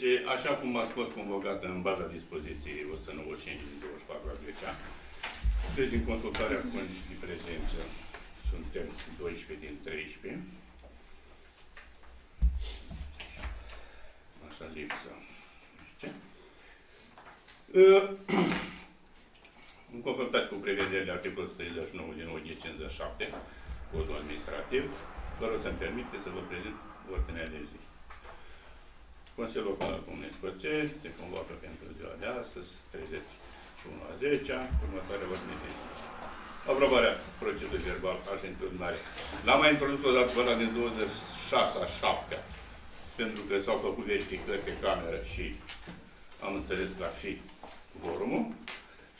Deci, așa cum ați fost convocat în baza dispoziției 195 din 24 a 10 deci din consultarea cu condiții de prezență suntem 12 din 13. Așa lipsă. În conformitate cu prevederile articolul 139 din 57, codul administrativ, vă rog să-mi permite să vă prezint ordinea de zi. Consiliul Local al Comunei Spărțești se convoacă pentru ziua de astăzi, 31 a 10 -a, următoarea ordine de zi. Aprobarea procedurii verbal a ședinței L-am mai introdus o dată până din 26 a 7 -a, pentru că s-au făcut verificări pe cameră și am înțeles că ar fi vorumul,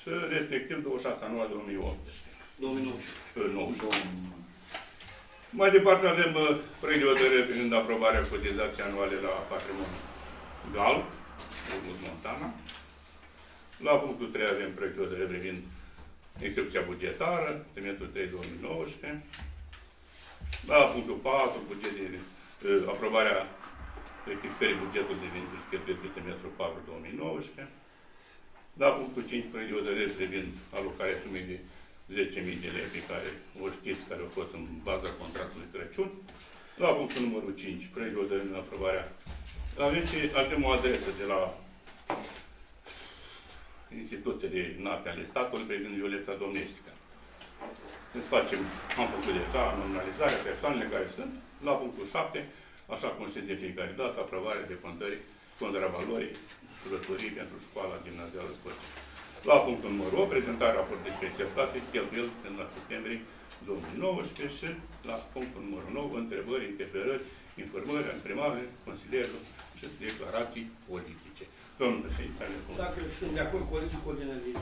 și respectiv 26 anual 2018. 2019. Mai departe avem uh, proiect de hotărâre privind aprobarea cotizației anuale la patrimoniu GAL, Urmus Montana. La punctul 3 avem proiect de hotărâre privind execuția bugetară, trimestrul 3 2019. La punctul 4, buget de, uh, aprobarea rectificării bugetului de venituri și cheltuieli pe trimestrul 4 2019. La punctul 5, proiect de hotărâre privind alocarea sumei de 10.000 de lei pe care o știți, care au fost în baza contractului Crăciun. La punctul numărul 5, proiect de hotărâre în aprobarea. Avem și avem o adresă de la instituții de nate ale statului privind violența domestică. Deci facem, am făcut deja nominalizarea persoanele care sunt. La punctul 7, așa cum știți de fiecare dată, aprobarea de contări, contarea valorii călătorii pentru școala gimnazială Scoție. La punctul numărul 8, prezentarea raportului despre acceptate, cheltuieli în la septembrie 2019 și la punctul numărul 9, întrebări, interpelări, informări, imprimare, consilierul și declarații politice. Domnul președinte, Dacă sunt de acord cu colegii, ordinea de zi,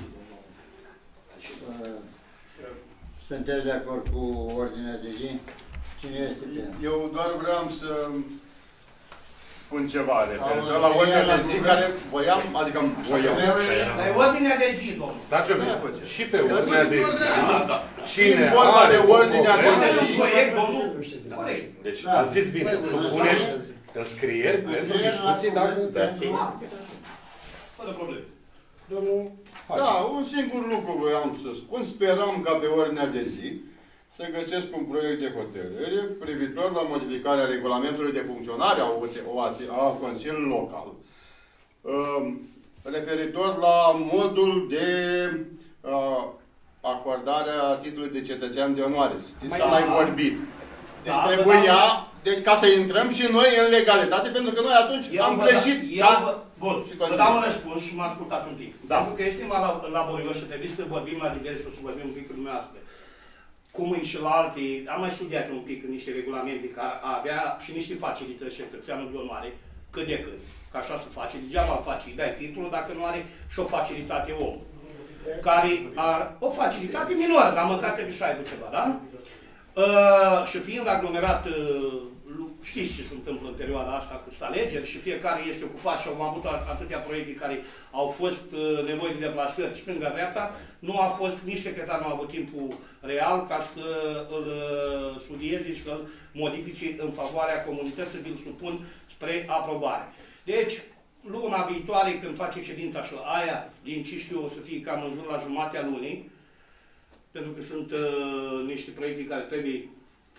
Sunteți de acord cu ordinea de zi? Cine este pentru? Eu doar vreau să spun ceva referitor la ordinea de zi care voiam, adică voiam. Dar e ordinea de zi, domnul. Dați-o și pe ordinea de zi. Cine vorba de ordinea de zi. proiect, domnul. Deci, ați zis bine, supuneți înscrieri pentru discuții dacă... Fără probleme. Domnul Da, un singur lucru voiam să spun. Speram ca pe ordinea de zi să găsesc un proiect de hotărâre privitor la modificarea regulamentului de funcționare a, a Consiliului Local, um, referitor la modul de uh, acordare a titlului de cetățean de onoare. Știți că l-ai vorbit. Deci da, trebuia, deci ca să intrăm și noi în legalitate, pentru că noi atunci eu am greșit. Da? Bun, vă dau un răspuns și mă ascultați un pic. Da. Pentru că este mai laborios și trebuie să vorbim la diverse, să vorbim un pic cu dumneavoastră cum e și la alte, am mai studiat un pic niște regulamente care avea și niște facilități cetățeanul de onoare, cât de cât, că așa se face, degeaba faci, îi dai titlul dacă nu are și o facilitate om, care are o facilitate minoră, dar măcar trebuie să aibă ceva, da? Uh, și fiind aglomerat uh, știți ce se întâmplă în perioada asta cu alegeri și fiecare este ocupat și am avut atâtea proiecte care au fost uh, nevoie de deplasări stânga-dreapta, nu a fost, nici secretar nu a avut timpul real ca să îl uh, studieze și să-l modifice în favoarea comunității, să-l supun spre aprobare. Deci, luna viitoare, când face ședința și aia, din ce știu, o să fie cam în jur la jumatea lunii, pentru că sunt uh, niște proiecte care trebuie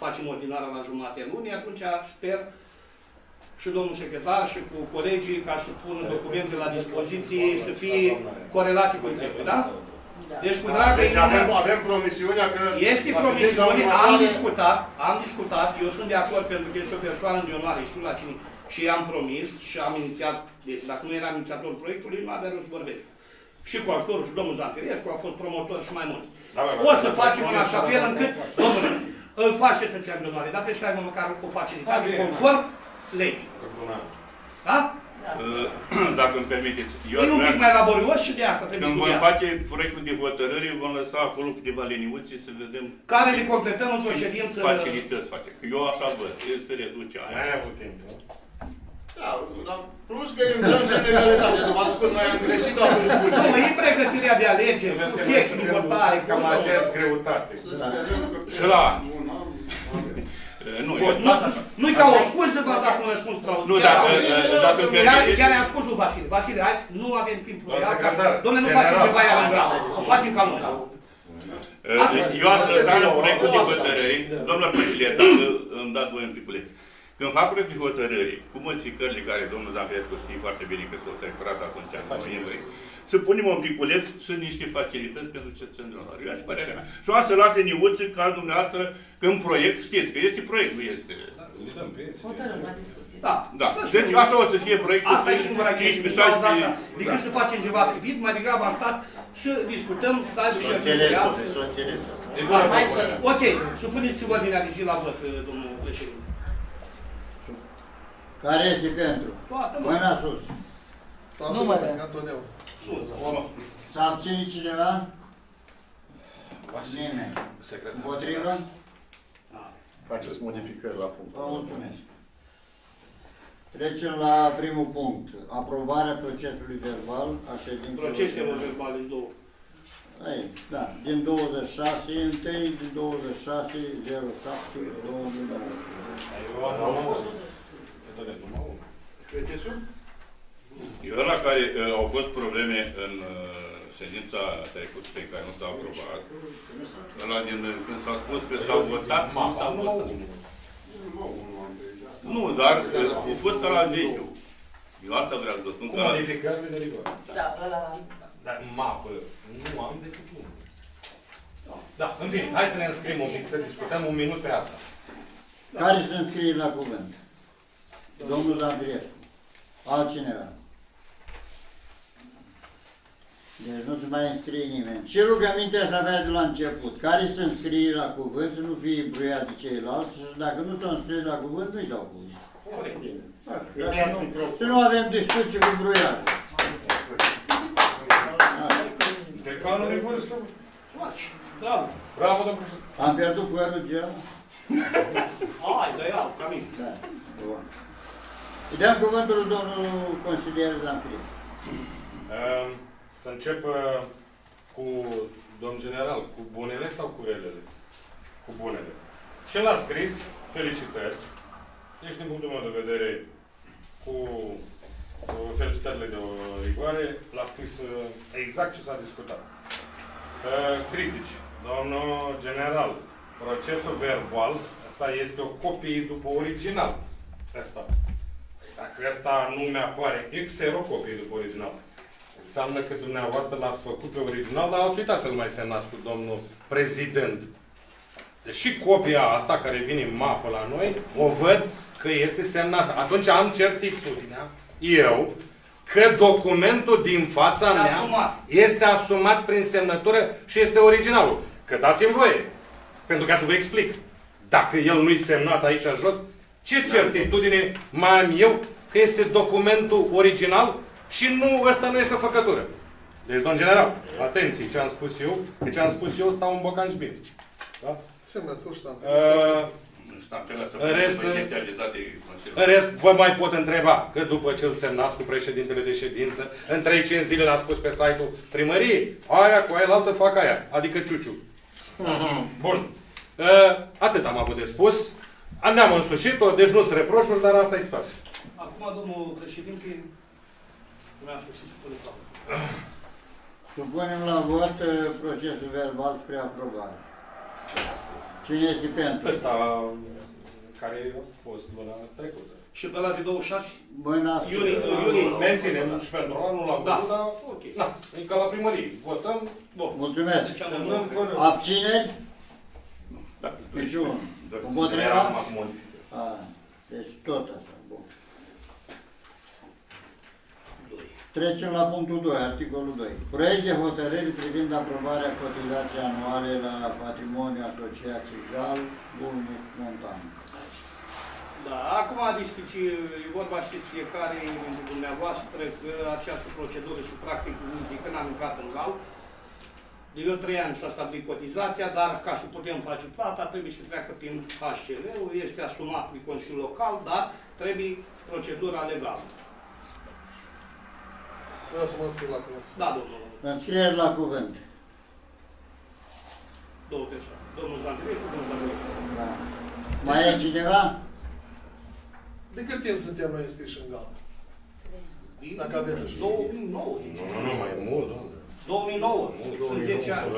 facem ordinarea la jumatea lunii, atunci sper și domnul secretar și cu colegii ca să pună documente la dispoziție să fie corelate cu trebuie, da? Da. Deci, cu dragă deci avem, avem promisiunea că... Este promisiune, am discutat, am discutat, eu sunt de acord pentru că este o persoană de onoare, știu la cine, și am promis și am inițiat, deci dacă nu eram inițiatorul proiectului, nu aveam să vorbesc. Și cu ajutorul și domnul Zanfirescu a fost promotor și mai mulți. Da, o să facem în așa fel încât, domnule, îl faci cetățean de onoare, dar trebuie să aibă măcar o facilitate conform legii. Da? Da. Dacă îmi permiteți. Eu e un pic mai laborios și de asta trebuie Când vom face proiectul de hotărâre, vom lăsa acolo câteva liniuțe să vedem... Care le completăm într-o ședință... Facilități face. Că eu așa văd. El se reduce aia. Mai avut timp, nu? Da, dar plus că intrăm și în legalitate. După am spus, noi am greșit atunci puțin. Nu, e pregătirea de alegeri, cu sex, cu votare, cam aceeași greutate. Și la Nu, Bun, e- nu, nu-i ca o scuză, v-am dat un răspuns fraudă. Nu, dacă, dacă îmi Chiar, permiteți, chiar am spus lui Vasile, Vasile, hai, nu avem timp. Domnul Ia, secretar, Domnule, nu general. facem ceva iar în grau. O facem ca lumea. eu am să stau în proiectul de hotărâri, domnule președinte, dacă îmi dați voi un piculeț. Când fac proiectul de hotărâri, cu modificările care domnul Zambescu știe foarte bine că s-au trecurat atunci în noiembrie, să punem un piculeț și niște facilități pentru cetățenii noastre. Eu aș părerea mea. Și o să lase niuță ca dumneavoastră, că în proiect, știți că este proiect, nu este. Îi dăm pensie. Hotărâm la discuție. Da. Da. Deci așa o să fie proiectul. Asta e singura chestie. 15, Din cauza 16, asta, decât să facem ceva privit, mai degrabă am stat să discutăm, să aibă și S-o înțeles, real. domnule, s-o înțeles asta. E bună Hai să... propunere. Ok, supuneți și ordinea de zi la vot, domnul președinte. Care este pentru? Toată lumea. Mâna sus. Numără. Sus. S-a abținut cineva? Vasile, Nimeni. secretar. Împotrivă? Faceți modificări la punct. Vă mulțumesc. Trecem la primul punct. Aprobarea procesului verbal a ședinței. Proceselor verbale două. Ai, da, din 26, întâi din 26, 07, 2009. Eu am numai unul. E tot de numai unul. Eu la care uh, au fost probleme în uh, ședința trecută pe care nu s-a aprobat, ăla din, uh, când s-a spus că s-au votat, nu Ma, s-a am numai votat. unul. Nu, dar uh, a fost la vechiu. Eu asta vreau să vă spun Cu că modificările de rigoare. Da, ăla... Dar mapă, nu am decât unul. Da, în fine, hai să ne înscrim un pic, să discutăm un minut pe asta. Care se înscrie la cuvânt? Domnul Zambrescu. Altcineva. Deci nu se mai înscrie nimeni. Ce rugăminte aș avea de la început? Care se înscrie la cuvânt, să nu fie bruiat de ceilalți și dacă nu s-au înscris la cuvânt, nu-i dau cuvânt. Da, ca să nu- Să nu avem discuții cu bruiajul. De canul e vârstă. Faci. Bravo. Bravo, domnul președinte. Am pierdut cuerul gel? Hai, dă iau, ca mine. Da. Bun. Îi dăm cuvântul lui domnul consilier Zanfrie. Ehm, Să încep uh, cu domn general, cu bunele sau cu relele? Cu bunele. Ce l-a scris, felicitări. Deci, din punctul meu de vedere, cu cu felicitările de o rigoare, l-a scris uh, exact ce s-a discutat. Uh, Critici. Domnul general, procesul verbal, asta este o copie după original. Asta. Dacă asta nu mi-apare xerocopie după original, înseamnă că dumneavoastră l-ați făcut pe original, dar ați uitat să-l mai semnați cu domnul prezident. Deci și copia asta care vine în mapă la noi, o văd că este semnată. Atunci am certitudinea, eu, că documentul din fața E mea asumat. este asumat prin semnătură și este originalul. Că dați-mi voie. Pentru ca să vă explic. Dacă el nu-i semnat aici jos, ce certitudine mai am eu că este documentul original și nu, ăsta nu este o făcătură. Deci, domn general, atenție, ce am spus eu, că ce am spus eu stau în bocanci bine. Da? Semnături ștampile. Uh, stampela să În rest, fie chestii agitate în Consiliului. rest, vă mai pot întreba că după ce îl semnați cu președintele de ședință, în 3-5 zile l-a spus pe site-ul primăriei, aia cu aia la altă fac aia, adică ciuciu. Bun. Uh, atât am avut de spus. Ne-am însușit-o, deci nu-s reproșuri, dar asta e situația. Acum, domnul președinte, vreau să știți spune faptul. Supunem la vot uh, procesul verbal spre aprobare. Cine este pentru? Ăsta care a fost luna trecută. Și pe la de 26? Mâna sus. Iulie, iulie. Menținem și pentru anul la Da. dar Ok. na, e ca la primărie. Votăm, Bun. Mulțumesc. semnăm fără... Abțineri? Da. Niciunul. Dacă Împotriva? Era numai cu modificări. A, deci tot așa. Bun. Trecem la punctul 2, articolul 2. Proiect de hotărâri privind aprobarea cotizației anuale la patrimoniul Asociației GAL, Bulmus Montan. Da, acum discuții, e vorba, știți, fiecare dintre dumneavoastră că această procedură și practic de când am intrat în GAL, de eu trei ani s-a stabilit cotizația, dar ca să putem face plata trebuie să treacă prin HCL, este asumat de Consiliul Local, dar trebuie procedura legală. Vreau să mă înscriu la cuvânt. Da, domnul, Înscrieri la cuvânt. două persoane. Domnul Zandrescu, domnul Zandrescu. Da. Mai e cineva? De cât timp suntem noi înscriși în gal? Dacă aveți așa. 2009. Nu, nu, nu, mai mult, da. 2009. Sunt 10 ani.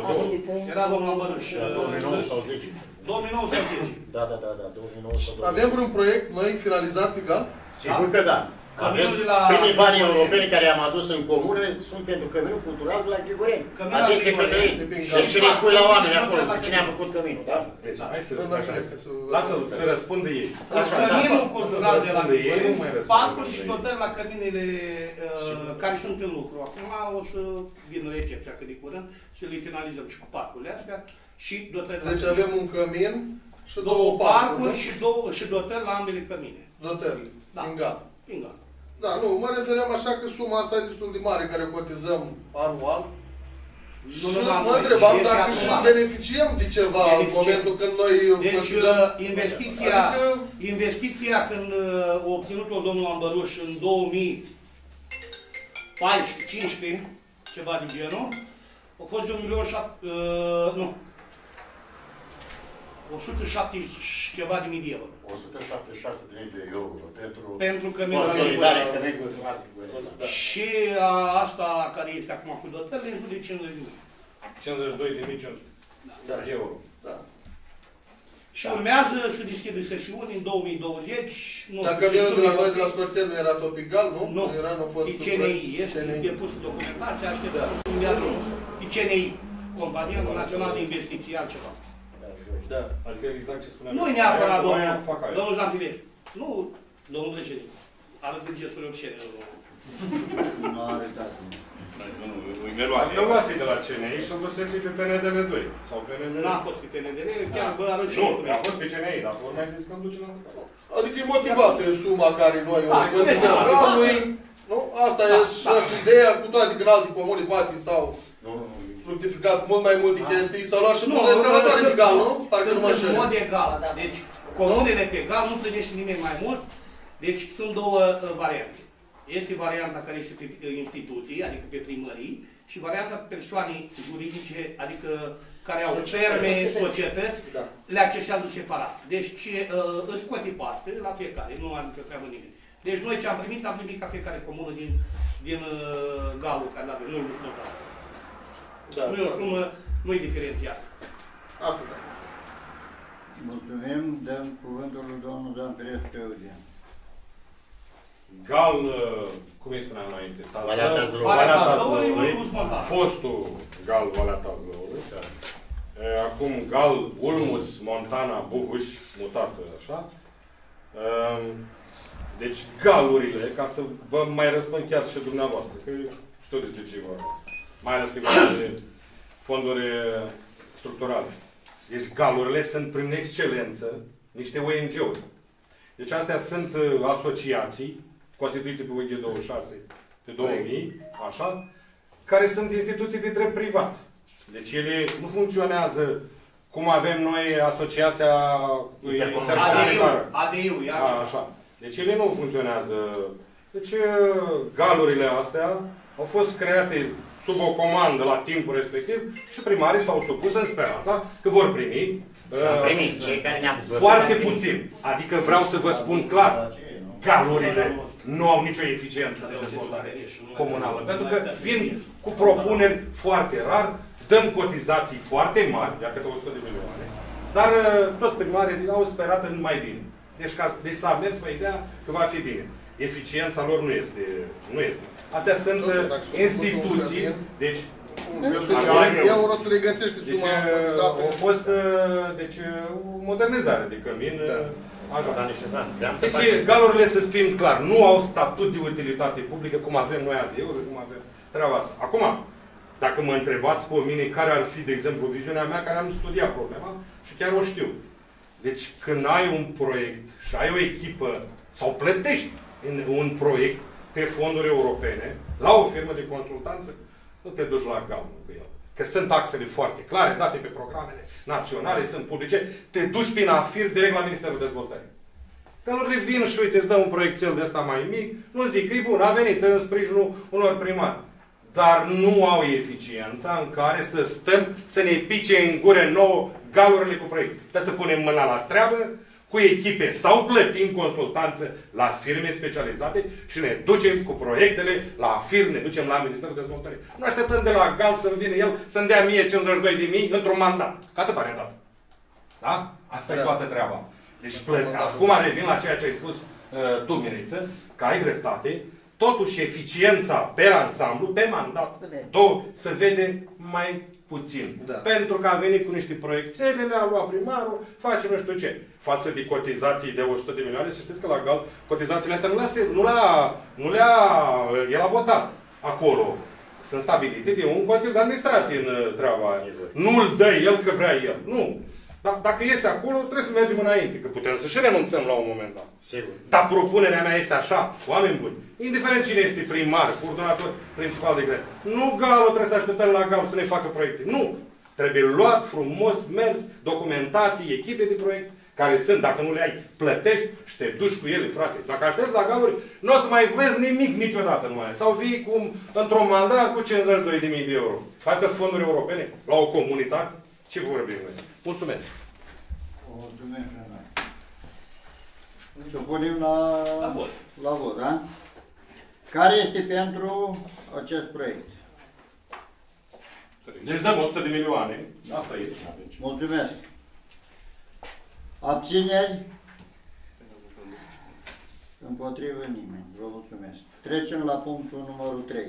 Era domnul Ambăruș. 2009 sau 10. 2009 sau 10. Da, da, da, da, 2009 sau 2010. Avem vreun proiect noi finalizat pe gal? Sigur că da. Aveți Căminul la- primii bani europeni care i-am adus în comune sunt pentru căminul cultural de la Grigoreni. Căminul la Atenție Grigoreni. Cătălin. Deci ce le spui la oameni acolo? Cine a făcut căminul, da? Deci, hai să... Domnul Aștepte să... Lasă să răspundă ei. Așa, da. Căminul cultural de la Răspunde ei, nu mai Grigoreni, răspunde parcul și ei. dotări la căminele uh, care sunt în lucru. Acum o să vină recepția cât de curând și le finalizăm și cu parcurile astea și dotări la Deci cămin. avem un cămin și două două parcuri, parcuri nu? și, două, și dotări la ambele cămine. Dotările, Da. din gal. Pinga. Da, nu, mă refeream așa că suma asta e destul de mare care o cotizăm anual. Nu și numai mă noi, întrebam și dacă este și acum. beneficiem de ceva în Beneficiem. momentul când noi Deci cotizăm. uh, investiția, Adică- investiția când uh, a obținut-o domnul Ambăruș în 2014-15, ceva de genul, a fost de un milion șap- uh, nu, 170 și ceva de mii de euro. 176 de mii de euro pentru Pentru că mi-a consolidare cămin cultural. Da. Și a, asta care este acum cu dotările, în jur de 50 de mii. 52.500 Da. euro. Da. Și urmează să deschidă sesiuni în 2020. Nu Dacă știu ce vinul de la sume noi, de la Scorțel, nu era tot egal, nu? Nu. Era, nu a fost... Pe CNI este CNI. depus documentația, așteptăm Da. să-mi dea drumul. Pe CNI, Compania Națională de Investiții, altceva. Da. Adică exact ce spuneam. Nu e neapărat Aia- domnul, aia fac aia. domnul Zanfilescu. Nu, domnul președinte. Arăt de gesturi obscene. Nu are dat. Adică luase de la CNI și o găsesc pe PNDL 2 sau PNDL. N-a fost pe PNDL, chiar vă arăt și Nu, documente. a fost pe CNI, dar ori mai zis că îmi duce la altă Adică e motivată suma care noi o Da, cotizăm este galului. Nu? Asta e Da, și da. și ideea, cu toate că în alte comuni poate s-au Nu, nu, nu. Fructificat mult mai multe chestii, s-au luat și Nu, multe excavatoare pe gal, nu? Parcă nu sunt mă în înșel. mod egal. Deci, comunele pe gal nu plătește nimeni mai mult. Deci, sunt două uh, variante. Este varianta care este pe uh, instituții, adică pe primării, și varianta pe persoane juridice, adică care au Societăți. ferme, Societăți. societăți, Da. le accesează separat. Deci, uh, îți scoate parte la fiecare, nu adică treabă nimeni. Deci, noi ce am primit, am primit ca fiecare comună din, din uh, galul care avem, nu e notat. Da. Nu e o sumă, nu e diferențiată. Atât. Mulțumim, dăm cuvântul lui domnul Dan Pirescu Eugen. Gal, uh, cum îi spuneam înainte? Tazlău. Valea Tazlău. Valea Valea Tazlăului, Tazlăului. Ulmus Montan. Fostul Gal Valea Tazlăului. E, Acum Gal Ulmus Montana Buhuș, mutat așa. Ehm, Deci galurile, ca să vă mai răspund chiar și dumneavoastră, că știu despre ce vorba. Mai ales că e vorba de fonduri eh, structurale. Deci galurile sunt prin excelență niște ONG-uri. Deci astea sunt uh, asociații constituite pe UG 26 pe 2000, așa, care sunt instituții de drept privat. Deci ele nu funcționează cum avem noi asociația intercomunitară. ADU, ia A, așa. Deci ele nu funcționează. Deci uh, galurile astea au fost create sub o comandă la timpul respectiv și primarii s-au supus în speranța că vor primi Am uh, primit, cei care ne-am zbătut, foarte am primit. puțin. Adică vreau să vă spun clar, galurile nu au nicio eficiență de dezvoltare comunală. Pentru că vin cu propuneri foarte rar, dăm cotizații foarte mari, ia câte 100 de milioane, dar uh, toți primarii au sperat în mai bine. Deci, ca, deci s-a mers pe ideea că va fi bine. Eficiența lor nu este. Nu este. Astea sunt Domnule, uh, dacă s-o instituții, făcut un deci Un fel de Argumentul meu. euro să le găsești deci, suma uh, cotizată. a fost uh, deci, uh, o modernizare de cămin. Da. uh, Așa. Dan și Dan, vreau să Deci, facem- galurile, să fim clar, nu au statut de utilitate publică, cum avem noi ADE-uri, cum avem treaba asta. Acum, dacă mă întrebați pe mine care ar fi, de exemplu, viziunea mea, care am studiat problema și chiar o știu. Deci, când ai un proiect și ai o echipă sau plătești în un proiect pe fonduri europene, la o firmă de consultanță, nu te duci la gaună cu el. Că sunt taxele foarte clare, date pe programele naționale, sunt publice, te duci prin afir direct la Ministerul Dezvoltării. Galurile vin și uite, îți dă un proiectel de ăsta mai mic, nu zic că e bun, a venit în sprijinul unor primari. Dar nu au eficiența în care să stăm, să ne pice în gură nouă galurile cu proiect. Trebuie să punem mâna la treabă, cu echipe sau plătim consultanță la firme specializate și ne ducem cu proiectele la firme, ne ducem la Ministerul Dezvoltării. Nu așteptăm de la GAL să-mi vină el să-mi dea mie 52 de mii într-un mandat. Că atât are dat. Da? Asta da. e toată treaba. Deci plă- acum revin la ceea ce ai spus uh, tu, Miriță, că ai dreptate, totuși eficiența pe ansamblu, pe mandat, Se vede. două, se vede mai puțin. Da. Pentru că a venit cu niște proiectele, le-a luat primarul, face nu știu ce. Față de cotizații de 100 de milioane, să știți că la GAL cotizațiile astea nu le-a, nu le-a, nu le-a, el a votat acolo. Sunt stabilite de un Consiliu de Administrație în uh, treaba aia. Nu-l dă el că vrea el. Nu. Dar dacă este acolo, trebuie să mergem înainte, că putem să și renunțăm la un moment dat. Sigur. Dar propunerea mea este așa, oameni buni, indiferent cine este primar, coordonator principal de greu, nu galul trebuie să așteptăm la gal să ne facă proiecte. Nu! Trebuie luat frumos, mers, documentații, echipe de proiect, care sunt, dacă nu le ai, plătești și te duci cu ele, frate. Dacă aștepți la galuri, nu o să mai vezi nimic niciodată în mai. Sau vii cu, într-o mandat cu 52.000 de euro. Astea sunt fonduri europene, la o comunitate. Ce vorbim noi? Mulțumesc! O mulțumim și noi. Supunem la, La vot. la vot, da? Care este pentru acest proiect? Deci dăm 100 de milioane. Asta e. Mulțumesc. Abțineri? Împotrivă nimeni. Vă mulțumesc. Trecem la punctul numărul 3.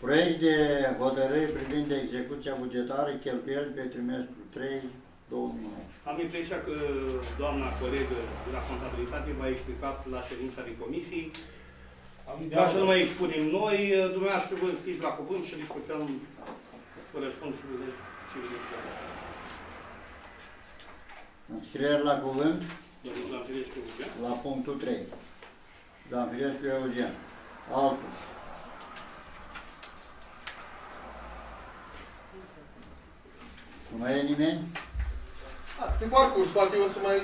Proiect de hotărâri privind execuția bugetară, cheltuieli pe trimestrul 3 2009. Am impresia că doamna colegă de la contabilitate v-a explicat la ședința de comisii. Ca să nu mai expunem noi, dumneavoastră vă înscriți la cuvânt și discutăm răspunsurile civilizate. Înscrieri la cuvânt Domnul Zanfirescu, Eugen. la punctul 3. Zanfirescu Eugen. Altul. Nu mai e nimeni? Pe parcurs, poate eu o să mai...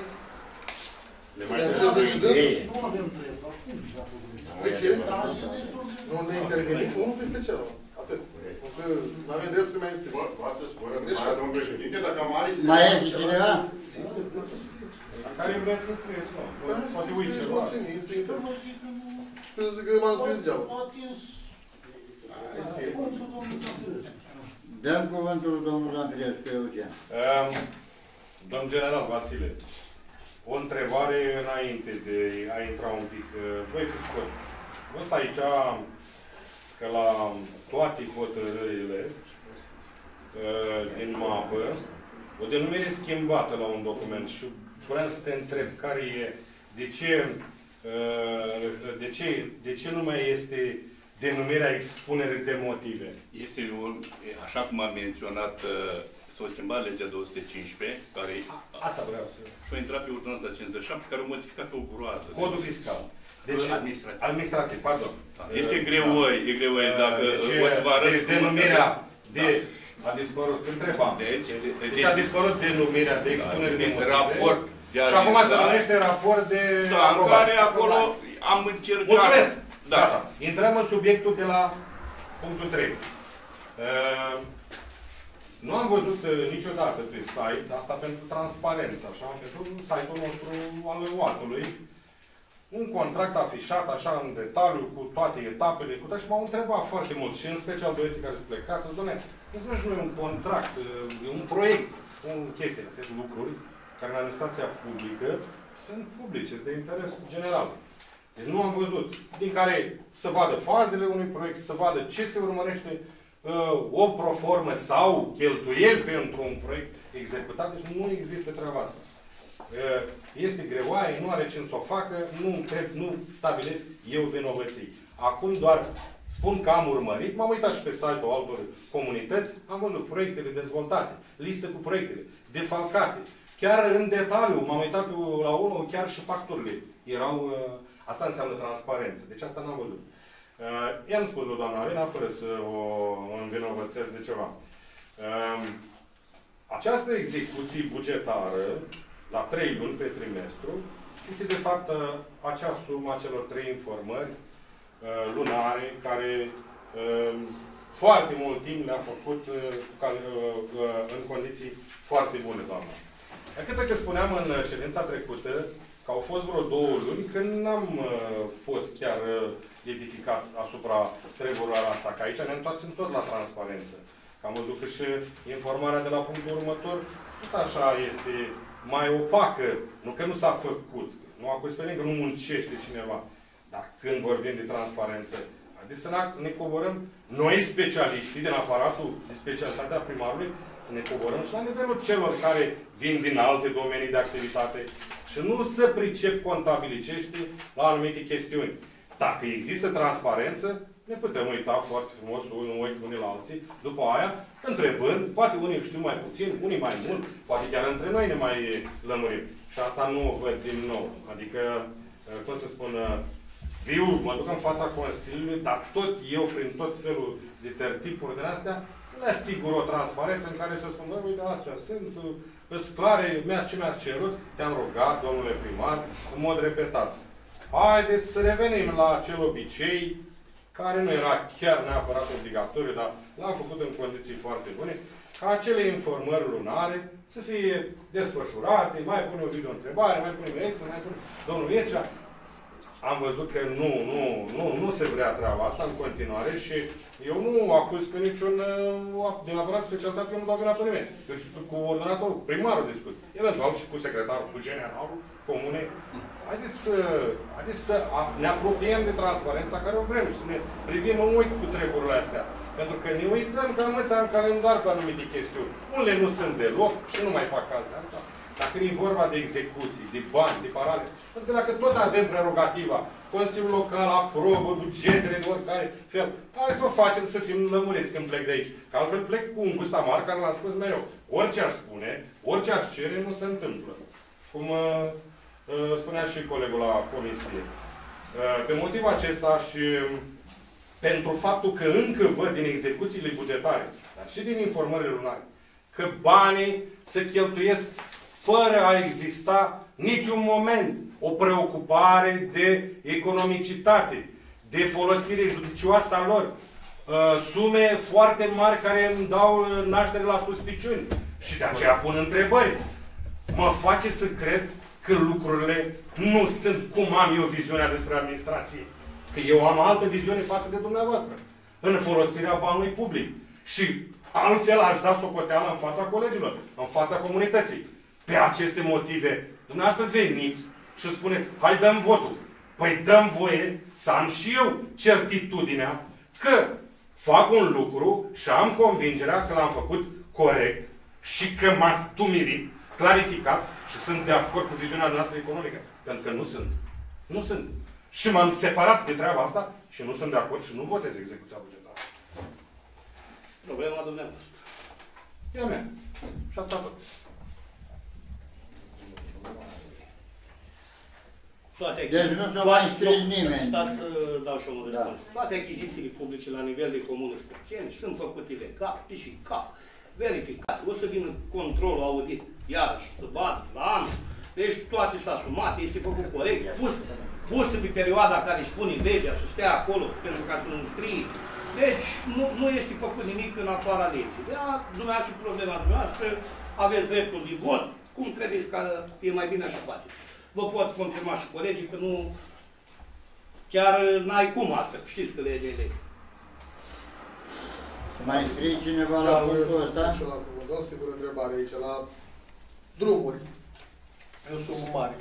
Le mai Le trebuie. așeze și dânsul. Ei, Nu avem drept, acum, dacă De ce? vrei. Nu ne intervenim unul peste celălalt. Atât. Că nu avem drept să mai este. Bă, Poate să spună, domnul președinte, dacă am are... Mai este cineva? Care vreți să scrieți, mă? Poate uit ceva. Este Și eu zic că m-am scris degeaba. Hai să iei. Dăm cuvântul domnul Zanfirescu Eugen. Um, domn general Vasile, o întrebare înainte de a intra un pic. Uh, Băi, fi scurt. Văd aici că la toate hotărârile uh, din mapă, o denumire schimbată la un document și vreau să te întreb care e, de ce, uh, de ce, de ce nu mai este denumirea expunere de motive? Este, un, așa cum am menționat, uh, s-a schimbat legea 215, care Asta vreau să... și a intrat pe ordonanța 57, care a modificat o groază. Codul fiscal. Deci, Administrativ. administrativ, pardon. Da. Este greu, e greu dacă deci, o să vă arăt deci cum- denumirea de... Da. A dispărut, întrebam. Deci, Deci a dispărut denumirea de expunere de motive. raport de Și acum se administrat- numește raport de Da, în aprobare. care acolo am încercat... Mulțumesc! Da. Gata. Intrăm în subiectul de la punctul 3. Uh, nu am văzut uh, niciodată pe site, asta pentru transparență, așa, pentru site-ul nostru al UAT-ului, un contract afișat așa în detaliu, cu toate etapele, cu toate, și m-au întrebat foarte mult, și în special băieții care sunt plecați, zic, doamne, nu și noi un contract, uh, un proiect, un chestie, astea sunt lucruri care în administrația publică sunt publice, sunt de interes general. Deci nu am văzut. Din care să vadă fazele unui proiect, să vadă ce se urmărește, uh, o proformă sau cheltuieli pentru un proiect executat. Deci nu există treaba asta. Uh, Este greoaie, nu are cine să o facă, nu cred, nu stabilesc eu vinovății. Acum doar spun că am urmărit, m-am uitat și pe site-ul altor comunități, am văzut proiectele dezvoltate, listă cu proiectele, defalcate. Chiar în detaliu, m-am uitat pe, la unul, chiar și facturile erau, uh, asta înseamnă transparență. Deci asta n-am văzut. Uh, I-am spus lui doamna Alina, fără să o învinovățesc de ceva. Uh, această execuție bugetară, la trei luni pe trimestru, este de fapt uh, acea sumă a celor trei informări uh, lunare care uh, foarte mult timp le-a făcut uh, cal- uh, uh, în condiții foarte bune, doamna. Câte că spuneam în ședința trecută că au fost vreo două luni când n-am uh, fost chiar uh, edificați asupra treburilor asta, că aici ne întoarcem tot la transparență. Că am văzut că și informarea de la punctul următor tot așa este mai opacă. Nu că nu s-a făcut, nu acoperim că nu muncește cineva. Dar când vorbim de transparență, haideți să ne coborăm noi specialiștii din aparatul de specialitatea primarului, să ne coborăm și la nivelul celor care vin din alte domenii de activitate și nu să pricep contabilicești la anumite chestiuni. Dacă există transparență, ne putem uita foarte frumos unul ochi unii la alții, după aia, întrebând, poate unii știu mai puțin, unii mai mult, poate chiar între noi ne mai lămurim. Și asta nu o văd din nou. Adică, eh, cum să spun, eh, viu, mă duc în fața Consiliului, dar tot eu, prin tot felul de tertipuri de astea, le asigur o transparență în care să spun, uite, astea sunt, sunt clare, ce mi-ați cerut, te-am rugat, domnule primar, în mod repetat. Haideți să revenim la acel obicei, care nu era chiar neapărat obligatoriu, dar l-am făcut în condiții foarte bune, ca acele informări lunare să fie desfășurate, mai pune o video întrebare, mai pune o mai pune domnul Iețea, am văzut că nu, nu, nu, nu se vrea treaba asta în continuare și eu nu acuz pe niciun uh, de la vrea specialitate, eu nu dau vina pe nimeni. Deci cu ordonatorul, primarul discut. Eventual și cu secretarul, cu generalul comune. Haideți să, haideți să ne apropiem de transparența care o vrem, să ne privim în ochi cu treburile astea. Pentru că ne uităm că învăța în calendar pe anumite chestiuni. Unele nu sunt deloc și nu mai fac caz de asta. Dacă e vorba de execuții, de bani, de parale, pentru că dacă tot avem prerogativa, Consiliul Local aprobă bugetele de oricare fel, hai să o facem să fim lămuriți când plec de aici. Că altfel plec cu un gust amar care l-am spus mereu. Orice aș spune, orice aș cere, nu se întâmplă. Cum uh, uh, spunea și colegul la comisie. Uh, pe motivul acesta și pentru faptul că încă văd din execuțiile bugetare, dar și din informările lunare, că banii se cheltuiesc fără a exista niciun moment o preocupare de economicitate, de folosire judicioasă a lor. Uh, sume foarte mari care îmi dau uh, naștere la suspiciuni. Și de aceea pun întrebări. Mă face să cred că lucrurile nu sunt cum am eu viziunea despre administrație. Că eu am altă viziune față de dumneavoastră. În folosirea banului public. Și altfel aș da socoteală în fața colegilor, în fața comunității. Pe aceste motive, dumneavoastră veniți și spuneți, hai dăm votul. Păi dăm voie să am și eu certitudinea că fac un lucru și am convingerea că l-am făcut corect și că m-ați tumirit, clarificat și sunt de acord cu viziunea noastră economică. Pentru că nu sunt. Nu sunt. Și m-am separat de treaba asta și nu sunt de acord și nu votez execuția bugetară. Problema dumneavoastră. E a mea. Și atât. Toate deci nu s-a mai înscris nimeni. Stați să dau și omul da. Toate achizițiile publice la nivel de comune specieni sunt făcute legal, și cap, verificat. O să vină controlul audit, iarăși, să bată la anul. Deci toate s-a sumat, este făcut corect, pus, pus pe perioada care își pune legea să stea acolo pentru ca să nu scrie. Deci nu, nu este făcut nimic în afara legii. Da, dumneavoastră problema dumneavoastră, aveți dreptul de vot, cum credeți că e mai bine așa face vă pot confirma și colegii că nu, chiar n-ai cum asta, știți că legea e lege. Să mai scrie cineva la da, punctul ăsta? Și la cuvânt, o singură întrebare aici, la drumuri. Eu sunt mare.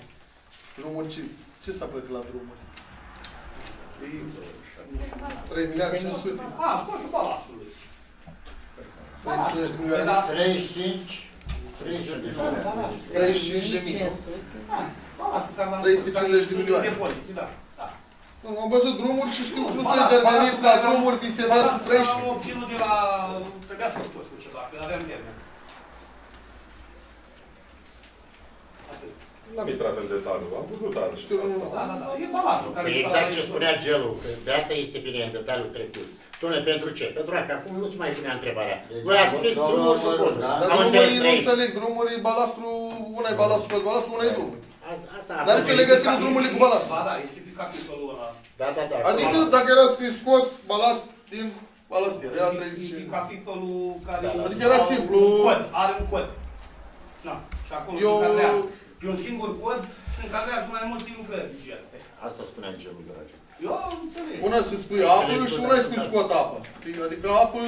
Drumuri, ce, ce s-a plătit la drumuri? E 3 miliarde 500. A, scosul palatului. 35 de milioane. 35 35 de mii. 350 de milioane. Da. Am văzut drumuri și știu cum s-a intervenit la drumuri din Severul 30. Am obținut de la... Trebuia să spus cu ceva, că aveam termen. N-am intrat în detaliu, am văzut asta. Știu, Da, da, da. E palatul care Exact ce spunea Gelu, că de asta este bine în detaliu trecut. Dom'le, pentru ce? Pentru că acum nu-ți mai punea întrebarea. Deci, Voi ați scris domnul drumul și Măruț, cod. da? Dar Am înțeles drumurii nu trei. înțeleg, drumuri, balastru, una e balastru pe balastru, una e drumul. Asta Dar ce legătură drumurile cu balastru? Ba da, este pe capitolul ăla. Da, da, da. Adică dacă era să fie scos balast din balastier, era E 30 pe capitolul care... Da, da. Adică era simplu. Un cod, are un cod. Da. Și acolo Eu- se încadrează. Pe un singur cod se încadrează mai multe lucrări bugete. Asta spunea gelul dragi. Eu înțeleg. Una să spui apă și una să spui scot apă. Adică apă,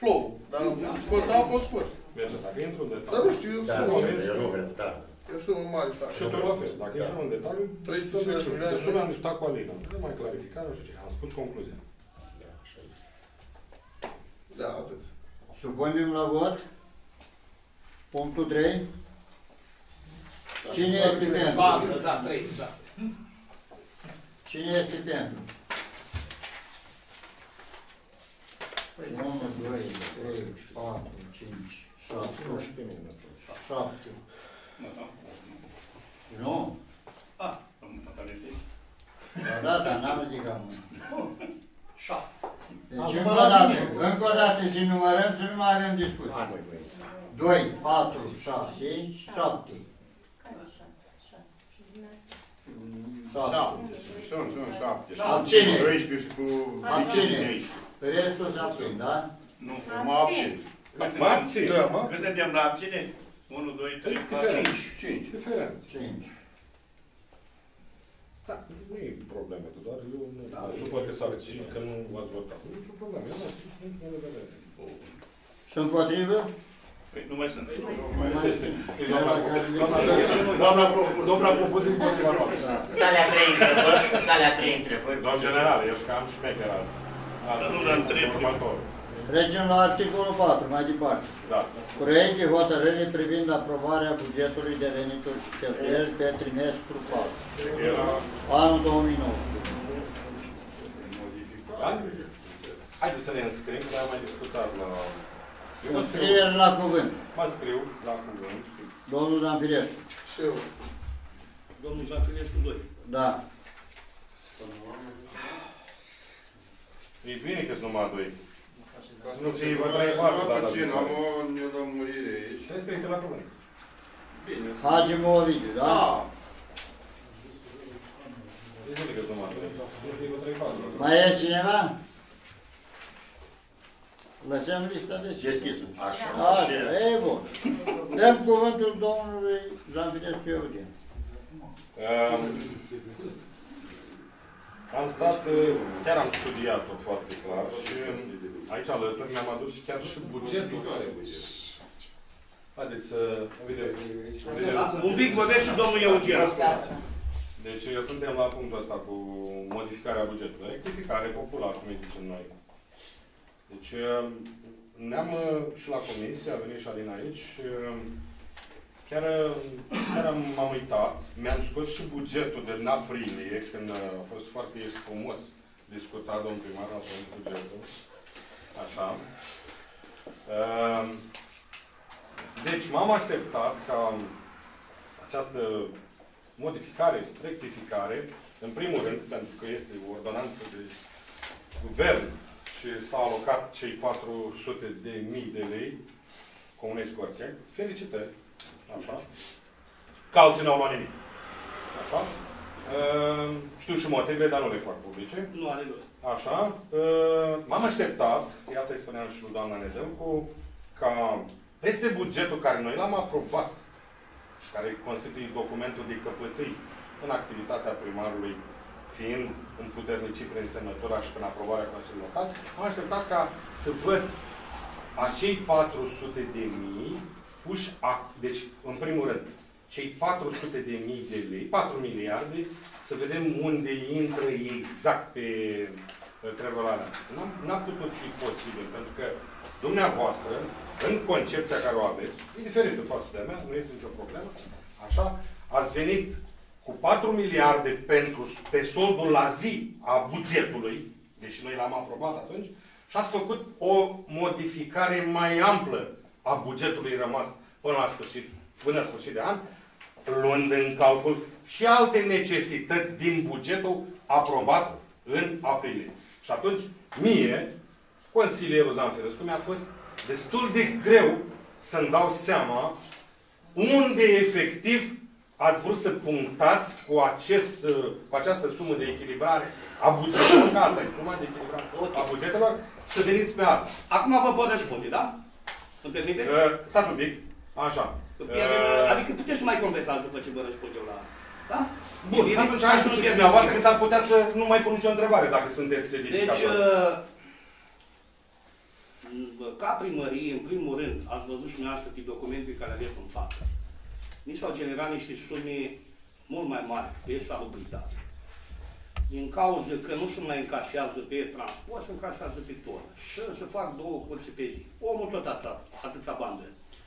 plouă. Dar scoți apă, o scoți. Merge, dacă intru în Dar detaliu... nu știu, eu Da, sunt om. eu nu vreau, da. Eu sunt un mare frate. Și tu la fel, dacă intru în detaliu, 350 milioane. de sună am discutat cu Alina. Nu mai clarificat, nu știu ce. Am spus concluzia. Da, așa este. Da, atât. Supunem la vot. Punctul 3. Cine este pentru? Patru, da, trei, da. Cine este pentru? 1, 2, 3, 4, 5, 6, 7. Nu? Ah, Măcar nu știi? Da, da, dar n-am ridicat mâna. șapte. Deci Acum încă o la dată, mine. încă o dată să numărăm, să nu mai avem Hai, discuții. băi, băieți. 2, 4, 6, 7. Care e șapte? Șase. Și dumneavoastră? 7. Șapte. Sunt, sunt șapte. Abține. 12 și cu... Abține. 13. Restul se abțin, da? Nu. Mă abțin. Mă abțin. Da, mă? Cât suntem la abține? 1, 2, 3, 4, 5. 5. Diferență. 5. Da, nu e problemă, că doar eu nu mă supăr că s-ar țin, că nu v-ați votat. Nu e nicio problemă, eu nu spun punctul meu de vedere. Și împotrivă? Păi nu mai sunt. Deci, doamna, doamna, doamna, doamna propune împotriva noastră. Salea trei întrebări, salea trei întrebări. Domn general, eu și cam șmecher azi. Dar nu l-am întreb și- următor. Trecem la articolul 4, mai departe. Da. Proiect de hotărâre privind aprobarea bugetului de venituri și cheltuieli pe trimestru 4. Anul 2009. Da? Haideți să ne înscrim, că am mai discutat la... scriu, la cuvânt. Mă scriu la cuvânt. Domnul Zanfirescu. Și eu. Domnul Zanfirescu 2. Da. E bine că numai 2. Nu să fie se vă vadă trei patru mai data puțin, am viitoare. o nelămurire aici. Trebuie scris la cuvânt. Bine. Hagi Ovidiu, da? Da. E bine că-s numai doi. Nu fie vă trei patru. Mai e cineva? Lăsăm lista deschisă. Deschis. Așa. Așa, e bun. Dăm cuvântul domnului Zanfirescu Eugen. Um, am stat, uh, chiar am studiat-o foarte clar și aici alături mi-am adus chiar și bugetul. Haideți să vedem. Un pic vorbește și domnul Eugen. Deci eu suntem la punctul ăsta cu modificarea bugetului. Rectificare popular, cum îi zicem noi. Deci uh, ne-am uh, și la comisie, a venit și Alina aici și uh, chiar uh, chiar am- m-am uitat, mi-am scos și bugetul de în aprilie, când uh, a fost foarte frumos discutat domnul primar atunci bugetul. Așa. Uh, Deci m-am așteptat ca această modificare, rectificare, în primul rând, pentru că este o ordonanță de guvern și s-au alocat cei 400 de mii de lei Comunei Scorția. Felicitări! Așa. Că alții n-au luat nimic. Așa. Uh, știu și motivele, dar nu le fac publice. Nu are rost. Așa. Uh, M-am așteptat, ia să-i spuneam și lui doamna Nedălcu, ca peste bugetul care noi l-am aprobat și care constituie documentul de căpătâi în activitatea primarului, fiind împuternicit prin semnătura și prin aprobarea Consiliului Local, am așteptat ca să văd acei 400 de mii puși, a, deci, în primul rând, cei 400 de mii de lei, 4 miliarde, să vedem unde intră exact pe pe treburile alea. N-am- N-a putut fi posibil, pentru că dumneavoastră, în concepția care o aveți, e diferită față de a mea, nu este nicio problemă, așa, ați venit cu 4 miliarde pentru, pe soldul la zi a bugetului, deși noi l-am aprobat atunci, și ați făcut o modificare mai amplă a bugetului rămas până la sfârșit, până la sfârșit de an, luând în calcul și alte necesități din bugetul aprobat în aprilie. Și atunci, mie, consilierul Zanferescu, mi-a fost destul de greu să-mi dau seama unde efectiv ați vrut să punctați cu, acest, uh, cu această sumă de echilibrare a bugetelor, că asta e suma de echilibrare a bugetelor, să veniți pe asta. Acum vă pot răspunde, da? Îmi permiteți? Uh, stați un pic. Așa. Că pierdem, Uh, adică puteți să mai completați după ce vă răspund eu la... Da? Bun, Bine, atunci hai hai să să nu zic pierdem dumneavoastră că timpul. s-ar putea să nu mai pun nicio întrebare dacă sunteți Deci, edificatori. uh, ca primărie, în primul rând, ați văzut și dumneavoastră pe documente care aveți în față. Ni s-au generat niște sume mult mai mari pe salubritate. Din cauza că nu se mai încasează pe transport, se încasează pe tonă. Și să fac două curse pe zi. Omul tot atâta, atâta bandă.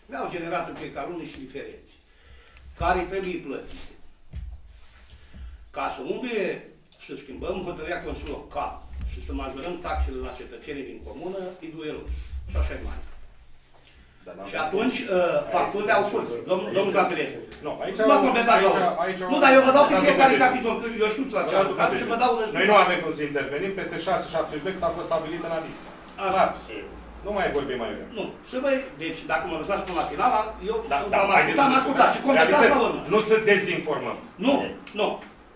Mi-au generat în fiecare lună niște diferențe, care trebuie plătite. Ca să umble, să schimbăm hotărârea Consiliului Local și să majorăm taxele la cetățenii din comună, e duelos. Și așa e mai. Și atunci, uh, facturile au curs. Domnul domnul Zanfirescu. Nu, aici... Nu mă completați, aici, domnul. aici, Nu, dar eu vă dau pe Dați fiecare o capitol, că eu știu la ce am lucrat și vă dau răspuns. Noi nu avem cum să intervenim peste 6-72 cât a fost stabilit în avis. Așa. Nu mai vorbim mai vreme. Nu. Să vă, deci, dacă mă lăsați până la final, eu Da, eu da, am haideți ascultat, să am ascultat și discutăm. completați la Realități, urmă. Nu să dezinformăm. Nu, nu.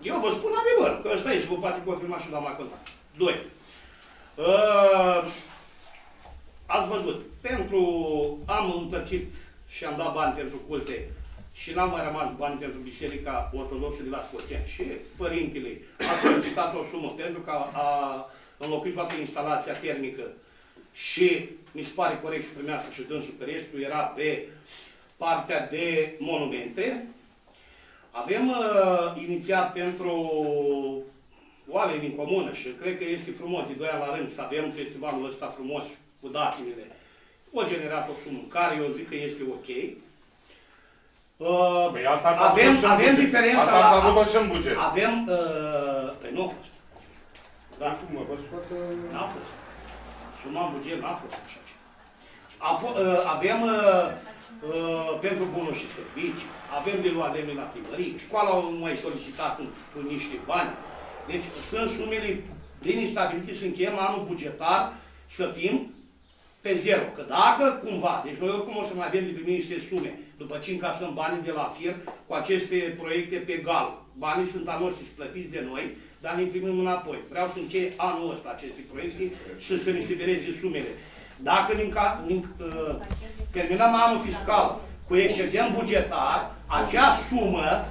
Eu vă spun adevăr, că ăsta e și vă poate confirma și doamna contact. Doi. Uh, ați văzut, pentru, am împărțit și am dat bani pentru culte și n-am mai rămas bani pentru Biserica Ortodoxă de la Scoteni. Și părintele a solicitat o sumă pentru că a înlocuit toată instalația termică și mi se pare corect să primească și dânsul că restul era pe partea de monumente. Avem uh, inițiat pentru oameni din comună și cred că este frumos, de doi ani la rând, să avem festivalul ăsta frumos cu datinele. O generat o sumă care eu zic că este ok. Uh, Păi asta ați avem, avut și în avem buget. diferența Asta ați la- avut-o și în buget. Avem, uh, păi nu a fost. Da. Mă, vă scot... N-a fost. Suma în buget n-a fost așa ceva. A f- uh, avem uh, uh, pentru bunuri și servicii, avem de luat lemne la primărie, școala au mai solicitat cu, cu niște bani. Deci sunt sumele bine stabilite să încheiem anul bugetar să fim pe zero. Că dacă cumva, deci noi oricum o să mai avem de primit niște sume, după ce încasăm banii de la FIR cu aceste proiecte pe gal. Banii sunt a noștri plătiți de noi, dar ne primim înapoi. Vreau să încheie anul ăsta aceste proiecte și să ne severeze sumele. Dacă ne, înca- ne, uh, terminăm anul fiscal cu excedent bugetar, acea sumă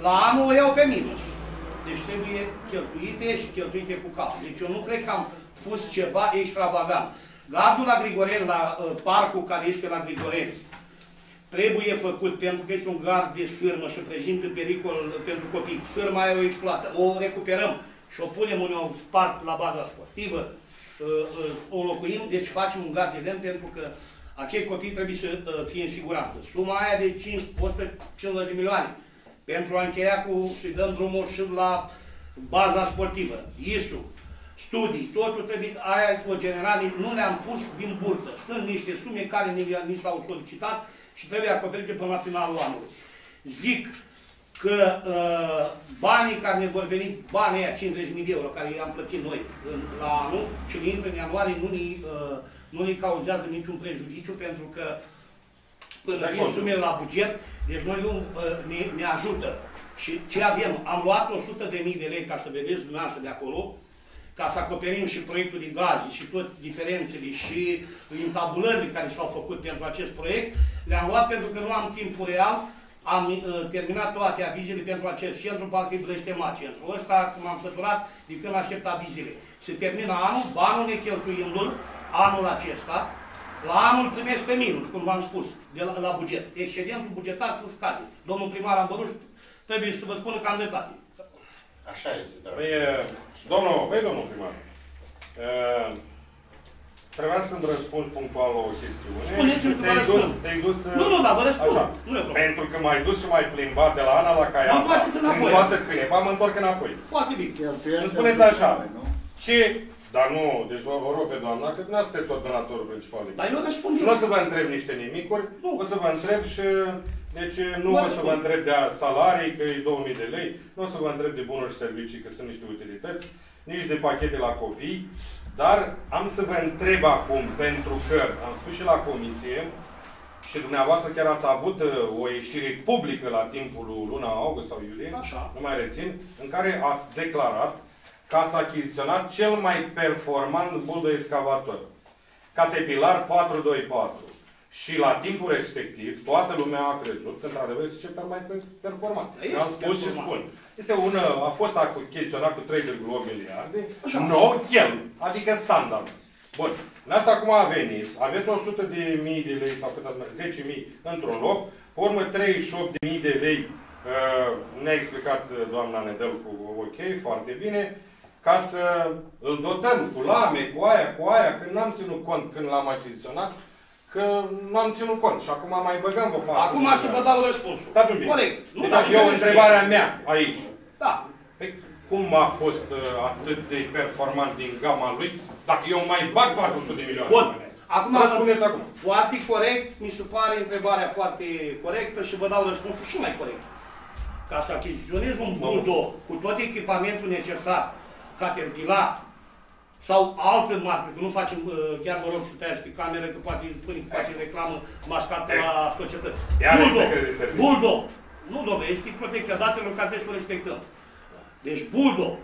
la anul o iau pe minus. Deci trebuie cheltuite și cheltuite cu cap. Deci eu nu cred că am pus ceva extravagant. Gardul la Grigoreni, la uh, parcul care este la Grigoreni, trebuie făcut pentru că este un gard de sârmă și prezintă pericol pentru copii. Sârma aia o exploată, o recuperăm și o punem în o part la baza sportivă, uh, uh, o locuim, deci facem un gard de lemn pentru că acei copii trebuie să uh, fie în siguranță. Suma aia de 5, 150 de milioane pentru a încheia cu și dăm drumul și la baza sportivă, ISU, studii, totul trebuie, aia o generale, nu le-am pus din burtă. Sunt niște sume care ni, ni s-au solicitat și trebuie acoperite până la finalul anului. Zic că uh, banii care ne vor veni, banii aia 50.000 de euro care i-am plătit noi în, la anul și ne intră în ianuarie, nu ne, uh, nu ne cauzează niciun prejudiciu pentru că până De vin acord. sumele la buget, deci noi nu, uh, ne, ne ajută. Și ce avem? Am luat 100 de mii de lei ca să vedeți dumneavoastră de acolo, ca să acoperim și proiectul de gaze și tot diferențele și intabulările care s-au făcut pentru acest proiect, le-am luat pentru că nu am timpul real, am uh, terminat toate avizele pentru acest centru, parcă îi blestemat centru. Ăsta m-am săturat de când aștept avizele. Se termină anul, banul ne cheltuindu-l anul acesta, la anul primesc pe minus, cum v-am spus, de la, la buget. Excedentul bugetar să scade. Domnul primar Ambăruș trebuie să vă spună că am dreptate. Așa este, da. Păi, e, domnul, păi, domnul primar, e, trebuia să-mi răspunzi punctual la o chestiune. Spuneți-mi și că vă te-ai dus, răspund. te-ai dus... Nu, nu, dar vă răspund. Așa. Nu e problemă. Pentru că m-ai dus și m-ai plimbat de la Ana la Mă Caiafa, întoarceți înapoi. în toată cânepa, mă întorc înapoi. Foarte bine. Cheltuieli Îmi de spuneți așa, nu? ce... Dar nu, deci vă, vă rog pe doamna, că nu sunteți ordonatorul principal. de Dar eu răspund Și nu o să vă întreb niște nimicuri, Nu. o să vă întreb și... Deci nu Vă o să vă răspund. întreb de salarii, că e 2000 de lei, nu o să vă întreb de bunuri și servicii, că sunt niște utilități, nici de pachete la copii, dar am să vă întreb acum, pentru că am spus și la comisie, și dumneavoastră chiar ați avut uh, o ieșire publică la timpul lui luna august sau iulie, Așa. nu mai rețin, în care ați declarat că ați achiziționat cel mai performant bul de excavator. Caterpillar 424. Și la timpul respectiv, toată lumea a crezut că, într-adevăr, este cel mai performant. Este Am spus și performant. spun. Este un, a fost achiziționat cu 3,8 miliarde, Așa. nou chel, adică standard. Bun. În asta acum a venit, aveți 100 de mii de lei sau cât ați mai- 10 mii într-un loc, pe urmă 38 de mii de lei, uh, ne-a explicat uh, doamna Nedel cu ok, foarte bine, ca să îl dotăm cu lame, cu aia, cu aia, când n-am ținut cont când l-am achiziționat, că n-am ținut cont și acum mai băgăm pe patru Acum miliarde. să vă dau răspunsul. Stați un pic. Corect. Nu, Deci dar eu, înțelegeți. întrebarea mea aici. Da. Păi, cum a fost uh, atât de performant din gama lui, dacă eu mai bag 400 de milioane? Bun. în ea? Acum, Răspundeți acum. Foarte corect, mi se pare întrebarea foarte corectă și vă dau răspunsul și mai corect. Ca să achiziționez un buldo cu tot echipamentul necesar, Caterpillar sau altă marcă, că nu facem, uh, chiar vă rog să tăiați pe cameră, că poate spune că face reclamă mascat pe la societăți. Iar e Bulldog, secret de serviciu. Bulldog. Nu, domnule, este protecția datelor care trebuie să o respectăm. Deci Bulldog,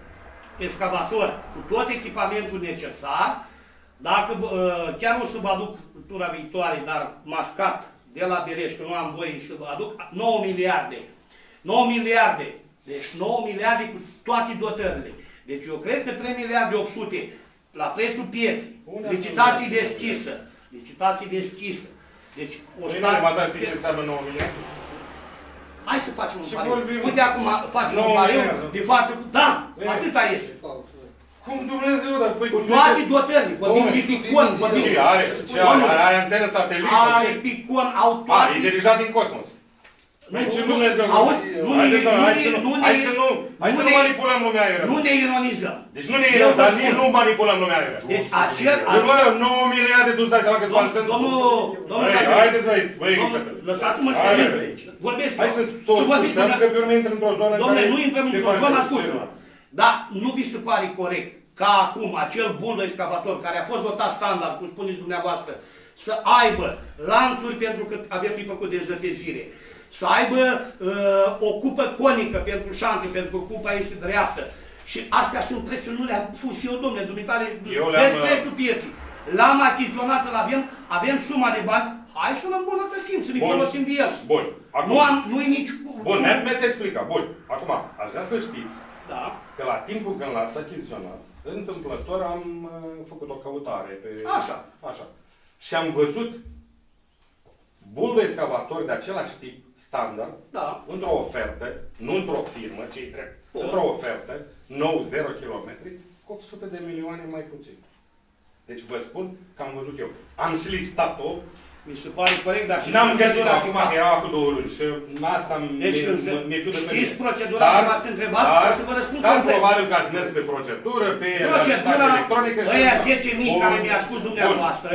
excavator, cu tot echipamentul necesar, dacă uh, chiar o să vă aduc tura viitoare, dar mascat de la Bereș, că nu am voie să vă aduc, 9 miliarde. 9 miliarde. Deci 9 miliarde cu toate dotările. Deci eu cred că 3 miliarde 800 la prețul pieții, Unde licitații am deschisă, licitații deschisă. Deci o Păi stat- nu, mă, dar știți ce înseamnă 9 miliarde? Hai să facem un Și pariu. vorbim. Uite acum facem un 9 pariu miliarde. de față cu... Da, Bine. atâta este. Fals. Cum Dumnezeu, dar păi... Cu toate dotările. Vorbim Domnule, de picon, sublinii vorbim... Ce are? Ce are? Are, are antenă satelit sau Are ce? picon, au A, toate... e dirijat din cosmos. Păi ce Dumnezeu? Auzi, nu ne, Haideți, nu mă, hai ne, să nu, nu ne, hai să nu, hai să nu ne- manipulăm lumea aia. nu ne ironizăm. Deci nu ne Eu e, vă dar spun. nici nu manipulăm lumea aia. Deci acel... Nu, mă, acel 9 miliarde, tu îți dați seama că domnul, sunt domnul, domnul, Băi, Zachary, haideți, băi, băi, domnul, Cătălin. lăsați-mă să Hai, termin. băi. Vorbesc. Hai să Și vorbiți, ascultăm, că domnule- pe urmă intră într-o zonă în Domnule, care nu intrăm te într-o faci zonă, de ascultă ceva. Dar nu vi se pare corect ca acum acel buldo excavator care a fost dotat standard, cum spuneți dumneavoastră, să aibă lanțuri pentru că avem de făcut de zăpezire, să aibă uh, o cupă conică pentru șanțe, pentru că cupa este dreaptă. Și astea sunt prețuri, nu le-am pus eu, domnule, dumitale, Eu le-am, vezi uh, prețul pieții. L-am achiziționat, îl avem, avem suma de bani, hai să-l îmbunătățim, să ne Bun. folosim de el. Bun, acum. Nu am, nu-i nici... Bun, mi- mi-ați explicat. Bun, acum, aș vrea să știți Da. că la timpul când l-ați achiziționat, întâmplător am uh, făcut o căutare pe... Așa. Așa. Și am văzut buldo excavator de același tip, standard, Da. într-o ofertă, nu într-o firmă, ci drept, Bun. într-o ofertă, nou 0 km, cu 800 de milioane mai puțin. Deci vă spun că am văzut eu. Am și listat-o, Mi se pare corect, dar și n-am găsit procedura acum și că era cu două luni și asta Deci, mi-e când se- mi-e ciudă pe știți mine. procedura și m-ați întrebat, dar, o să vă răspund Dar complet. probabil că ați mers pe procedură, pe Procedura, licitație electronică și... ăia 10.000 Bun. care mi-a spus dumneavoastră,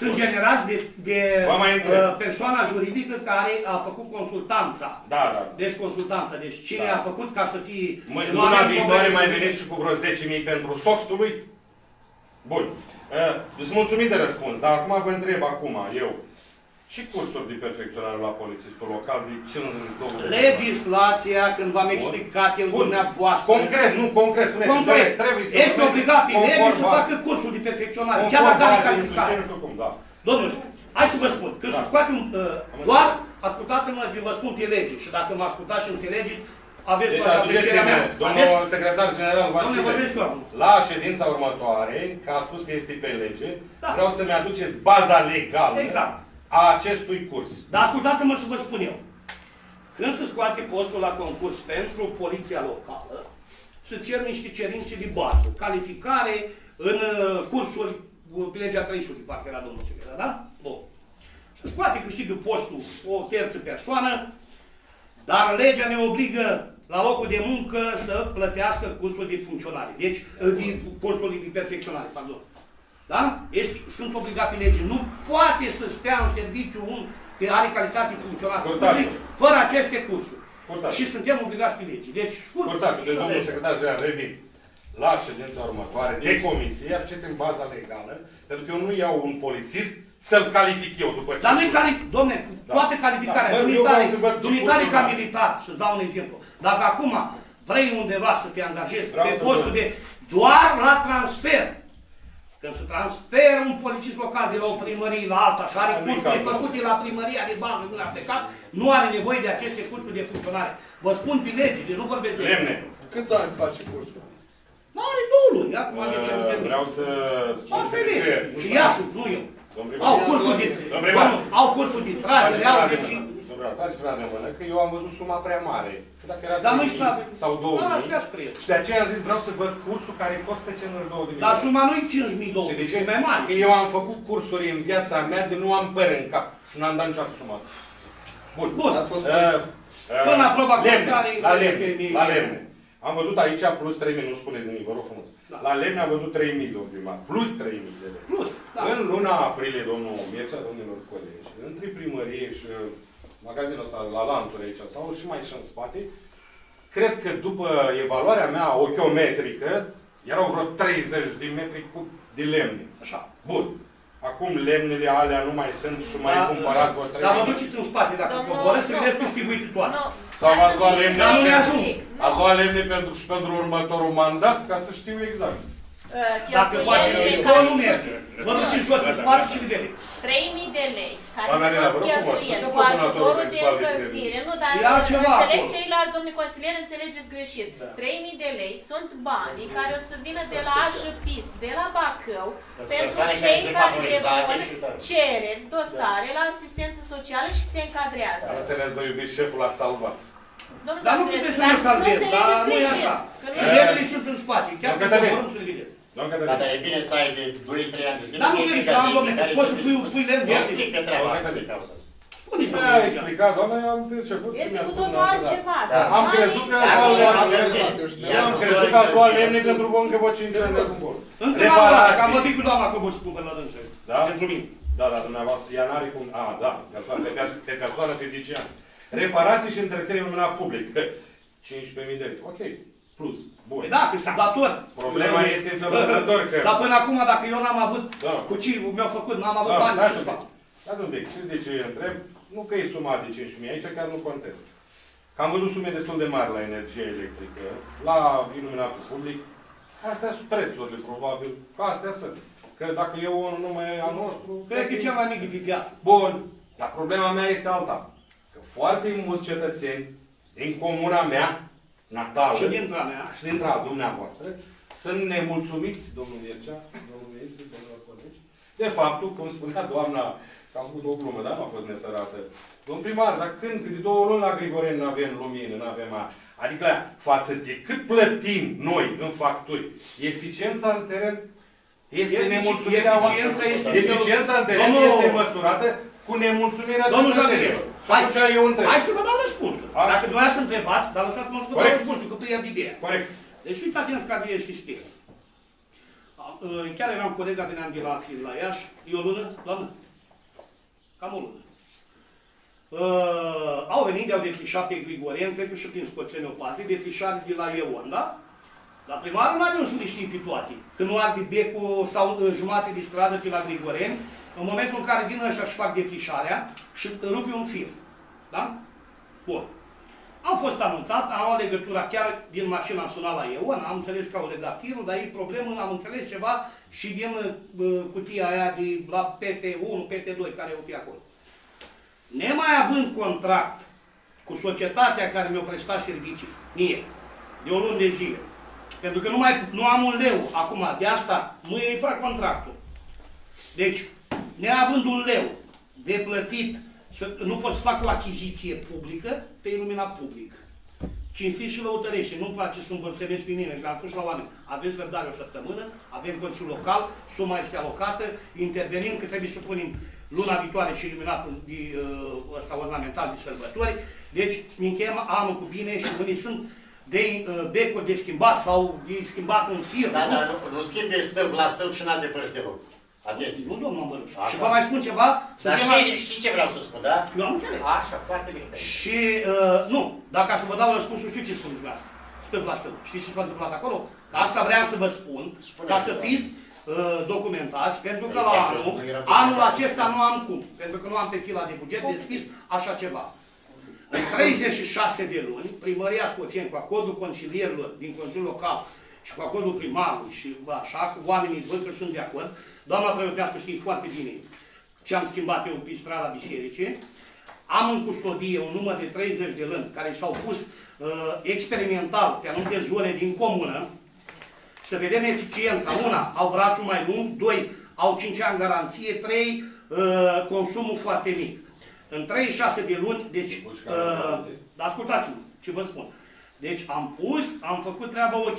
sunt generați de, de Vă mai întreb. uh, persoana juridică care a făcut consultanța. Da, da. Deci consultanța. Deci cine Da. a făcut ca să fie... Mă, să nu luna avem viitoare probleme mai cu- veniți și cu vreo 10.000 pentru softul lui? Bun. Uh, sunt mulțumit de răspuns, dar acum vă întreb acum, eu, ce cursuri de perfecționare la polițistul local de 52 Legislația, când v-am explicat el Bun. dumneavoastră... Concret, nu concret, spuneți, Concret. doamne, trebuie să... Este obligat prin lege conform să ba- facă cursul de perfecționare, conform chiar dacă are bazei, nu știu calificare. ce, nu știu cum, da. Domnule, hai să vă spun, când Da. se scoate un... Uh, Am doar, ascultați-mă, că vă spun pe lege și dacă mă ascultați și înțelegeți, aveți Deci toată aduceți-mi, aprecierea mea. domnul Aveți? secretar general Domnule, vorbesc Vasile, eu acum. la ședința următoare, că a spus că este pe lege, Da. vreau să-mi aduceți baza legală Exact. A acestui curs. Dar ascultați-mă să vă spun eu. Când se scoate postul la concurs pentru poliția locală, se cer niște cerințe de bază. Calificare în uh, cursuri, uh, pe legea 300, parcă era domnul secretar, da? Bun. Se scoate, câștigă postul o terță persoană, dar legea ne obligă la locul de muncă să plătească cursul de funcționare. Deci, uh, de cursul de perfecționare, pardon. Da? Este, sunt obligat pe lege. Nu poate să stea în serviciu un care are calitate funcțională Scurtați-o. public fără aceste cursuri. Scurtați-o. Și suntem obligați pe lege. Deci, scurt. Scurtați, deci domnul secretar general revin la ședința următoare de comisie, aduceți în baza legală, pentru că eu nu iau un polițist să-l calific eu după ce... Dar nu-i cali... Domne, cu Da. toate calificarea, Da, bă, eu dumitare, vreau să văd ce dumitare cursuri ca am. militar, să-ți dau un exemplu. Dacă acum vrei undeva să te angajezi Vreau pe să postul văd. de doar la transfer, Când se transferă un polițist local de la o primărie la alta și are cursuri făcute la primăria de bază din a plecat, nu are nevoie de aceste cursuri de funcționare. Vă spun pe lege, deci nu vorbesc de Lemne. Câți ani face cursul? Nu are două luni, acum de ce nu Uh, te Vreau să spun Asta de e ce. lege. Și Iașu, nu eu. Domn Au primar. cursul de, Domn primar. Domnul, au cursul de tragere, au deci... Domnul primar, taci frate de mână, că eu am văzut suma prea mare. Că Dacă era Dar nu 3.000 știu. sau 2.000. Da, așa scrie. Și de aceea am zis, vreau să văd cursul care costă 52 de Dar milioane. suma nu e 5.200, Și de ce? e mai mare. Că eu am făcut cursuri în viața mea de nu am păr în cap. Și nu am dat niciodată suma asta. Bun. Bun. Ați fost Uh, polițist. uh, Până la proba lemne, contrară, la e- lemne, e- la lemne. Am văzut aici plus 3.000, nu spuneți nimic, vă rog frumos. Da. La lemne am văzut 3.000, domnul primar, plus 3.000 de lei. Plus, da. În luna aprilie, domnul Mircea, domnilor colegi, între primărie și uh, magazinul ăsta la lanțuri aici, sau și mai și în spate, cred că după evaluarea mea ochiometrică, erau vreo 30 de metri cub de lemne. Așa. Bun. Acum lemnele alea nu mai sunt și mai Da, cumpărați vreo 3 Dar vă duceți în spate dacă Domnul- coborâți să nu, vedeți că nu. distribuite toate. Nu. Sau v-ați luat lemne Dar nu ne pentru- ajung. Ați luat lemne pentru, și pentru următorul mandat, ca să știu exact. Dacă faceți Cheltuielile mișto, care nu sunt- merge. Vă duceți jos în spate și vedeți. 3.000 de lei care Doamna Nena, vă sunt rog frumos, cheltuieli să cu fac un ajutorul ator de principal de încălzire. Nu, dar E altceva înțeleg acolo. ceilalți, domnule consilier, înțelegeți greșit. Da. 3.000 de lei sunt banii care o să vină de la AJPIS, de la Bacău, pentru persoane care cei sunt care favorizate depun și da. cereri, dosare la asistență socială și se încadrează. Am înțeles, vă iubiți șeful la salvat. Domnul Dar nu Zafrescu, puteți să dar mă salvez, nu dar înțelegeți nu e greșit. așa. Că nu Și e- lemnele sunt în spate. Chiar Domnul că Cătălin. coborâm să le vedeți. Doamna Da, Cătălin. dar e bine să ai de 2-3 ani de zile. Dar nu că trebuie explică să am, zi domnule, care poți să trebuie pui- pui lemn Nu verde. explică treaba Doamna asta Cătălin. din cauza asta. Puneți Mi-a explicat, doamna, eu am început. Este mi-a cu spus totul dumneavoastră, altceva. da. Sunt Am banii crezut că care- ați luat Dacă lemne. nu Eu încălzit. știu. Eu am Ia crezut ajutor că ați luat încălzit. lemne pentru încă vreo 5 ani de acum. Încă n-am luat, că am Reparații. vorbit cu doamna Cobor Scumpă la dânsă. Da? Pentru mine. Da, dar dumneavoastră, ea n-are cum... A, da, persoană, pe, per- pe persoană fiziciană. Reparații și întreținere luminat public. 15.000 de lei. Ok, plus. Bun. Păi da, că sunt dator. Problema este în felul următor că... Dar până acum, dacă eu n-am avut Da. cu ce mi-au făcut, n-am avut Da, bani, stați ce un să pic. fac? Stați un pic. Știți de ce eu întreb? Nu că e suma de 5.000, aici chiar nu contest. Că am văzut sume destul de mari la energie electrică, la iluminatul public. Astea sunt prețurile, probabil. Că astea sunt. Că dacă e unul numai al nostru... Cred că e cel mai mic de pe piață. Bun, dar problema mea este alta. Că foarte mulți cetățeni din comuna mea, natală, Și dintre mea. și dintre a dumneavoastră, sunt nemulțumiți, domnul Mircea, domnul Mircea, domnul colegi, de faptul, cum spunea doamna, că am făcut o glumă, dar nu a fost nesărată. Domnul primar, dar când, de două luni la Grigoren nu avem lumină, nu avem a... Adică, față de cât plătim noi în facturi, eficiența în teren este Efici- nemulțumirea eficiența oamenilor. este- Eficiența în teren Domnul- este măsurată cu nemulțumirea Domnul cetățenilor. Zafir, Și atunci eu întreb. Hai să vă dau răspunsul. Așa. Dacă dumneavoastră întrebați, dar lăsați-mă să vă dau Corect. răspunsul, că pierd ideea. Corect. Deci fiți atenți ca de sistem. A- uh, Chiar eram colega din ambulanții la Iași, e o lună, la lună. Cam o lună. Uh, au venit, de-au defrișat pe Grigorien, cred că și prin Scoțeni o parte, defrișat de la Ion, da? Dar primarul nu are un să le știe pe toate. Când nu arde becul sau uh, jumate de stradă pe la Grigoreni, în momentul în care vin ăștia și fac defrișarea și rupe un fir. Da? Bun. Am fost anunțat, am luat legătura chiar din mașină, am sunat la Ion, am înțeles că au legat tirul, dar e problemă, am înțeles ceva și din uh, cutia aia de la PT1, PT2 care o fi acolo. Nemai având contract cu societatea care mi-a prestat servicii, mie, de o lună de zile, pentru că nu, mai, nu am un leu. Acum, de asta mâine îi fac contractul. Deci, neavând un leu de plătit, să, nu pot să fac o achiziție publică pe iluminat public. Cinstit și lăutărește, nu-mi place să îmbălsemesc pe nimeni, le-am spus la oameni, aveți răbdare o săptămână, avem Consiliul Local, suma este alocată, intervenim că trebuie să punem luna viitoare și iluminatul de, uh, ăsta ornamental de sărbători, deci încheiem anul cu bine și unii sunt de uh, becuri de schimbat sau de schimbat un fir. Da, nu? dar nu, nu schimbe stâlp la stâlp și în alte părți de loc. Atenție. Nu, domnul Măruș. Așa. Și vă mai spun ceva? Dar suntem la- știi, știi ce vreau să spun, da? Eu am înțeles. Așa, foarte bine. Și, uh, nu, dacă să vă dau răspunsul, știu ce spun dumneavoastră. Stâmp la stâmp. Știți ce s-a întâmplat acolo? Că asta vreau să vă spun, Spuneți, ca să da. fiți uh, documentați, pentru că Păi, la dacă anul, nu era anul documentat. acesta nu am cum, pentru că nu am pe fila de buget deschis așa ceva. În 36 de luni, primăria Scoceni, cu acordul consilierilor din Consiliul Local și cu acordul primarului și bă, așa, cu oamenii văd că sunt de acord, doamna preoteasă știe foarte bine ce am schimbat eu pe strada bisericii, am în custodie un număr de 30 de lămpi care s-au pus uh, experimental pe anumite zone din comună, să vedem eficiența. Una, au brațul mai lung, doi, au 5 ani garanție, trei, uh, consumul foarte mic. În 36 de luni, deci, uh, ascultați-mă ce vă spun. Deci am pus, am făcut treaba ok.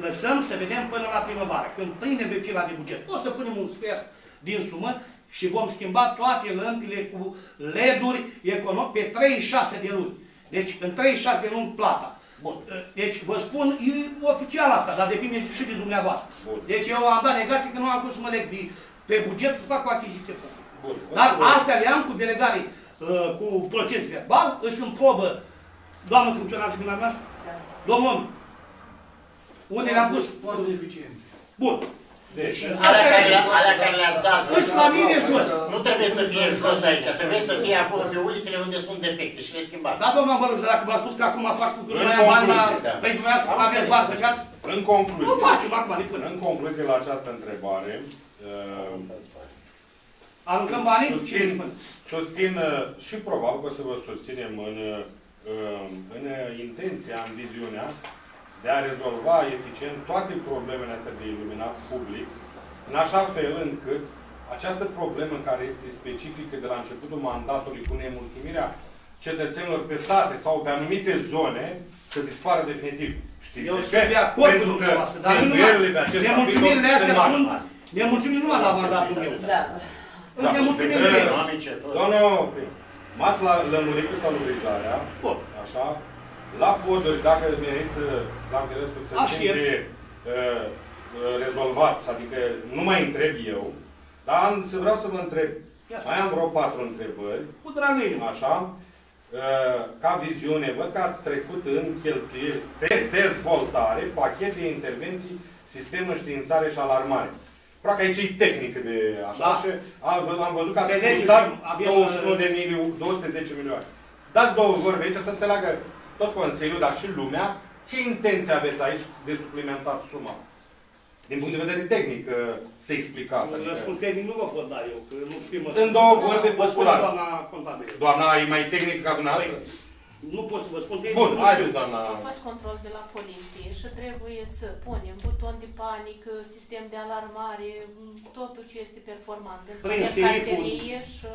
Lăsăm să vedem până la primăvară. Când pâine ve fi la de buget, o să punem un sfert din sumă și vom schimba toate lămpile cu LED-uri economic pe 36 de luni. Deci în 36 de luni plata. Bun. Deci vă spun, e oficial asta, dar depinde și de dumneavoastră. Bun. Deci eu am dat negație că nu am pus să mă leg de, pe buget să fac o achiziție publică. Bun. Dar astea le am cu delegare, uh, cu proces verbal, îți în probă, doamnă funcționar și dumneavoastră, domnul, unde le-am pus? Foarte eficient. Bun. Deci, Alea care, alea care le-ați dat Îți la mine jos. nu trebuie să fie jos aici, trebuie să fie acolo pe ulițele unde sunt defecte și le schimbați. Da, domnul Amărus, dacă v-a spus că acum fac cu În mai am bani la... concluzie, da. Pentru dumneavoastră, Am că aveți înțeles. bani făceați? în Nu concluzie, facem acum, de până. în concluzie la această întrebare, uh, Aruncăm banii? Susțin. Cine de până? susțin uh, și probabil că o să vă susținem în, uh, în intenția, în viziunea de a rezolva eficient toate problemele astea de iluminat public, în așa fel încât această problemă care este specifică de la începutul mandatului cu nemulțumirea cetățenilor pe sate sau pe anumite zone să dispară definitiv. Știți Eu de sunt ce? de acord cu Pentru că dumneavoastră, dar nu cheltuielile pe numai. acest Nemulțumirile capitol astea sunt sunt, mari. nemulțumiri numai la mandatul meu. Da. Sunt nemulțumirile Pe mele. economice, tot. Domnul, m-ați la lămurit cu salubrizarea, Bun. așa, la poduri, dacă veniți la Terescu să Aștept. simte uh, uh, rezolvat, adică nu mai întreb eu, dar am, să vreau să vă întreb, Ia. mai am vreo patru întrebări, Cu dragul inimii. așa, uh, ca viziune, văd că ați trecut în cheltuieli pe dezvoltare, pachet de intervenții, sistem înștiințare și alarmare. Probabil că aici e tehnică de așa Da. și am, vă- am văzut că ați Vedeți, pulsat avem, 21 de milioane, 210 milioane. Dați două vorbe aici să înțeleagă tot Consiliul, dar și lumea, ce intenție aveți aici de suplimentat suma? Din punct de vedere tehnic, uh, să explicați. Adică, Răspuns tehnic nu vă pot da eu, că nu știu mă. În două vorbe Vă spune populare. doamna contabilă. doamna e mai tehnică ca dumneavoastră? Nu pot să vă spun tehnic. Bun, nu știu. haideți, doamna. A fost control de la poliție și trebuie să punem buton de panică, sistem de alarmare, totul ce este performant. Pentru că Prin avem șeriful. caserie și...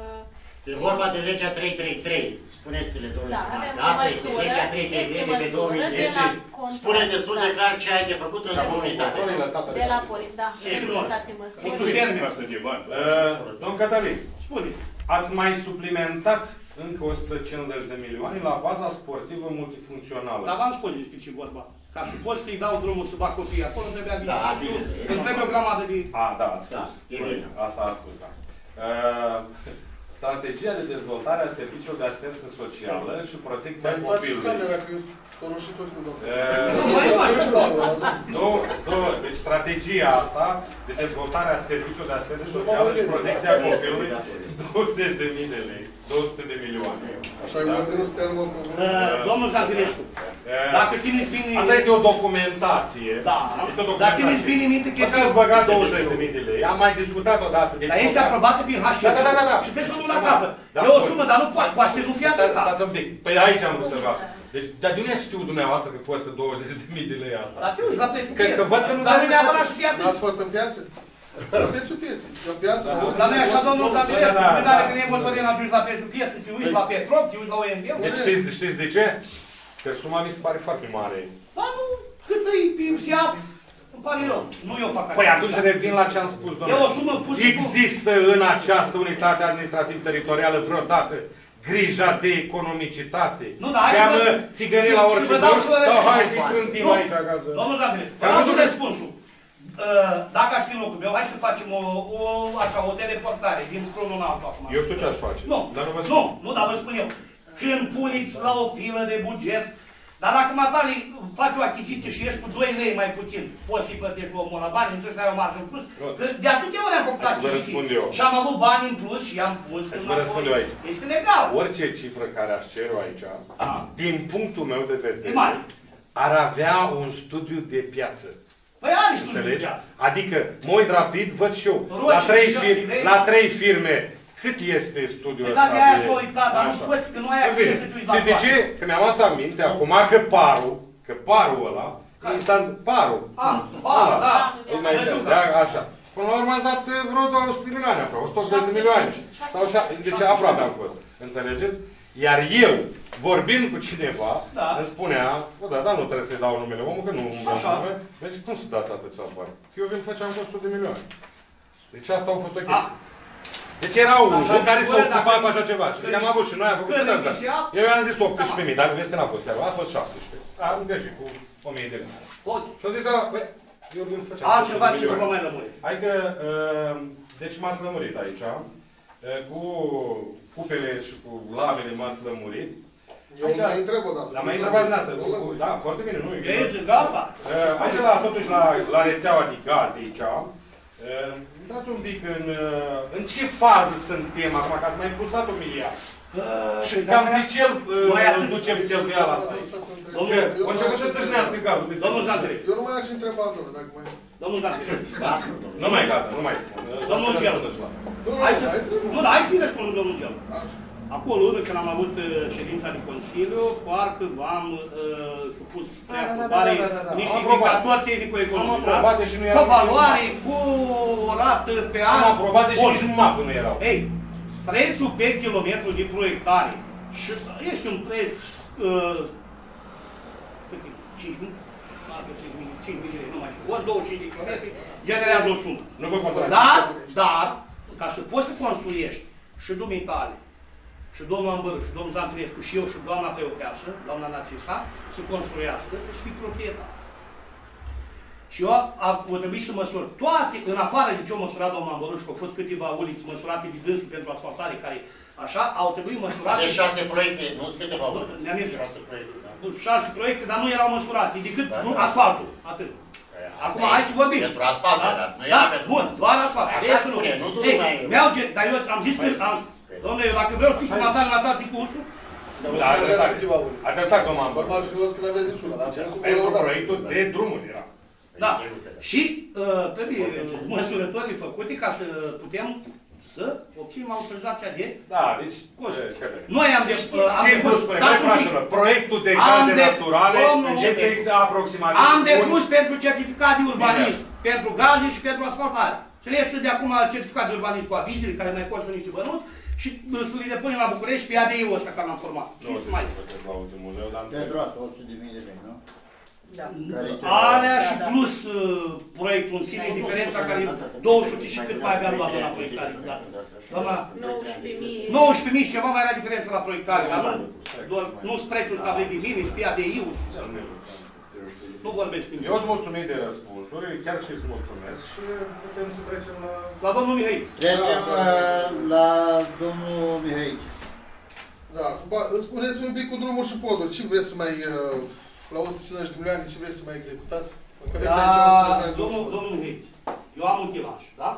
E vorba de legea 333, spuneți-le, domnule Da, primar. avem că o Asta este măsură, legea este 333 de pe măsură 2000. de Este, la control. spune destul de Da. clar ce ai de făcut în comunitate. Control e lăsată De la poli, da, Sigur. lăsate Cu măsuri. sugermi asta de bani. Uh, domn Cătălin, Spune. ați mai suplimentat încă 150 de milioane la baza sportivă multifuncțională. Dar v-am spus despre ce vorba. Ca să poți să-i dau drumul să fac copii acolo, trebuia Da, vizită. vizite. Îmi trebuie o grămadă de... A, da, ați spus. Da, e Bun, bine. Asta ați spus, da. Uh, strategia de dezvoltare a serviciilor de asistență socială și protecția Mai întoarceți copilului. camera, că eu sunt roșitor cu domnul. Uh, Nu, mai faci. Două, două, deci strategia asta de dezvoltare a serviciilor de asistență socială și protecția copilului, 20 de mii de lei, 200 de milioane. Așa e ordinul stermă cu... Uh, Domnul Zantinescu, Uh, dacă țineți bine... Asta este o documentație. Da, Este o dar țineți bine minte Că chestia ați băgat 20 de mii de lei. Am mai discutat odată. de Dar este program. aprobată prin HL. Da, da, da, da, da. Și trebuie să luăm Da, la da. capăt. Da, E o bun. sumă, dar nu poate, poate să nu fie Stați, atâta. stați un pic. Păi aici am vrut să fac. Deci, dar de unde ați știut dumneavoastră că costă 20 de mii de lei asta? Dar te uiți la prețul Că- că văd că nu Dar nu vreți să neapărat faceți- să fie atât. N-ați fost în piață? Prețul pieții. În piață, Da. vă- Dar nu e așa, domnul Da, Zantinescu, da, când are da. când e motorin la duci la prețul pieță, te uiți la petrol, te uiți la OMV. Deci știți, știți de ce? Că suma mi se pare foarte mare. Dar nu, cât îi PMSA, îmi pare rău. Nu eu fac Păi așa. atunci revin la ce am spus, E domnule. o sumă pusă cu... Există în această unitate administrativ-teritorială vreodată grija de economicitate? Nu, dar hai să Cheamă vă- țigării să- la să orice vă dau dor? și vă Sau răspuns. hai să-i trântim Nu. aici acasă? Domnul Zantinescu, Am vă dau văzut și că- răspunsul. Uh, Dacă aș fi în locul meu, hai să facem o, o, așa, o teleportare din unul în altul acum. Eu știu ce aș face. Nu, Dar nu vă spun. nu, nu, dar vă spun eu. Când puneți la o filă de buget, dar dacă matali faci o achiziție și ești cu 2 lei mai puțin, poți să-i plătești pe omul la bani, între să ai o marjă în plus. Nu. Că de atâtea ori am făcut Hai să vă achiziții răspund eu. și am avut bani în plus și am pus. Hai să în vă acolo. răspund eu aici. Este legal. Orice cifră care aș cere eu aici, din punctul meu de E vedere, mare. ar avea un studiu de piață. Păi are studiu de Înțelegi? piață. Adică, mă uit rapid, văd și eu. Roșii, La trei, șapte fir- lei. la trei firme, cât este studiul Păi ăsta? da, de aia de- s-a uitat, dar nu Așa. poți, că nu ai Păi acces bine. să te uiți la Știți de toate. ce? Că mi-am adus aminte acum că parul, că parul ăla, Care? instant, parul. Ah, parul, Ăla. da. Îl mai înțeleg, da? Așa. Până la urmă ați dat eh, vreo 200 de milioane aproape, 180 de milioane. Sau așa, deci aproape am fost. Înțelegeți? Iar eu, vorbind cu cineva, Da. îmi spunea, bă, da, dar nu trebuie să-i dau numele omului, că nu îmi dau Așa. nume. Deci cum să dați atâția bani? Că eu vi-l făceam cu 100 de milioane. Deci asta a fost o chestie. Ah. Deci era unul Așa, care s-a bă, ocupat dacă- cu așa ceva. Și când am avut și noi am făcut când tot asta. inițial- Eu i-am zis 18.000, dar vezi că n-a fost chiar, a fost 17. Da, am greșit cu 1.000 de lei. Ok. Și au zis ăla, băi, eu vi-l făceam. cu Altceva 100 de ce să vă milioane. mai rămâne. Adică, uh, deci m-ați lămurit aici, uh, cu cupele și cu lamele m-ați lămurit. Eu mai întreb o dată. L-am mai întrebat din asta. cu- cu- Da, foarte bine, nu e bine. Vezi, gata. Uh, Aici, la, totuși, la, la rețeaua de gaze aici, uh, intrați un pic în, uh, în ce fază suntem acum, că ați mai plusat o miliard. Și cam pe ce îl, uh, Mai îl atât. ducem cheltuiala asta aici? Domnul, Că a început să țâșnească gazul. peste Domnul tot. Zantre, Eu nu mai am și întrebat, domnule, dacă mai... domnul Zantre. Nu mai gata, nu mai. Domnul Lasă-l Gel. răspundă și la asta. Nu, nu, Hai să, mai întreb. nu, dar hai să-i răspund domnul Gel. Așa. Acolo, când am avut uh, ședința de Consiliu, parcă v-am uh, supus spre Da, da, da, aprobare da, da, da. niște Am aprobat. indicatori Am tehnico-economici, aprobat, deși nu Cu erau valoare, cu rată pe an. Am aprobat, deși Bun. nici în mapă nu erau. Ei, prețul pe kilometru de proiectare și este un preț uh, cât e? 5 mii? Parcă 5 mii, 5 mii de lei, nu mai știu. Ori 25 de kilometri, generează o sumă. Nu vă contrazic. Dar, dar, ca să poți să construiești și dumitale, și domnul Ambăru, și domnul Zanfrescu, și eu, și doamna Teopeasă, doamna Narcisa, să construiască, trebuie să fii proprietar. Și eu a, a trebuit să măsur toate, în afară de ce au măsurat domnul Ambăruș, că au fost câteva uliți măsurate de dânsul pentru asfaltare, care așa, au trebuit măsurate. Aveți șase proiecte, nu sunt câteva Nu, vorbesc. ne-am ieșit. Șase proiecte, da. Șase proiecte, dar nu erau măsurate, decât Da, nu, da. asfaltul, atât. Asta Acum e hai să vorbim. Pentru asfalt, da? da? Nu da, era pentru... bun, doar asfalt. Așa Restul spune, nu tu Ei, mai... merge, dar eu am zis că, am, domnule, eu dacă vreau să știu cum a dat la toate cursul, Dar Da, nu aveați dreptate. câteva uliți. A dreptat, domnul Ambăr. Normal și vreau să nu aveți niciuna, dar ce să Pentru proiectul de drumuri era. da. Sigur că da. Și uh, trebuie măsurătorile făcute ca să putem să obținem autorizația de Da, deci... Cost. e, cred. Noi am de... uh, am Simplu depus- spune, stați băi un pic. fraților, proiectul de Am gaze de- naturale Domnul, este aproximativ... Am un- depus pentru certificat de urbanism, pentru gaze și pentru asfaltare. Să le iese de acum certificat de urbanism cu avizele, care mai costă niște bănuți, și uh, să le depunem la București pe ADI-ul ăsta care l-am format. Nu, Și mai. la ultimul meu, dar Pentru asta, 100 de mii de lei, nu? Da. Care Alea Da, și da. plus uh, proiectul în sine, diferența care 200 și cât mai avea luat la proiectare. Da. Doamna, 19.000. 19.000 și ceva mai era diferență la proiectare, dar nu, doar, nu prețul stabilit de mine, pe ADI-ul. Nu vorbesc cu Eu îți mulțumim de răspunsuri, chiar și îți mulțumesc și putem să trecem la... La domnul Mihai. Trecem uh, la domnul Mihaici. Da, ba, spuneți-mi un pic cu drumul și podul. Ce vreți să mai, uh, la 150 de milioane, ce vreți să mai executați? Că aveți aici un Da, segment drum și domnul, pod. domnul Mihai, eu am un tilaj, da?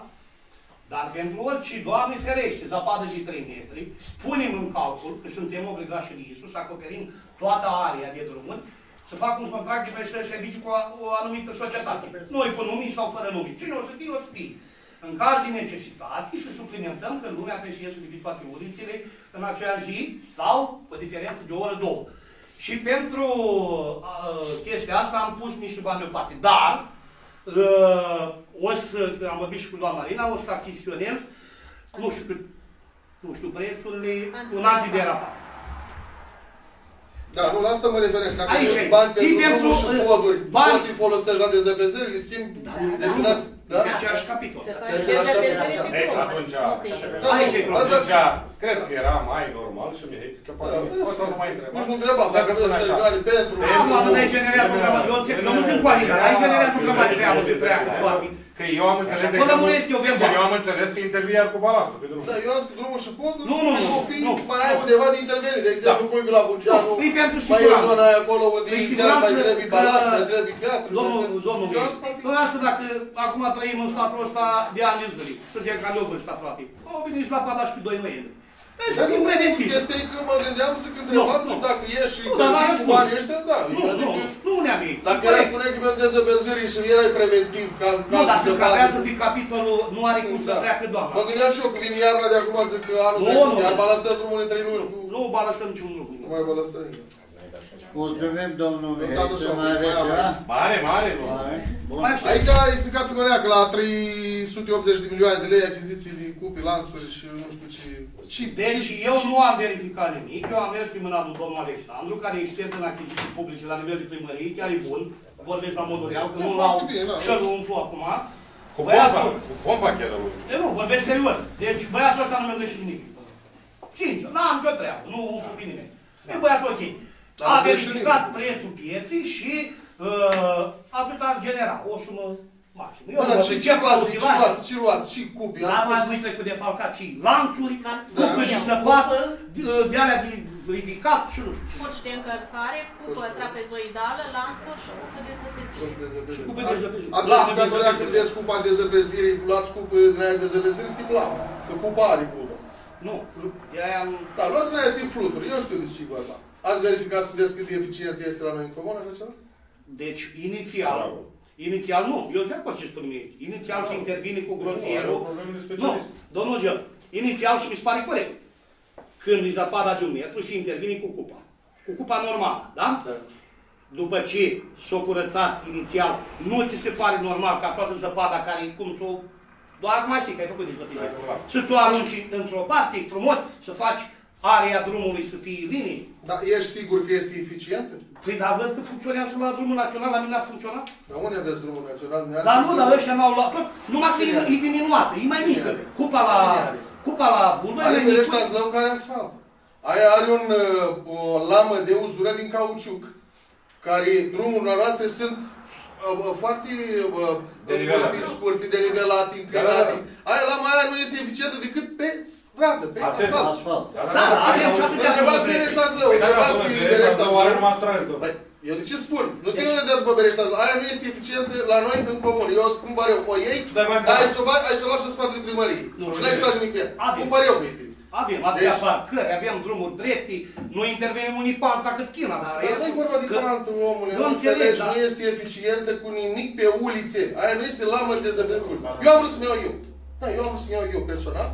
Dar pentru orice, Doamne ferește, zapadă de 3 metri, punem în calcul că suntem obligați și de ISU să acoperim toată area de drumuri, să fac un contract de prestări servicii cu o, o anumită societate. Noi cu numiți sau fără numiți. Cine o să fie, o să fie. În caz de necesitate, să suplimentăm că lumea trebuie să iasă de pe toate ulițele în aceeași zi sau o diferență de o oră, două. Și pentru uh, chestia asta am pus niște bani deoparte. Dar, uh, o să, că am vorbit și cu doamna Marina, o să achiziționez, nu știu cât, nu știu prețurile, un antiderapant. Da, nu, la asta mă referem. Dacă Aici aveți e. bani Timp pentru drumuri și pentru, uh, poduri, bani- poți să-i folosești la dezăpezări, le schimbi destinați. Da? Pe aceeași capitol. Se face Deci, dezăpezire așa, pe Ei, drum. atunci, Nu pe- Da, Aici e da, problema. da, atunci, cred că era mai normal și Mihai că poate Da, o să nu mai întreba. Nici nu întrebam, Dacă dacă spune sunt așa. milioane pentru... Am oameni aici generează un cămăt. Eu înțeleg, eu nu sunt cu adică, aici generează un cămăt treabă să treacă cu oameni. Că eu am înțeles de Vă că... lămuresc eu, Sincer, verbal. eu am înțeles că intervii iar cu balastul pe drum. Da, eu am zis că drumul și podul Nu, nu, nu, nu fi, nu. mai ai undeva de intervenit. De exemplu, cum e la Bungeanu, Nu, e pentru mai e siguranță. zona aia acolo unde Păi chiar siguranță mai trebuie că- balast, mai trebuie piatră. Domnul, mai domnul, trebuie- Și am zis, practic, Păi asta dacă acum trăim în satul ăsta de ani de zile, suntem ca eu vârstă aproape. Au venit și la Padaș pe 2 noiembrie. Trebuie să fim preventivi. Este că mă gândeam să întrebați nu. dacă e și Nu, dar n-am cu răspuns. banii ăștia, da. Nu, nu, Adică, nu ne-am ei. dacă era spune că pentru dezăbezării și erai preventiv, ca Nu, dar să să capează pe capitolul, nu are cum să Da. treacă doamna. Mă gândeam și eu că vine iarna de acum, zic că anul Nu, trecut, nu. iar balastă drumul în trei luni. Nu balasăm niciun lucru. Nu mai balastă Mulțumim, domnul Îți dau Mihai. așa, Mai aveți mai ceva? Mare, mare, nu? Mare. Bun. Mai știu. Aici explicați-mă lea că la 380 de milioane de lei achiziții de cupi, lanțuri și nu știu ce... Și deci eu nu am verificat nimic, eu am mers pe mâna lui domnul Alexandru, care e expert în achiziții publice la nivel de primărie, chiar e bun, vorbesc la modul real, că Da, nu foarte l-au bine, da. și-l umflu acum. Cu Băiatul- bomba, cu bomba chiar lui. Eu nu, vorbesc serios. Deci băiatul ăsta nu mi-a greșit nimic. Sincer, n-am nicio treabă, nu umflu pe nimeni. E băiatul ok. Dar A nu greșit verificat nimic. prețul pieții și uh, atât ar genera, o sumă maximă. Eu Bă, dar nu ce, știu ce luați, ce motivație. luați, ce luați, și cupi, Dar ați mai spus... nu trecut de falcat și lanțuri, Lanțuri, cupe de da. săpat, Cupă. de- de alea de ridicat și nu știu. Foci de încărcare, cupă trapezoidală, lanțuri și cupă de zăpezire. Cupe de zăpezire. Ați Lamă verificat de o leacă, zăpezire. vedeți cupa de zăpezire, luați cupă din aia de zăpezire tip lamă. Că cupa are cupa. Nu, de aia am... Da, luați din aia tip fluturi, eu știu despre ce vorba. Ați verificat să vedeți cât de eficient este la noi în comun, așa ceva? Deci, inițial, Bravo. Inițial nu, eu zic ce spun mie. Inițial și intervine cu grosierul. Nu, are o problemă de Nu, specialist. domnul Gel, inițial și mi se pare corect. Când e zăpada de un metru și intervine cu cupa. Cu cupa normală, da? Da. După ce s-a curățat inițial, nu ți se pare normal ca toată zăpada care cum s-o... Doar mai știi că ai făcut de zăpire. Da, clar. Să ți-o arunci într-o parte, frumos, să faci area drumului să fie linii. Dar ești sigur că este eficientă? Păi dar văd că funcționează la drumul național, la mine a funcționat. Dar unde aveți drumul național? Dar nu, dar ăștia n-au luat tot. Numai că Cine e, are? e diminuată, e mai Cine mică. are? Cupa la, Cine are? cupa la bulbă Are e pe mică. ăștia zlău care asfalt. Aia are un, uh, o lamă de uzură din cauciuc, care drumurile noastre sunt uh, uh, foarte uh, Denivelate. îngusti, scurte, denivelate, inclinate. Da, da, Aia lama aia nu este eficientă decât pe stradă, pe Atent. asfalt. Asfalt. Da, Da, da, avem și atâtea Întrebați pe probleme. Berești la Zlău, Păi da, întrebați domnule, pe Berești Berești la la Zlău are Oară. numai străzi, domnule. Păi, eu de ce spun? Nu te de după Berești la Zlău. Aia nu este eficientă la noi în comun. Eu spun bareu, o iei, Dar mai dar ai bine. să o bagi, ai să o lași în spatele primăriei. Nu, Și n-ai să faci nimic cu ea. Avem. Cu bareu cu ei. Avem atâtea Deci- parcări, avem drumuri drepte, noi intervenim unii pe alta cât China, dar Dar nu e vorba de că- plantă, omule, Nu nu înțeleg, înțelegi, da. nu este eficientă cu nimic pe ulițe. Aia nu este lamă de zăbături. Eu am vrut să-mi iau eu. Da, eu am vrut să-mi iau eu personal.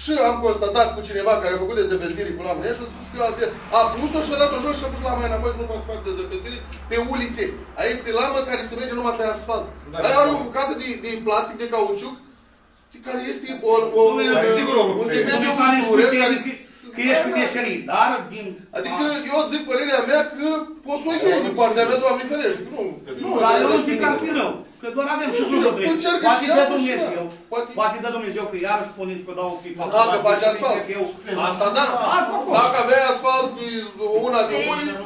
Și am constatat cu cineva care a făcut dezăpezire cu lamă de aia și a spus că a- a pus-o și a dat-o jos și a pus lama înapoi, nu poate să fac dezăpezire pe ulițe. Aia este lamă care se merge numai pe asfalt. Da, Aia are o da. bucată de, de plastic, de cauciuc, care este o, o, Domnule, un, sigur o un lucru. segment de Domnule, care usură spune care... că- că ești pe meșerii, dar din... Adică eu zic părerea mea că poți să o iei din partea mea, Doamne ferește, că nu. Nu, dar eu nu zic că ar fi rău. Că doar avem și drumul drept. Încearcă Poate și dă ea, și Dumnezeu. ea. Poate- Poate dă Dumnezeu că iarăși spuneți că dau pe față. Da, că face asfalt. Eu, Asta da. Asta acolo. Dacă aveai asfalt pe una de uliți,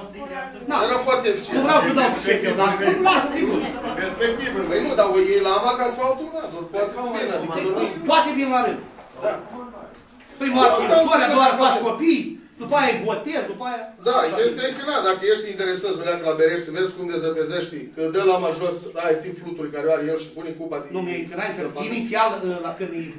Da. era foarte Nu eficient. vreau să dau pe șefie, dar spun, lasă pe bun. Perspectivă. Păi nu, dar o iei la ama ca asfaltul, da, doar poate să vină, adică nu Toate vin la rând. Da. Prima dată, soarea doar faci copii, după aia e botez, după aia... Da, este înclinat. Dacă ești interesat să leacă la Berești, să vezi cum dezăpezești, că dă lama jos, ai tip fluturi care o are el și pune cupa de... Nu mi-e inclinat, inițial, uh, la când e uh,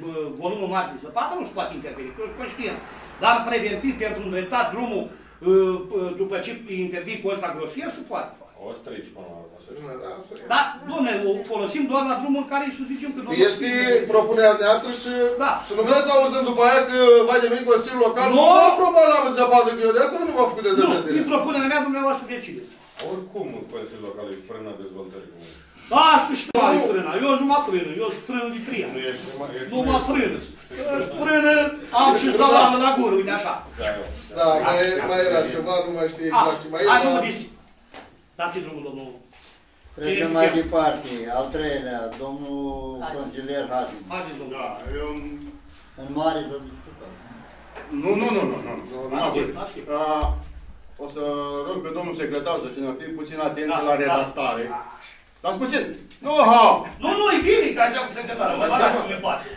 volumul mare de zăpadă, nu-și poate interveni, că e conștient. Dar preventiv, pentru îndreptat drumul, uh, uh, după ce intervii cu ăsta grosier, se poate face. O strici până la urmă, să știi. Da, da, absolut. Dar, domne, o folosim doar la drumul care să zicem că... domnul Este Steve- propunerea noastră și Da. să nu vreau să auzim după aia că va deveni Consiliul Local. Nu. Nu va aproba la zăpadă, că eu de asta nu m-am făcut de Nu, zăpezire. din propunerea mea, dumneavoastră decideți. Oricum, Consiliul Local e frâna dezvoltării comunei. Da, sfârșit, nu ai frână. Eu nu mă frână, eu sunt frână de tria. Nu ești numai... ești- Nu mă frână. Frână, am și zalană la gură, uite așa. Da, eu. Da, mai, mai era ceva, nu mai știu Ah, exact ce mai hai, era. domnul Disi. Dați drumul, domnul. Trecem mai departe. Al treilea, domnul consilier Hagi. Haideți, domnul. Da, eu... În mare s-a discutat. Nu, nu, nu, nu, nu. nu Aștept, avut. aștept. Ah, O să rog pe domnul secretar să țină fi puțin atenție Da, la da. redactare. Dați puțin. Nu, ha! Nu, nu, e bine că așa cu secretarul. Mă dați cum e face.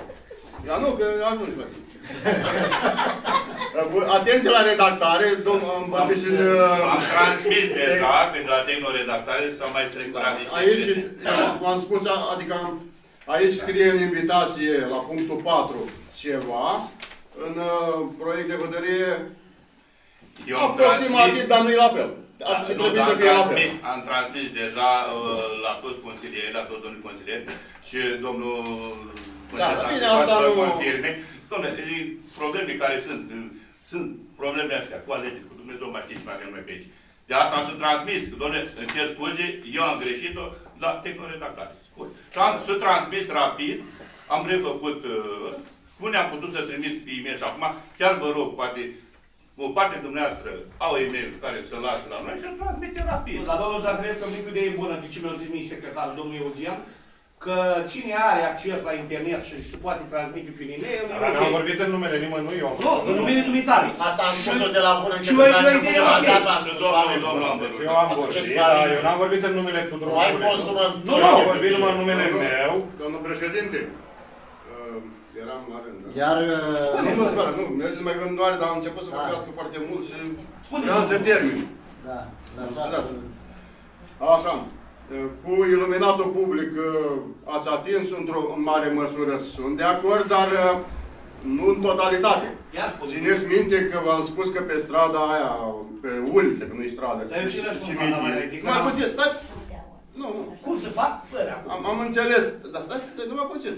Dar nu, că ajungi la tine. Atenție la redactare, domnul, am vorbit și în... Am transmis deja, pentru la tehnoredactare, s-a mai strecurat niște Aici, chestii. v-am spus, adică aici scrie în invitație, la punctul 4, ceva. În uh, proiect de hotărâre aproximativ, dar nu e la fel. Ar Da, fi nu, trebuit dar să am fie la fel. transmis, am transmis deja uh, la toți consilieri, la toți domnii consilieri și domnul Da, Constantin bine, poate asta să nu- confirme. Dom'le, e probleme care sunt, uh, sunt probleme astea, cu alegeri, cu Dumnezeu mai știți mai avem noi pe aici. De asta am și transmis, că, domnule, îmi cer scuze, eu am greșit-o la tehnoredactare. Scuze. Și am și transmis rapid, am refăcut, uh, cum ne-am putut să trimit pe e-mail și acum, chiar vă rog, poate, o parte dumneavoastră au e-mail care să lasă la noi și îl transmite rapid. Dar domnul Zafrescu, mică idee bună, de ce mi-a zis mie secretarul, domnul Eugen, că cine are acces la internet și se poate transmite prin e-mail, e Dar n-am ok. vorbit în numele nimănui, eu am Nu, în numele dumitare. Asta am spus-o de la bun și început, eu- la eu început, idee, la ok. dat, am Și spus domnul, oamenilor. domnul am Deci vorbit. eu am Aduceți vorbit, banii. dar eu n-am vorbit în numele tuturor. Nu ai colegilor. consumăm. Nu, nu, am vorbit numai în numele Domnul- meu. Domnul președinte, uh, eram la rând, da? Iar Nu, uh, nu, spune, nu, mergeți mai gândoare, dar am început să Da. vorbească foarte mult și Spune, vreau să domnule. termin. da, Lăsați. lăsați. Așa. Cu iluminatul public uh, ați atins într-o mare măsură, sunt de acord, dar uh, nu în totalitate. Ia spune. Țineți minte că v-am spus că pe strada aia, pe uliță, că nu e stradă, Dar eu și răspund, cimitir. doamna Maretică. Mai puțin, stai. Nu, nu. Cum să fac? Fără acum. Am, am înțeles, dar stai, stai numai puțin.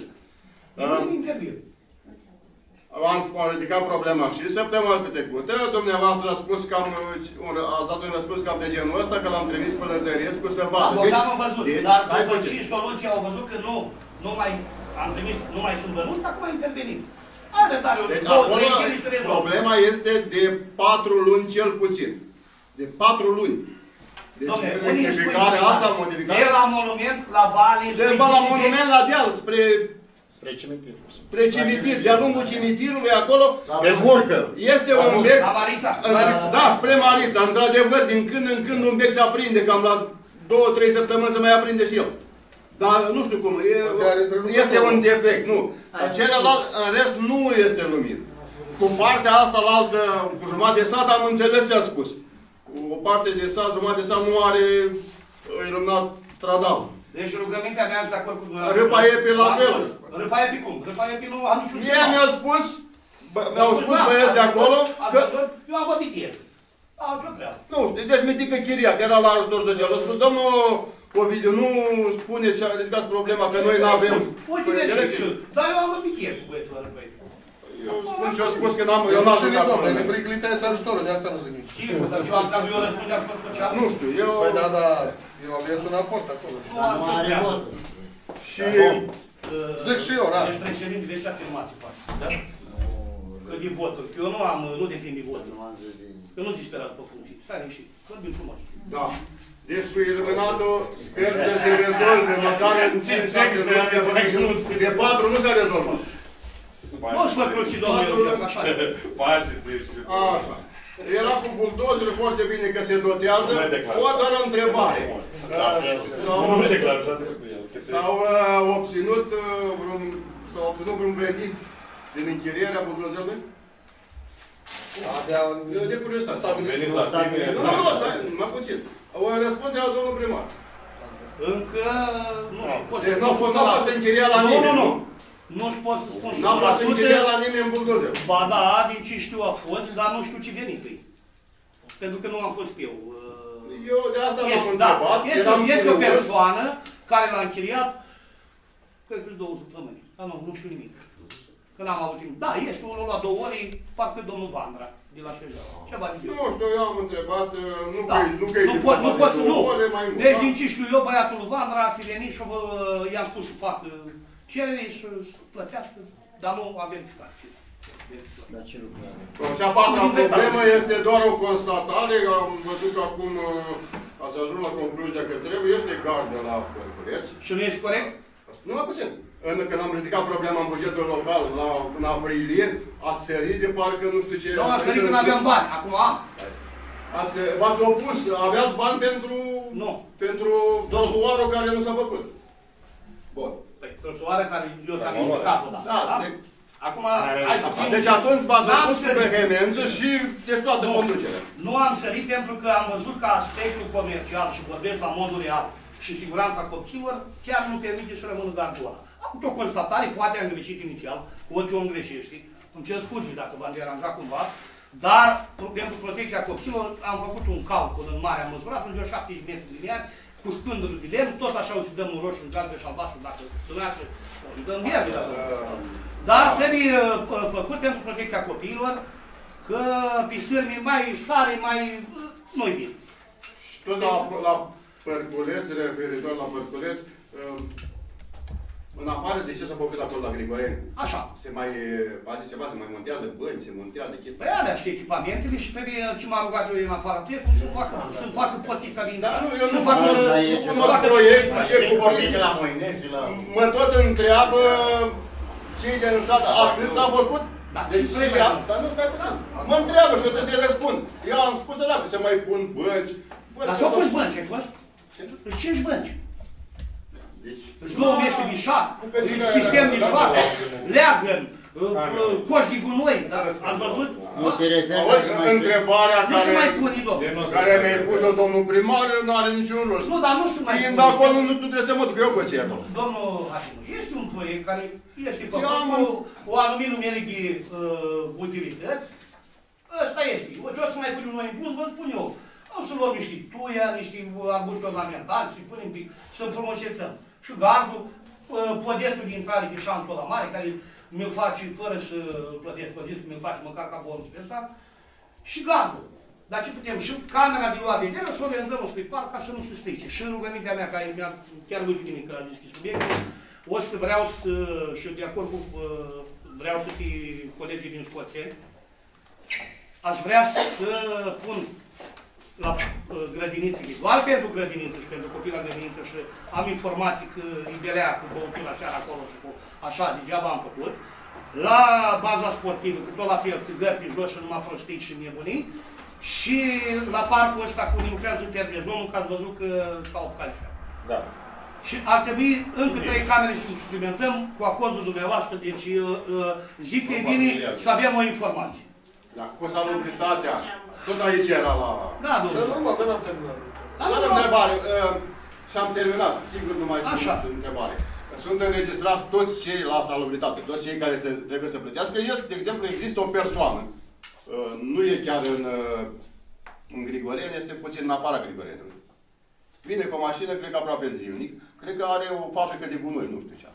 Eu Uh, nu interviu. Am, am ridicat problema și săptămâna trecută, dumneavoastră a spus că am, un, ați dat un răspuns cam de genul ăsta, că l-am trimis pe Lăzăriescu să vadă. Bogdan a văzut, deci, dar stai după puțin. ce soluția au văzut că nu, nu mai am trimis, nu mai sunt bănuți, acum a intervenit. Are dar eu Deci două, acolo trei zile să rezolv. problema este de patru luni cel puțin. De patru luni. Deci Dom'le, unii își rectificarea spun- asta, De modificarea... la monument, la vale, De spre ba la Chichivi, monument la deal, spre, Spre cimitir. spre cimitir, de-a lungul cimitirului acolo, Spre burcă. este un bec... La Marița. Da, spre Marița, într-adevăr, din când în când un bec se aprinde, cam la două, trei săptămâni se mai aprinde și el. Dar nu știu cum, e, Poate are întrerupt este acolo. un defect, nu. Dar celălalt, în rest, nu este lumit. Cu partea asta, la altă, cu jumătate de sat, am înțeles ce a spus. Cu o parte de sat, jumătate de sat nu are uh, iluminat stradal. Deci rugămintea mea este de acord cu dumneavoastră. Râpa e pe la Am fel. spus. Râpa e pe cum? Râpa e pe nu am niciun Mie mi-a spus, bă- mi-au spus băieți de acolo, că Eu am vorbit ieri. Au ce vreau. Nu știu, deci mitică Chiria, că era la ajutor social. A spus, domnul Ovidiu, nu spuneți și ridicați problema că noi nu avem Uite, proiecte de electrice. Dar eu am vorbit ieri cu băieții la Râpa. Eu spun ce a spus că n-am, eu Eu n-am nu știu jucat domnule, ne probleme. fricliteați ajutorul, de asta nu zic nici. Sigur, dar eu am dat eu răspund de ajutor social. Nu știu, eu... Păi da, da, eu aveți un aport acolo. Nu Dar am nu ce are vreau. vot. Și... Uh, Zic și eu, da. Deci președinte, veți afirmații fac. Da? Că din voturi. Că eu nu am, nu depind de voturi. Nu am zis bine. Eu nu zic sperat pe funcție. Stai liniștit. Vorbim frumos. Da. Deci cu iluminatul sper să se rezolve, măcar în 5-6 luni, că de- de 4 nu s-a rezolvat. Nu-și fă cruci, domnule, Patru- eu, așa. Faceți Așa. Era cu buldozerul foarte bine că se dotează. Nu mai declar. O doar o întrebare. Sau, Nu mă declar așa de cu el. că te- sau uh, obținut uh, vreun, sau obținut vreun credit din închirierea buldozerului? Abia Eu de curiozitate. stabilit Venit sumă. la tine. Nu, nu, nu, stai, mai puțin. O răspunde la domnul primar. Încă nu pot să Deci nu a fost, spun n-a fost închiriat la Nu, nimeni, nu, nu. nu? Nu-ți pot să spun N-a fost 100%. închiriat la nimeni în buldozer. Ba da, din ce știu a fost, dar nu știu ce venit pe ei. Pentru că nu am fost eu. uh, Eu de asta m-am Este, da, întrebat. este, eram este o curios. persoană care l-a închiriat, cred că două săptămâni. Dar nu, nu știu nimic. Că n-am avut timp. Da, este unul la două ori, parcă domnul Vandra, de la Șeja. Ceva de Nu genul. știu, eu am întrebat, uh, nu Da. că nu că e Nu pot, nu pot să nu. ore mai mult. Deci da? din ce știu eu, băiatul Vandra a fi venit și vă, i-am spus să fac uh, cerere și să plătească, dar nu am verificat. Dar ce lucru are? Bun, Și a patra problemă este doar o constatare. Am văzut că acum uh, ați ajuns la concluzia că trebuie este gardă la Părcureț. Și nu ești corect? Nu mai puțin. În, când am ridicat problema în bugetul local la, în aprilie, a sărit de parcă nu știu ce... Nu, am a sărit în când aveam sus. bani, acum am. Ați, v-ați opus, aveați bani pentru, Nu. pentru trotuarul care nu s-a făcut. Bun. Păi, trotuară care eu ți-am explicat o dată. Da, da? de- Acum, hai să fim... Deci atunci v-ați N-am opus cu sărit. vehemență și deci toată Nu. conducerea. Nu am sărit pentru că am văzut că aspectul comercial și vorbesc la modul real și siguranța copiilor chiar nu permite să rămână gardul ăla. Am făcut o constatare, poate am greșit inițial, orice om greșește. Îmi cer scuze dacă v-am deranjat cumva, Dar pentru protecția copilor am făcut un calcul în mare, am măsurat în jur 70 metri lineari, cu scânduri de lemn, tot așa o să dăm un roșu, un galben și albastru, dacă dumneavoastră îi dăm verde. dacă- Dar trebuie uh, făcut pentru protecția copiilor, că pisârmii mai sare, mai... uh, nu-i bine. Și tot la, la Părculeț, referitor la Părculeț, uh, în afară de ce s-a făcut acolo la Grigoreni, Așa. se mai face ceva, se mai montează bănci, se montează chestii. Păi alea și echipamentele și trebuie ce m-a rugat eu în afară, trebuie să facă, să facă potița din... Dar nu, eu să nu facă... cunosc, la nu ei, cunosc facă- proiect, ce cu Vorbim vorbim. de la Moinești și la... Mă tot întreabă cei de în sat, atât s-a făcut? Da, Deci, ce trebuie? ea, dar nu stai puțin. Mă întreabă și eu trebuie să-i răspund. Eu am spus ăla că se mai pun bănci. fără Dar să s-au vă- pus bănci, ai fost? Îți cinci bănci. Deci, Îți două mese de șac, Pe cine sistem de era- șac, da, leagăn, uh, uh, coș de gunoi, da? ați văzut? Nu te referi la auzi, ce mai știu. întrebarea Nu se mai care, pune, domnule. care mi-ai pus-o domnul primar nu are niciun rost. Nu, dar nu se mai Fiind pune. acolo, nu, nu trebuie să mă duc eu pe ce e acolo. Domnul Hașinu, este un proiect care este Eu făcut am cu un- o anumit numere de uh, utilități. Ăsta este. Ce o să mai punem noi în plus, vă spun eu. O să luăm niște tuia, niște arbuști ornamentali și punem pic, să înfrumusețăm. Și gardul, uh, podestul de intrare de șantul la mare, care mi-l face fără să plătesc podestul, mi-l face măcar ca bonus pe ăsta. Și gardul. Dar ce putem? Și camera de luat vedere, să o orientăm spre parc ca să nu se strice. Și rugămintea mea, care mi-a, chiar ultimii că a deschis subiectul, o să vreau să, și eu de acord cu, uh, vreau să fie colegii din Scoție, aș vrea să pun la uh, grădinițele, doar pentru grădiniță și pentru copii la grădiniță și am informații că îi belea cu băutura seara acolo și cu așa, degeaba am făcut. La baza sportivă, cu tot la fel, țigări pe jos și numai prostii și nebunii. Și la parcul ăsta cu lucrează intervizionul, că ați văzut că stau pe calitate. Da. Și ar trebui încă trei camere să suplimentăm cu acordul dumneavoastră, deci uh, uh, zic că e bine să avem o informație. Da, cu salubritatea. Tot aici era la... Da, Dar domnule. normal, dar n-am terminat. Da, Doar nu, o întrebare. uh, Și am terminat, sigur nu mai Așa. spun întrebare. Sunt înregistrați toți cei la salubritate, toți cei care se, trebuie să plătească. Este, de exemplu, există o persoană, uh, nu e chiar în, uh, în Grigoreni, este puțin în afara Grigoreniului. Vine cu o mașină, cred că aproape zilnic, cred că are o fabrică de gunoi, nu știu ce are de acolo.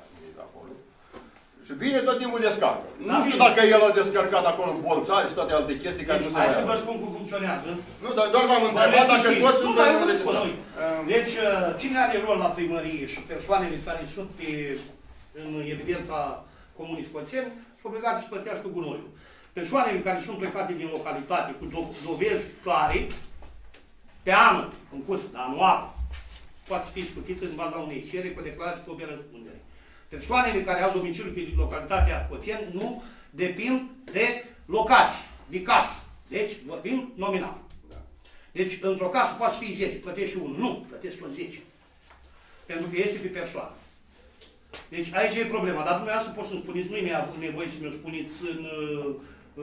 Și vine tot timpul descarcă. Da, nu știu bine. dacă el a descărcat acolo bolțari și toate alte chestii care nu Deci, se hai mai să vă au. spun cum funcționează. Nu, dar doar m-am întrebat Bănuiesc că dacă știți. toți Nu, sunt dar eu nu spun, înregistrați. nu. Um, Deci, uh, cine are rol la primărie și persoanele care sunt pe, în evidența comunii scoțeni, sunt obligate să plătească gunoiul. Persoanele care sunt plecate din localitate cu do- dovezi clare, pe anul, în curs, dar anual, poate fi scutită în baza unei cereri cu declarație cu obe răspundere. Persoanele care au domiciliu pe localitatea scoțieni nu depind de locații, de casă. Deci, vorbim nominal. Deci, într-o casă poate fi 10, plătești și unul. Nu, plătești până 10. Pentru că este pe persoană. Deci aici e problema. Dar dumneavoastră pot să-mi spuneți, nu e nevoie să mi-o spuneți în, uh,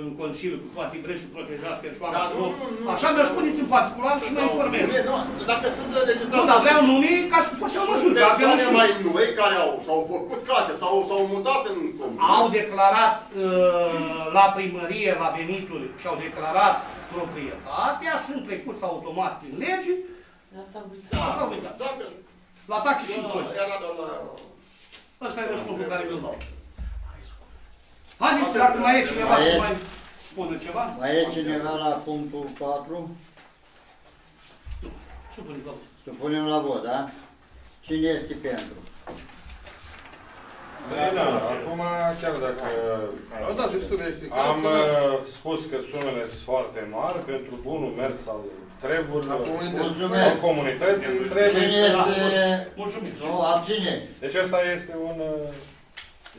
în Consiliu, cu toate vreți să protejați persoana. Da, să nu, nu. nu, nu. Așa mi-o spuneți în particular și mă informez. Nu, dacă sunt înregistrați... Nu, dar vreau nume ca să pot să mă Sunt măsuri. că altfel nu persoane știu. mai noi care au, și-au făcut case sau s-au mutat în comună. Au declarat uh, la primărie, la venituri și au declarat proprietatea, sunt trecuți automat prin lege, Da, așa au uitat. dacă... La taxe și Da, impozite. era doar la... Ăsta e răspunsul care vi-l dau. Haideți, dacă mai e cineva Mai să e? mai spună ceva. Mai e cineva la punctul 4? Supune, domnule. Supunem la vot, da? Cine este pentru? Da, da, acum chiar dacă Au dat destul este. am uh, spus că sumele sunt foarte mari pentru bunul mers al treburilor, La comunități. al Mulțumesc. comunității, trebuie Cine să... este... Mulțumim. Nu, abține. Deci ăsta este un uh,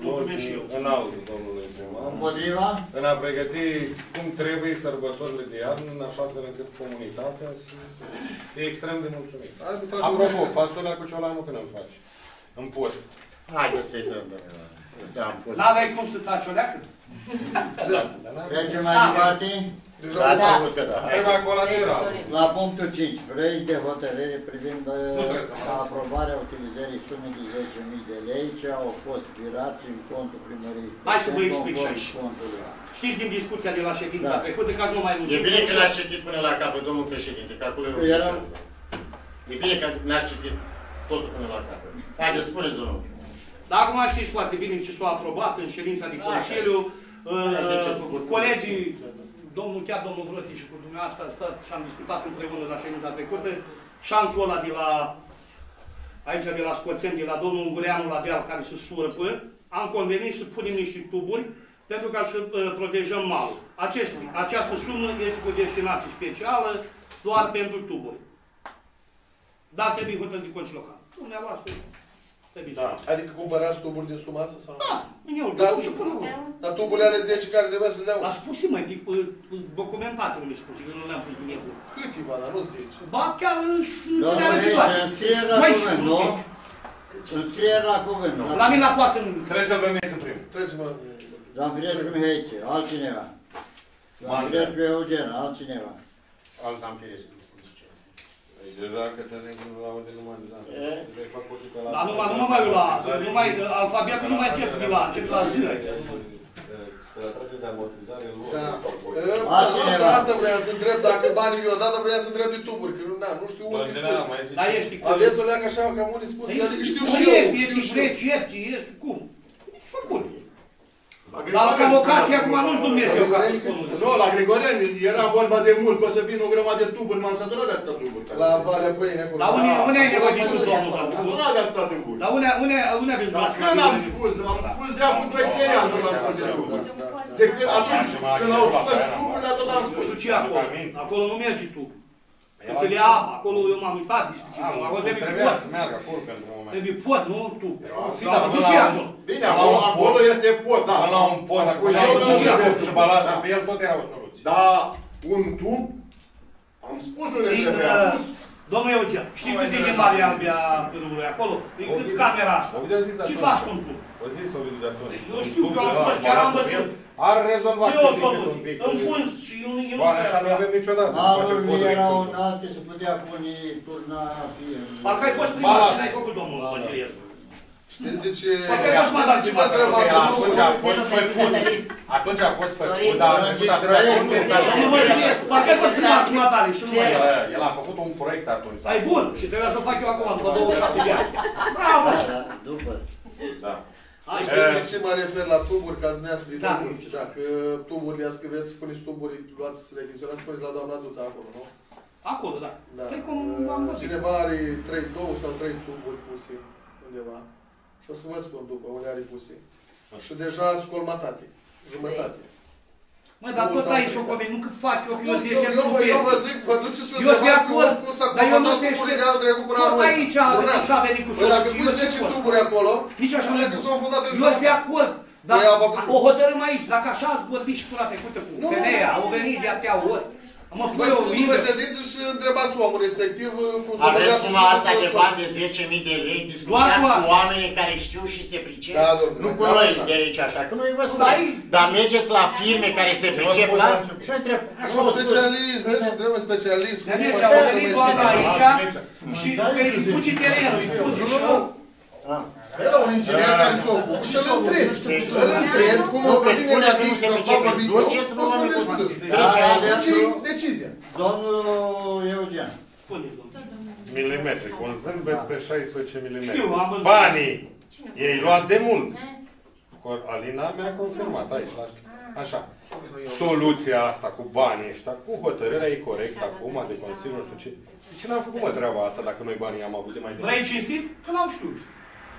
Mulțumesc și eu. înalt, domnului primar. Împotriva? În a pregăti cum trebuie sărbătorile de iarnă, în așa fel încât comunitatea să e extrem de mulțumită. Apropo, fasolea cu ciolanul când îmi faci? În post. Haideți să-i dăm, domnule. Da, am fost. N-aveai cum să taci o leacă? Trecem mai Da. departe. Da, sigur că da. Tema colateral. La punctul 5, proiect de hotărâre privind uh, Nu trebuie să mă las. aprobarea utilizării sumei de 10.000 de lei ce au fost virați în contul primăriei. Hai să vă Conform explic și aici. contului. Știți din discuția de la ședința Da. trecută că azi nu mai E muncim. bine că l-ați citit până la capăt, domnul președinte, că acolo e o Era- greșeală. E bine că n-ați citit totul până la capăt. Haideți, spuneți, domnul. Dar acum știți foarte bine ce s-a aprobat în ședința de Consiliu. Hai, zice tu, Uh, Burcu. Colegii, domnul, chiar domnul Vrăti și cu dumneavoastră ați stat și am discutat împreună la ședința trecută, șanțul ăla de la, aici de la Scoțeni, de la domnul Ungureanu la deal care se surpă, am convenit să punem niște tuburi pentru ca să uh, protejăm malul. Acest, această sumă este cu destinație specială doar pentru tuburi. Dar trebuie hotărât de conci local. Dumneavoastră trebuie să Da. Adică cumpărați tuburi din suma asta sau nu? Da, eu Dar, da, și până acum. dar tuburile ale 10 care trebuie să le dau, Dar spus mai tip, documentate nu mi spus, eu nu le-am pus din eu. câteva, dar nu 10. Ba chiar în Domnul Reice, înscrieri la cuvânt, nu? Înscrieri la cuvânt. La mine la poate nu. Trecem pe mine în primul. Treci-mă. Zamfirescu Mihaice, altcineva. Zamfirescu Eugen, altcineva. Alți am firescu. Deja că te nu aude numai de E? Vei fac o tică la... Dar numai, nu mă mai uit la, nu mai, alfabetul nu mai încep de la, încep la zi. Spre atrage de amortizare lor. Da. Altcineva. Asta, asta vreau să întreb, dacă banii mi-o dat, dar vreau să întreb de tuburi, că nu, na, nu știu unde Doamne, spus. mai zice. Dar ești că... Aveți o leacă așa, cam unde spus, adică știu și eu, Proiect, știu ești și eu. proiect, ești, ești, cum? Ești făcut. Dar ca vocație acum nu-ți Dumnezeu ca să spun. Nu, la Grigoreni era vorba de mult, că o să vină o grămadă de tuburi, m-am săturat de atâta tuburi. La Valea Pâine, acolo. Dar unde, unde ai nevoie de Acolo tu, sunt- domnul? M-am săturat de atâta tuburi. Dar unde, unde, unde aveți Dar bani? când am spus? Am spus de acum 2-3 ani tot am spus de tuburi. Da, da, da. De când atunci când au scos tuburile, tot am spus. Nu știu ce acolo. Acolo nu mergi tu. Că ți le am, acolo eu m-am uitat despre ce. Acolo trebuie Trebuia pot. să meargă acolo pentru moment. Trebuie pot, nu tu. Da, Sau tu ce acolo? Bine, acolo, acolo este pot, da. Până la un pod, Am acolo spus și eu că nu și trebuie și tub. balasta Da. pe el, tot era o soluție. Dar un tub, am spus unde Din, trebuie, am uh, pus. Domnul Eugen, știi cât e de mare albia pârâului acolo? E cât camera asta. Ovidiu a zis Ce atunci. faci cu un tub? O zis Ovidiu de atunci. Eu știu că am fost, chiar am văzut. Ar rezolva Nu e o cât un soluție. pic. În fund și eu nu eu Bani așa nu nu avem niciodată. Facem Malurile podul erau de câmpul. înalte, se putea pune turna fie. Parcă ai fost primar, ce n-ai făcut domnul Băgiriescu? Știți de ce... Parcă ai fost mandat Știți ce ceva, m-a întrebat Că domnul? Atunci a fost făcut. Atunci a fost făcut, Sorin, dar a Sorin, trecut atâta proiect, timp. este- Domnul Băgiriescu, parcă ai fost primar și matale și nu mai El, e. el a făcut un proiect atunci. Ai bun, și trebuia să fac eu acum, după 27 de ani. Bravo! Da, da, după. Da. Hai, Știți de ce mă refer la tuburi, ca să ne de Da. tuburi? Dacă tuburile, ați că vreți să puneți tuburi, luați, le achiziționați, spuneți la doamna Duța acolo, nu? Acolo, da. Da. Păi cum am Uh, văzut. Cineva are trei, două sau trei tuburi puse undeva. Și o să vă spun după unde are puse. Și deja sunt colmatate. Jumătate. Mă, dar tot aici o conveni, nu că fac eu, că eu Eu, zic eu, că eu, nu vă, eu vă vezi. zic, vă duceți să Eu sunt de întrebați pe acord, om cum s-a dar eu nu comandat știu tuburile de anul trecut până Tot anul ăsta. aici a venit, Brunel. așa a venit cu Păi dacă soluții. pui Eu 10 sunt tuburi acolo, Nici așa nu Alea că s-au fundat Eu rezultatul. sunt de acord. Dar Păi, apa- o hotărâm aici, dacă așa ați vorbit și până trecută cu Nu, femeia, nu, nu. au venit de atâtea ori. Mă Vă pui o spun după mingă. ședință și întrebați omul respectiv uh, cum s-a Aveți băgat suma în asta de scos. bani de 10.000 de lei, discutați cu cu asta. oamenii care știu și se pricep. Da, domnule, nu cu da, noi așa. de aici așa, că noi vă Da, spunem. ei- Dar mergeți la firme care se pricep spun la... la început. Și întreb, așa Nu, au spus. specialist, deci trebuie specialist. cum Deci se au face venit o doamna meserie. aici și că îi fugi terenul, îi fugi și eu. Era un inginer care se ocupă și îl întreb. Îl întreb cum Nu, o că vine spune la că nu Dix se sau pricepe. Papa Video, Duceți-vă o să oamenii vorbești cu- cu dânsul. Trece Da, aia de Deci e decizia. Domnul Eugen. Spune, domnule. Milimetri, cu un zâmbet pe 16 mm. Știu, am văzut. Banii! Ei luat de mult. Cor- Alina mi-a confirmat aici. La... Așa. Soluția asta cu banii ăștia, cu hotărârea e corectă acum de Consiliu, nu știu ce. De ce n-am făcut mă treaba asta dacă noi banii am avut de mai Vrei devreme? cinstit? Că l-am știut.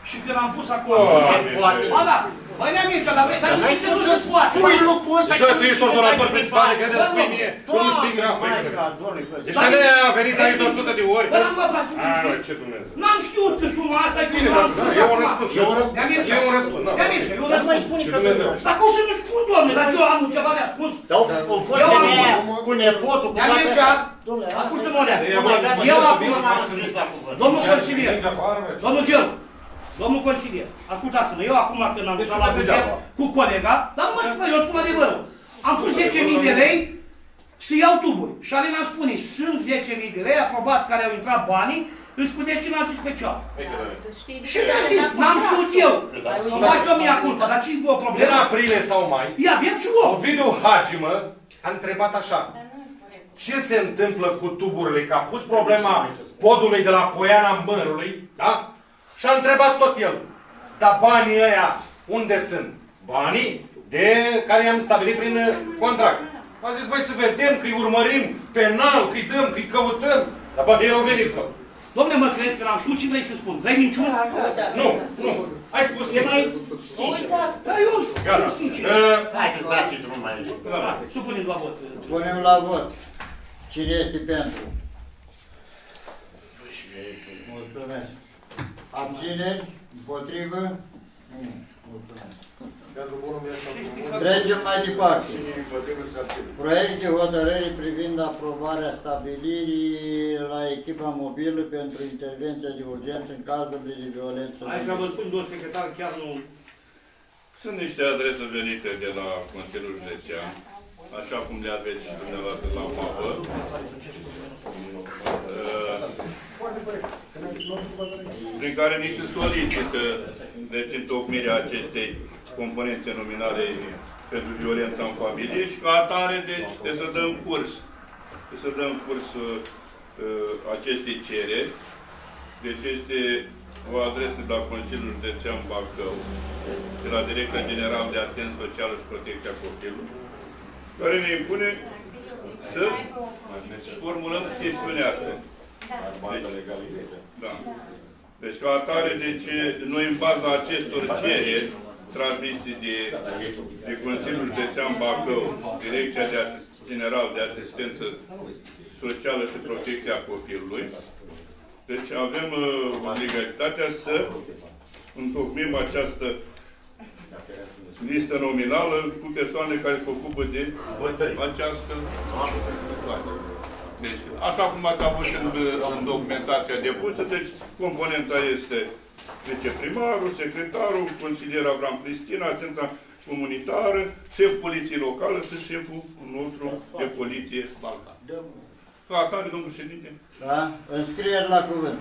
Și când am pus acolo... Bă, Se poate. Ba da, băi ne-am zis, dar vrei, dar nu știi că nu se poate. Pui lucrul ăsta. Deci tu ești ordonator principal de credeți Bă, spui mie, tu nu știi grav, băi, Doamne, că- Maica Domnului, că- Deci de a venit aici de 100 de ori. Bă, n-am văzut la sunt A, cinstit. ce Dumnezeu. N-am știut că suma asta e Bine, cum am dar pus e un acum. răspuns. E un răspuns. Ne-am zis, E un răspuns, da. Ne-am zis, eu Dar mai răspuns. spune Ce că Dumnezeu. Dumnezeu. Dar cum să nu spun, doamne, dar eu am ceva de ascuns. Dar au au fost Eu am femeia pus. cu nepotul, cu Ne-am toate zis, astea. a- Domnule, asta Ascultă, e- mă, Lea. Oh my God, Eu eu am pus, m-am scris la cuvânt. domnul Chiar și consilier, merge afară, domnul Gel, Domnul consilier, ascultați-mă, eu acum când am Deci lucrat la sunteți buget degeaba. cu colega, dar nu mă spune, eu spun adevărul. Am pus 10.000 de lei să iau tuburi. Și Alina îmi spune, sunt 10.000 de lei aprobați care au intrat banii, îți cu destinație specială. Să știi Și mi-a zis, n-am știut eu. Ai Îmi uitat fac eu mea să culpa, ai dar ce e o În problemă? aprilie sau mai, Ia, avem și o. Ovidiu Hagimă a întrebat așa. Ce se întâmplă cu tuburile? Că a pus problema podului de la Poiana Mărului, da? Și a întrebat tot el. Dar banii ăia unde sunt? Banii de care i-am stabilit prin uh, contract. A zis, băi, să vedem că-i urmărim penal, că-i dăm, că-i căutăm. Dar banii erau veniți. mă. Domnule, mă crezi că n-am știut ce vrei să spun? Vrei minciună? Nu, nu. Ai spus E mai sincer. Uitat. Da, eu Gata. știu sincer. Uh, Haideți, dați drum mai Da, Supunem la vot. Punem la vot. Cine este pentru? Mulțumesc. Abțineri? Împotrivă? Nu. Mulțumesc. Pentru bunul meu și al Trecem mai departe. Cine împotrivă să abține. Proiect de hotărâre privind aprobarea stabilirii la echipa mobilă pentru intervenția de urgență în cazurile de violență. Aici vă spun, domnul secretar, chiar nu... Sunt niște adrese venite de la Consiliul Județean, așa cum le aveți și dumneavoastră la mapă. Prin care ni se solicită deci întocmirea acestei componențe nominale pentru violența în familie și ca atare, deci, trebuie să dăm curs. Trebuie să dăm curs uh, uh, acestei cereri. Deci este o adresă de la Consiliul Județean Bacău, de la Direcția Generală de Asistență Socială și Protecția Copilului, care ne impune să formulăm sesiunea asta. Deci, da. Deci, ca atare, deci, noi în baza acestor cereri transmise de, de Consiliul Județean Bacău, Direcția de Asist- General de Asistență Socială și Protecția Copilului, deci avem uh, obligativitatea să întocmim această listă nominală cu persoane care se ocupă de această situație. Deci, așa cum ați avut și în, în documentația depusă, deci componenta este viceprimarul, secretarul, consilier Avram Cristina, asistența comunitară, șef poliției locală și șeful nostru de poliție Balcan. Ca atare, domnul președinte, Da? Înscrieri la cuvânt.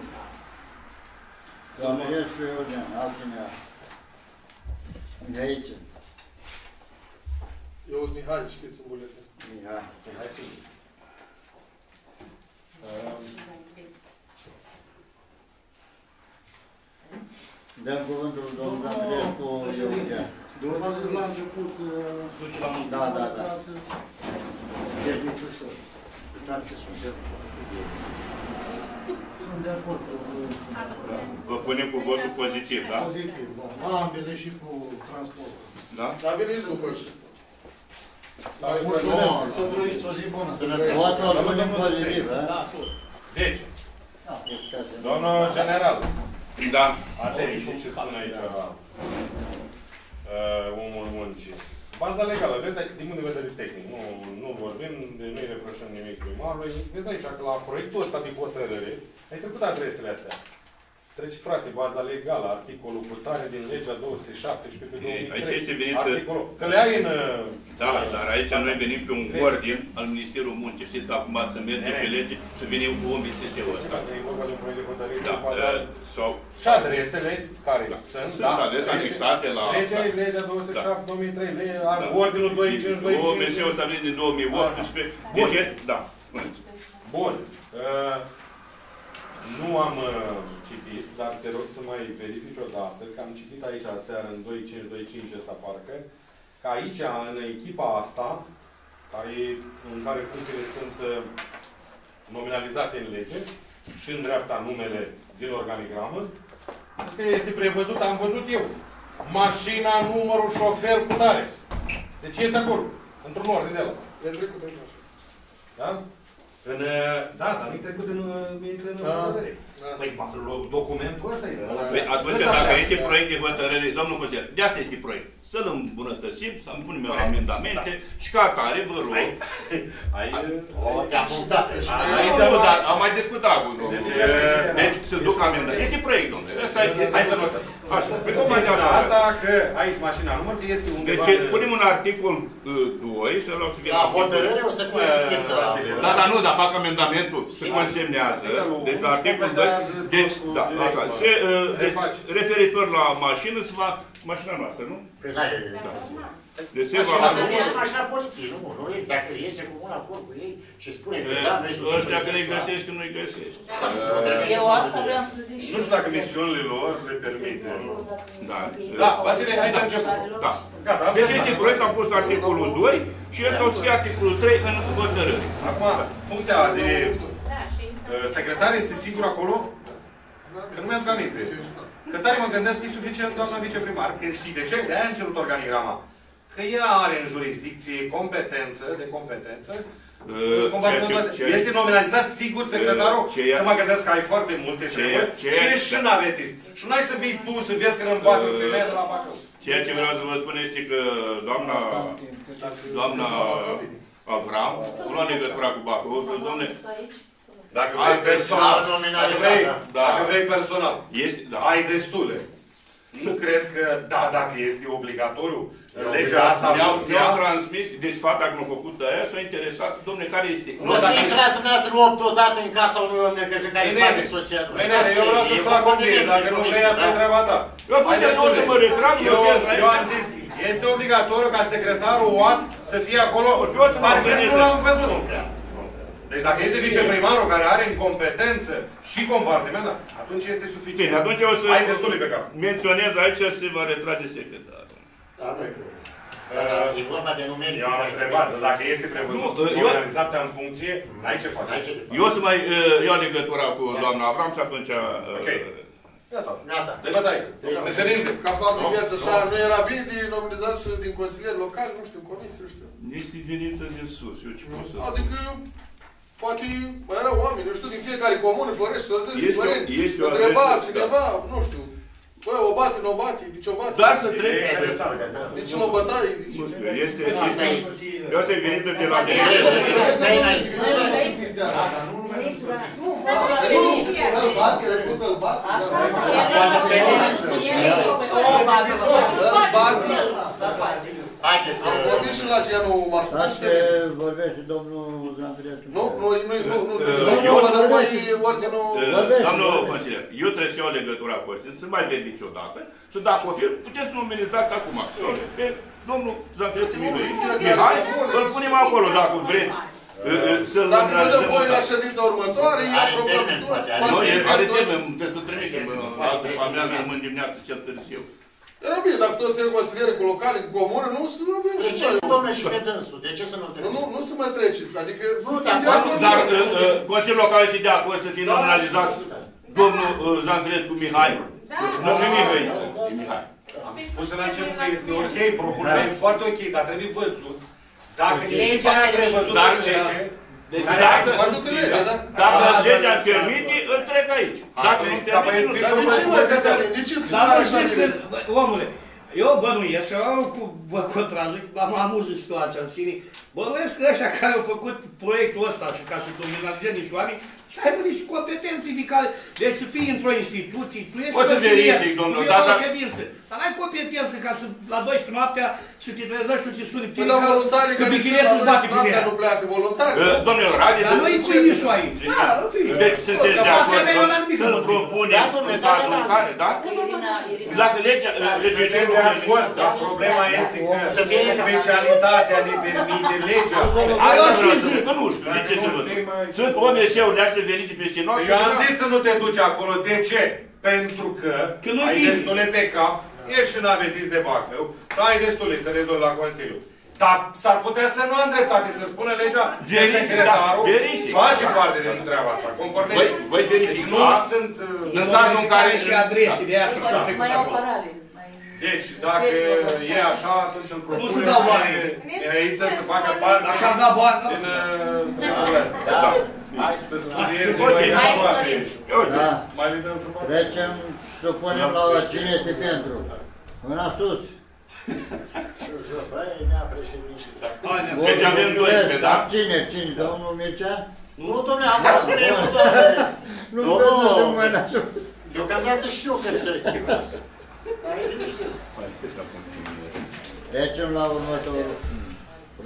Doamnescu Eugen, altcineva. De aici. Eu sunt Mihai, știți în buletin. Mihai. Dăm cuvântul domnului Andreescu Eugen. După am zis la început, Duce la muncă. Da, da, da. Servici ușor. Toate suntem. Sunt de acord cu vă punem cu votul pozitiv, da? pozitiv, da. La ambele și cu transportul. Da? Dar veniți după și... Mulțumesc, să trăiți o zi bună. Votul spunem pozitiv, Da, da? sunt. Deci, Deci, ca să- domnul general, Da. atenție ce spune aici uh, omul muncii. Baza legală, vezi, aici, din punct de vedere tehnic, nu, nu vorbim, de nu-i reproșăm nimic primarului. Vezi aici că la proiectul ăsta de hotărâre, ai trecut adresele astea. Treci, frate, baza legală, articolul cu tare din legea 217 pe 2003. aici este venit să- Articolul. Că le ai în... uh, Da, dar aici noi venim pe un ordin al Ministerului Muncii. Știți că acum să merge pe lege și venim cu OMSS-ul ăsta. E vorba de un proiect de hotărâre. Da, cu uh, adar- sau Și adresele care sunt, Sunt adrese anexate la- Legea, da. legea 207 2003, legea, Da. ordinul 2525. OMS-ul ăsta vine din 2018. Bun. Deci, da, spuneți. Bun. Uh, nu am uh, citit, dar te rog să mai verifici o dată, că am citit aici aseară în 2525 ăsta parcă, că aici, în echipa asta, care, în care funcțiile sunt uh, nominalizate în lege și în dreapta numele din organigramă, Asta este prevăzut, am văzut eu. Mașina, numărul, șofer, cu tare. Deci este acolo, într-un ordine de la. E trecut aici așa. Da? În, uh, da, dar nu-i trecut în, uh, în, în Da. hotărâre. Păi, documentul ăsta este. Păi atunci, Ăsta dacă vrea. este proiect de hotărâre, domnul Cotier, de asta este proiect. Să-l îmbunătățim, să punem amendamente și ca atare, vă rog. Ai, ai, O, te-am punctat. Aici nu, dar am mai discutat cu domnul. Deci, Deci, să duc amendament. Este proiect, domnule. Ăsta e. Hai să notăm. Așa. Păi cum este asta că aici mașina număr, că este undeva... Deci, punem un articol 2 și ăla o să fie... La hotărâre o să fie scrisă la Da, dar nu, dar fac amendamentul, se consemnează. Deci la articolul 2, deci, da, așa, se, uh, deci, referitor la mașină, se va, mașina noastră, nu? Păi n-ai... Deci se Mașina va... să fie și mașina poliției, nu? nu e, dacă ești cu un acord cu ei și spune că da, noi suntem Ăștia că nu-i prezenți la- găsești, că nu-i găsești. Eu asta vreau să zic și Nu știu dacă misiunile lor le permit. Da. Da, Vasile, hai de început. Da. Gata, am Deci terminat. este proiect, am pus articolul 2 și ăsta o să fie articolul 3 în hotărâre. Acum, funcția de Da, și uh, secretar este sigur acolo? Că nu mi-aduc aminte. Că tare mă gândesc că e suficient doamna viceprimar, că știi de ce? De aia am cerut organigrama. Că ea are în jurisdicție competență, de competență, Uh, compartimentul ce- ăsta. ce- Este nominalizat sigur secretarul? ce ea- Că mă gândesc că ai foarte multe Ce- treburi ce- și ești și navetist. Și nu ai să vii tu să vezi că îmi bate o femeie de la Bacău. Ceea ce vreau să vă spun este că doamna, doamna Avram, nu la legătura cu Bacău, și domnule, aici. Dacă Ai vrei personal, personal dacă nominalizat, vrei, da. dacă vrei personal, este, da. ai destule. Nu cred că, da, dacă este obligatoriu, E legea asta Mi-au, funcția, mi-au transmis, deci fata când a făcut aia, s-a interesat, domne, care este? Nu să intrați dumneavoastră opt odată în casa unui om necăjit care își Bine, bate social. Bine, eu vreau să-ți fac o bine, dacă nu vrei, asta e treaba ta. Eu atunci Hai, eu o să destule. mă retrag, eu Eu, chiar aici. eu am zis, este obligatoriu ca secretarul OAT să fie acolo, Eu o să mă parcă gândesc. nu l-am văzut. Deci dacă este viceprimarul care are în competență și compartiment, da, atunci este suficient. Bine, atunci o să Ai destule pe cap. menționez aici se va retrage secretarul. Da, nu e problemă. Da, da, E vorba de numeri. Eu am întrebat, dacă este prevăzut Nu, eu- organizată în funcție, n-ai ce faci. Ai ce te faci. Eu o să mai uh, iau legătura cu doamna Avram și atunci... Uh, Ok. Gata. Gata. De bătaie. Președinte. Ca fapt de viață așa, nu era bine de nominalizați și din consilieri locali, nu știu, comisii, nu știu. Este venită de sus, eu ce pot să... Adică, poate mai erau oameni, nu știu, din fiecare comună, Florești, Sorzeni, Este o- Păreni, este o întreba adresă, cineva, nu știu, bă, o bate, nu o bate, de ce o bate? Dar să E trec... adresat, gata. De ce nu o bătaie? De ce? Nu știu, este... Asta e. Eu să venită de la... Dă-i înainte. Nu, îl bate, el a spus să-l bate. Așa, Îl bate. Haideți. Am vorbit și la genul Stați masculin. că vorbește domnul Zandrescu. Nu, nu, nu, nu, nu, Uh, nu, eu- mă dă voi ordinul... Uh, Domnul consilier, eu trebuie să iau legătura cu ăsta, să mai verific odată și dacă o fi, puteți nominizați acum. Pe domnul Zanfrescu Mihai, Mihai, îl punem acolo dacă vreți. uh, uh, Să-l Dacă nu dă voi la înregistrăm. ședința următoare, ia Are termen, procuratura. poate, are Nu, poate e- să are fie toți- termen, trebuie să trimitem uh, altă amiază, mâine dimineață cel târziu. Era bine, dacă toți suntem consilieri cu locale, cu comună, nu să avem De și ce, noi. domnule, și pe dânsul? De ce să nu Nu, treceți? nu, nu să mă treceți, adică să Nu, fim dar de poate- acord. Dar uh, uh, Consiliul Local este de acord să fie nominalizat domnul uh, Zanfrescu Mihai. Nu nu Mihai, e Mihai. Am spus de la început că este ok, propunerea e foarte ok, dar trebuie văzut. Dacă e Legea echipa aia permite. prevăzută Dar- în lege, Deci care dacă, are Ajută funcție, legea, da? dacă legea îmi permite, îl trec aici. Dacă nu Dar păi, permite, nu Dar de ce, mă, Cătălin? De ce ți se Dar pare nu așa știu de că, bă, omule, eu bănuiesc, și eu cu, vă contrazic, dar mă amuză situația în sine, bănuiesc că ăștia care au făcut proiectul ăsta și ca să nominalizeze niște oameni, și aibă niște competențe de care, deci să fii într-o instituție, tu ești O să Deci, verific, domnul, tu da, ești da. la ședință, dar n-ai competență ca să la 12 noaptea să te trezești și să suni Păi, dar voluntarii că care sunt bichinetul la bate 12 noaptea femeia. nu pleacă voluntari? Uh, Domnule, haideți Dar să... nu e cuișul aici. Da, nu fi. Deci sunteți de Asta acord e să- la nimic să-l împotrivă. propunem Da, domnule, în da, cazul da, în da. care, da? Irina, Irina. Dacă legea, uh, Suntem legiuitorul... de acord, dar problema este că Să fie- specialitatea ne permite legea. Asta Eu vreau ce să zic? zic, că nu știu, de ce Dacă să nu văd. știm, mai- Sunt OMS-uri astea venite peste noapte. Eu am da. zis să nu te duci acolo. De ce? Pentru că, Că nu ai vin. destule pe cap, ești și navetist de Bacău, și ai destule să rezolvi la Consiliu. Dar s-ar putea să nu am dreptate, să spună legea că Verific, secretarul da, verific. face parte din treaba asta, conform Voi- legii. voi verifica. Deci nu sunt... uh, În cazul în care... și adrese de aia și așa. Mai iau parale. Deci, dacă e așa, atunci îl propune Nu se dau bani. Miraiță să facă parte Așa da bani, din uh, lucrurile astea. Da. Hai Să să studiezi Hai, mai Hai, departe. Sorin. Da. Mai le dăm jumătate. Trecem și o punem la o cine este pentru. Mâna sus. Și jos. Băi, nea președinte. Haide. Deci avem 12, da? Cine? Cine? Domnul Mircea? Nu, domnule, am fost spune, nu, doamne. Nu Domnul- vreau să mâna sus. Deocamdată știu că se echivează. Stai liniștit. Hai, ce să pun cine e? Trecem la următorul.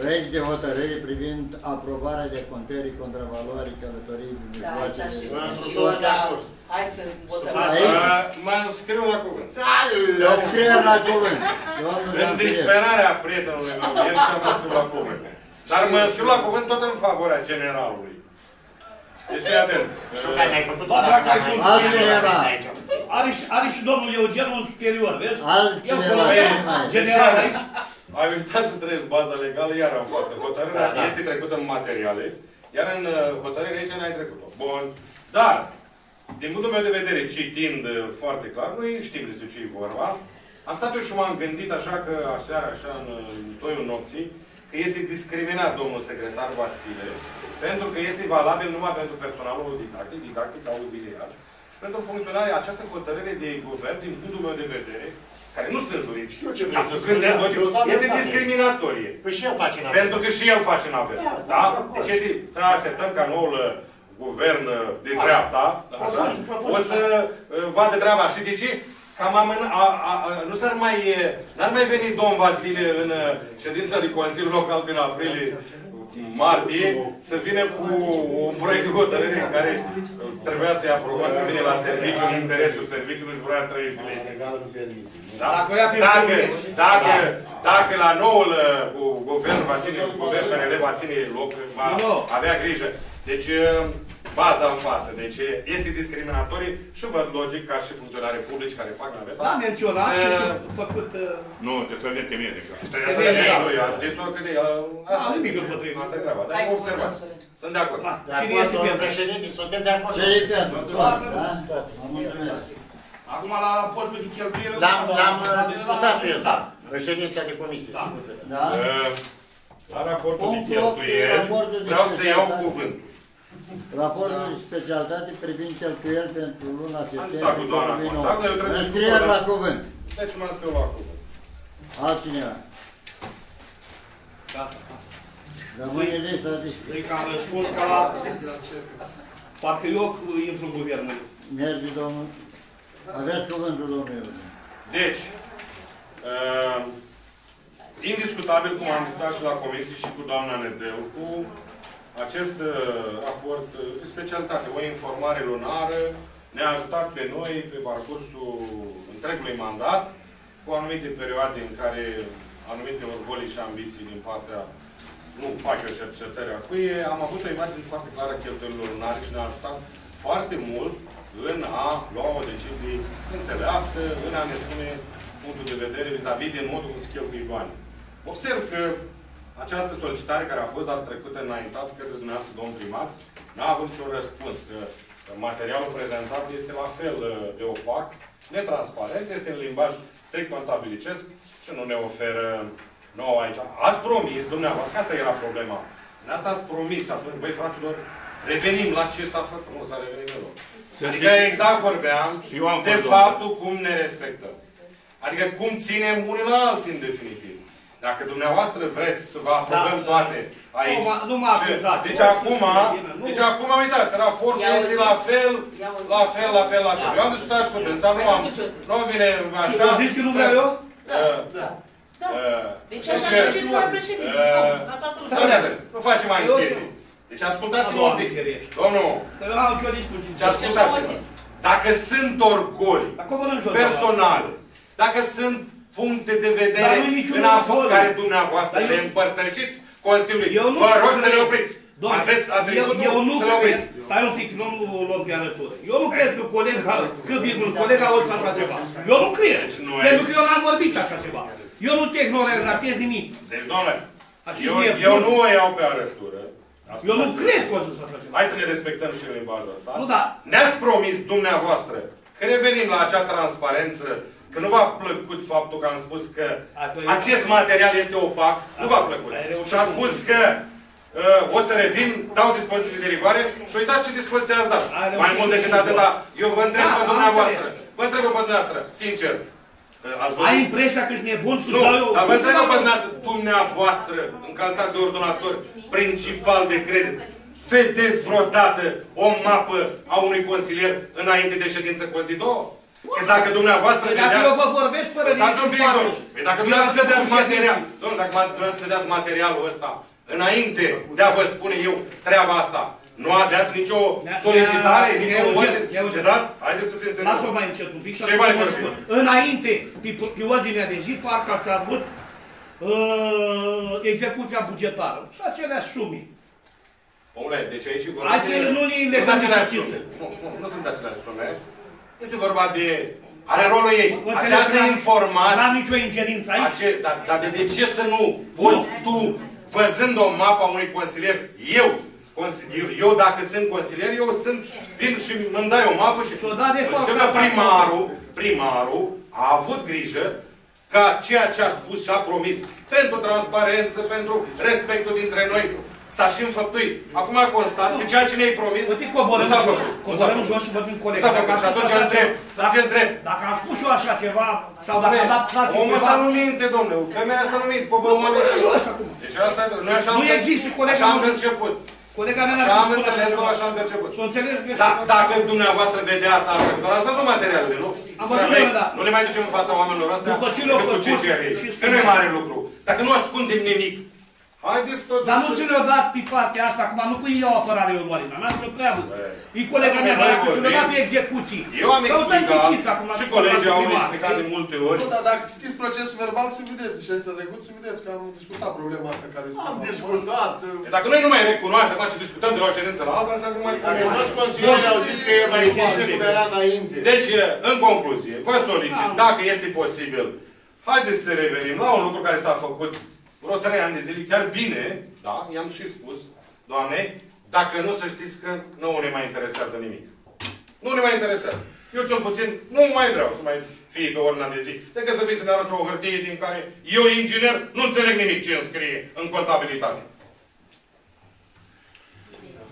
Proiect de hotărâre privind aprobarea de contării contravalorii călătorii din Da, aici mijloacele știu. de- Într-un Deci, totul de da, acord. Hai să votăm. Aici? Mă înscriu la cuvânt. Scrie la cuvânt. Domnul În Zampiret. disperarea prietenului meu, el și-a mă înscriu la cuvânt. Dar mă înscriu la cuvânt tot în favoarea generalului. Deci fii atent. Și că ai mai făcut Ba, dacă ai mai- făcut altcineva. Aici. Are și, are și domnul Eugen un superior, vezi? Altcineva, Eu colaborez. cine mai e? General aici. Ai uitat să treci baza legală iar în față. Hotărârea Da, da. este trecută în materiale, iar în uh, hotărâre aici n-ai trecut-o. Bun. Dar, din punctul meu de vedere, citind uh, foarte clar, noi știm despre ce e vorba, am stat eu și m-am gândit așa că, așa, așa, în, în toiul nopții, că este discriminat domnul secretar Vasile, pentru că este valabil numai pentru personalul didactic, didactic auxiliar, și pentru funcționarii această hotărâre de guvern, din punctul meu de vedere, care nu sunt juriști, Știu ce vrei ca să să spui, gândesc dar logic, eu s-am este dreptate. discriminatorie. Păi și el face în Pentru că și el face navel. Da, Da? da, da. Deci este, să așteptăm ca noul uh, guvern uh, de dreapta, așa, Propun, propun. o să uh, vadă treaba. Știi de ce? Cam amân, a, a, a, nu s-ar mai, uh, n-ar mai veni domn Vasile în uh, ședința de Consiliu Local din aprilie, martie, să vină cu un proiect de hotărâre în care uh, trebuia să-i aprobăm că vine la serviciu, în interesul serviciului și vrea 30 de lei. Legală nu permite. Da? Dacă o ia pe Dacă, comuniști. dacă, dacă la noul uh, gu- guvern va ține, guvern PNL va ține loc, va Nu. avea grijă. Deci, uh, baza în față. Deci, uh, este discriminatorie și văd logic ca și funcționare publici care fac naveta. Da, menționat și Să- și făcut... uh, Nu, trebuie să le temeze. că- Trebuie să le eu am zis-o că de el, asta Da, e nimic bine. împotrivă. Asta e treaba. Dar Hai e să votăm, observați. Sorin. Sunt de acord. Da. De Cine acord, este domnul pentru? președinte, suntem de acord. Cine e pentru? Toți, da? Vă mulțumesc. Acum la raportul de cheltuieli... L-am, l-am uh, discutat pe ăsta, în ședința de comisie, sigur că da. Da? Uh, La raportul de Punctul opt, cheltuieli, raportul de vreau să iau specialitate. cuvântul. Raportul de specialitate privind cheltuieli pentru luna stat cu septembrie doamna 2009. contabilă, eu trebuie să Înscrieri spun la doamna- cuvânt. Deci m-am scris la cuvânt. Altcineva. Gata. Rămâne lista de Îi cam răspund ca la... Parcă eu intru în guvernul. Merge, domnul. Aveți cuvântul, domnul Eugen. Deci, uh, indiscutabil, cum am discutat și la comisie și cu doamna Nedelcu, acest uh, raport uh, de specialitate, o informare lunară, ne-a ajutat pe noi pe parcursul întregului mandat, cu anumite perioade în care anumite orgolii și ambiții din partea, nu fac eu cercetări acui, am avut o imagine foarte clară a cheltuielilor lunare și ne-a ajutat foarte mult în a lua o decizie înțeleaptă, în a ne spune punctul de vedere vis-a-vis de modul cum se cheltuie banii. Observ că această solicitare care a fost dată trecută înaintat către dumneavoastră, domn primar, n-a avut niciun răspuns, că materialul prezentat este la fel uh, de opac, netransparent, este în limbaj strict contabilicesc și nu ne oferă nouă aici. Ați promis, dumneavoastră, că asta era problema. În asta ați promis atunci, băi, fraților, revenim la ce s-a făcut. Nu s-a revenit deloc. Să Adică știți- exact vorbeam Și eu am de fost, faptul cum ne respectăm. Adică cum ținem unii la alții în definitiv. Dacă dumneavoastră vreți să vă aprobăm Da. toate aici. Nu mă- nu mă și- acuzați. Deci Nu, acum, să se vină, nu. deci acum uitați, raportul I-au este zis. la fel, I-au zis. la fel, la fel, la fel. Da. Eu am discutat și cu dânsa, nu Păi am, nu știu ce să nu vine așa. Tu zici că nu vreau eu? Da, Uh, da. Da. uh, Deci așa deci, mergeți la președință. uh, Bun, La toată lumea. Domnule, nu facem mai Eu- închete. Deci ascultați-mă un pic. ferește. Domnul, Că eu n-am nicio discuție. ce ascultați-mă. Dacă sunt orgoli Acum vă jos. personale, dacă sunt puncte de vedere Dar nu-i niciun în afo- orgoliu. care dumneavoastră Dar le eu- împărtășiți Consiliului, Eu nu vă rog să cred- le opriți. Doamne, Aveți eu, atributul eu nu să le cred, opriți. stai un pic, nu o luăm pe arătură. Eu nu cred că colega, că virgul, colega o să așa ceva. Eu nu cred, Deci nu e- pentru că eu n-am vorbit așa ceva. Eu nu tehnorelatez nimic. Deci, domnule, Acest eu, nu e eu bun. nu o iau pe arătură. Eu nu Ascultați-mă. cred că o să se așa ceva. Hai să ne respectăm și limbajul ăsta. Nu, da. Ne-ați promis dumneavoastră că revenim la acea transparență, că nu v-a plăcut faptul că am spus că Atunci- acest material este opac, nu v-a plăcut. Ai reușit Și am cu- spus că Uh, o să revin, dau dispoziții de rigoare și uitați ce dispoziție ați dat. Are Mai un mult și decât și atâta, eu vă întreb Da, pe am dumneavoastră. înțeles. Vă întreb pe dumneavoastră, sincer. Că Ați Ai văzut? impresia că ești nebun să Nu, dau eu... dar vă Cum să întreb dau pe eu? dumneavoastră, dumneavoastră, în calitate de ordonator principal de credit, vedeți vreodată o mapă a unui consilier înainte de ședință cu o zi două? Că dacă dumneavoastră Păi dacă vedeați... eu vă vorbesc fără Stați un niciun pic, față. domnule. Păi dacă dumneavoastră vedeați material, domnule, dacă dumneavoastră vedeați materialul ăsta, înainte de a vă spune eu treaba asta, nu aveați nicio Ne-a- solicitare, ne-a- nicio ne-a ordine auzit, ne-a auzit. de dat? Haideți să fim serioși. Lasă-o mai încet un pic și Ce apoi mai vă vorbim? spun. Înainte, pe, pe ordinea de zi, parcă ați avut uh, execuția bugetară. Și aceleași sume. Omule, deci aici e vorba Hai să de- nu ne nu legăm sunt de aceleași justiție. sume. Nu, nu, nu sunt aceleași sume. Este vorba de... Are rolul ei. Înțelegi Această că n-am- informație... N-am nicio ingerință aici. Ace, dar, dar de, de ce să nu poți tu, văzând o mapă a unui consilier, eu, consi- eu, eu dacă sunt consilier, eu sunt, vin și îmi dai o mapă și... Și-o dat de Știu foarte că tare. primarul, primarul a avut grijă ca ceea ce a spus și a promis pentru transparență, pentru respectul dintre noi, s-a și înfăptuit. Acum a constat că ceea ce ne-ai promis Să fii coborâm nu s-a jos, făcut. Nu s-a coborâm făcut. jos și vorbim Nu corect. s-a făcut. Dacă Și am atunci spus întreb, așa- atunci întreb, Dacă am spus eu așa ceva, sau dacă am dat frate Omul ceva... ăsta nu minte, domnule. Femeia asta nu minte. Pe Nu, băuane. mă, jos acum. Deci asta e... Noi așa Nu am există, perceput. colega Așa am mea- perceput. Colega mea Așa n-a am spus înțeles-o, ceva. așa am perceput. Să înțelegi că... Da, dacă dumneavoastră vedeați asta, că doar ați văzut materialele, nu? Am văzut, Noi da. Nu le mai ducem în fața oamenilor astea După ce le-au decât cu făcut CCR. și Că nu e mare lucru. Dacă nu ascundem nimic, haideți totuși Dar nu să- ți le-au dat pe partea asta, acum nu cu ei o apărare eu, Marina, n-am nicio treabă. E colega Băi, mea, noi dar dacă ți le-au dat vorbim. pe execuții. Eu am Căutăm explicat chiciți acum, și la colegii au primar. explicat de multe ori. Nu, dar dacă citiți procesul verbal, să vedeți de ședința trecută, să vedeți că am discutat problema asta care Am discutat. Deci Dacă noi nu mai recunoaștem acum ce discutăm de la o ședință la alta, înseamnă că mai... Dacă toți consilierii au zis că e mai bine cum era înainte. Deci, în concluzie, vă solicit, dacă este posibil, haideți să revenim la un lucru care s-a făcut vreo trei ani de zile, chiar bine, da, i-am și spus, Doamne, dacă nu să știți că nu ne mai interesează nimic. Nu ne mai interesează. Eu cel puțin nu mai vreau să mai fie pe ordinea de zi. Decât să vii să ne arăți o hârtie din care eu, inginer, nu înțeleg nimic ce îmi scrie în contabilitate.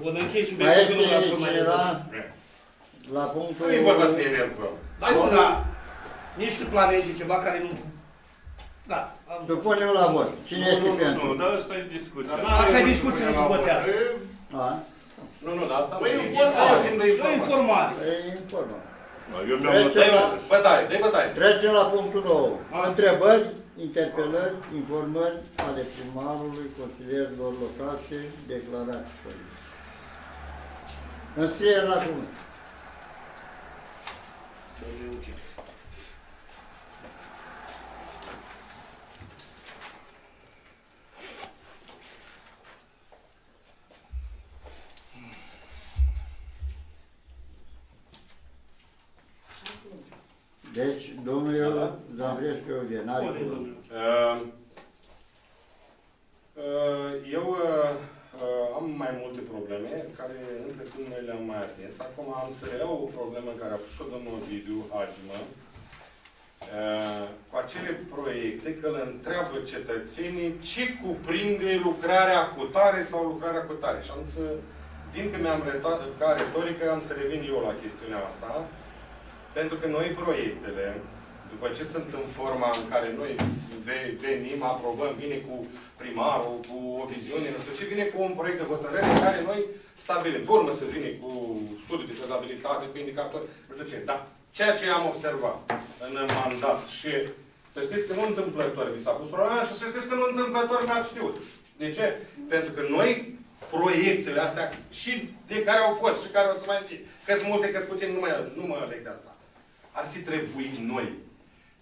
Bun, închei Mai subiectul, nu vreau să este mai cineva la punctul... Nu e vorba să ne enervăm. Hai să da, nici să planezi ceva care nu... Da. Am- Supunem la vot. Cine este Nu, pentru? nu, dar asta e discuția. Dar n-are Asta e rost să discuție, punem nu se la vot. votează. E, A? Nu, nu, dar asta Păi, nu e informare. Eu simt de Nu informare. informare. E informat. Eu mi-am Trece notat. la, Bătaie, dă bătaie. trecem la punctul 9. Întrebări, interpelări, informări ale primarului, consilierilor locali și declarații politice. Înscrieri la cuvânt. Deci, domnul eu, Zambrescu Eugen, are Bun, cuvânt. domnule. Uh, uh, Eu uh, uh, am mai multe probleme care între timp noi le-am mai atins. Acum am să reiau o problemă care a pus-o domnul Ovidiu Agimă uh, cu acele proiecte, că îl întreabă cetățenii ce cuprinde lucrarea cu tare sau lucrarea cu tare. Și am să, vin că mi-am retat, ca retorică, am să revin eu la chestiunea asta, pentru că noi proiectele, după ce sunt în forma în care noi ve- venim, aprobăm, vine cu primarul, cu o viziune, nu știu ce, vine cu un proiect de hotărâre în care noi stabilim. Pe urmă să vine cu studii de fezabilitate, cu indicatori, nu știu ce. Dar ceea ce am observat în mandat și să știți că nu întâmplător vi s-a pus problema și să știți că nu întâmplător n-ați știut. De ce? Pentru că noi proiectele astea și de care au fost și care o să mai fie, că sunt multe, că sunt puțin, nu mă, nu mă leg de asta. Ar fi trebuit noi,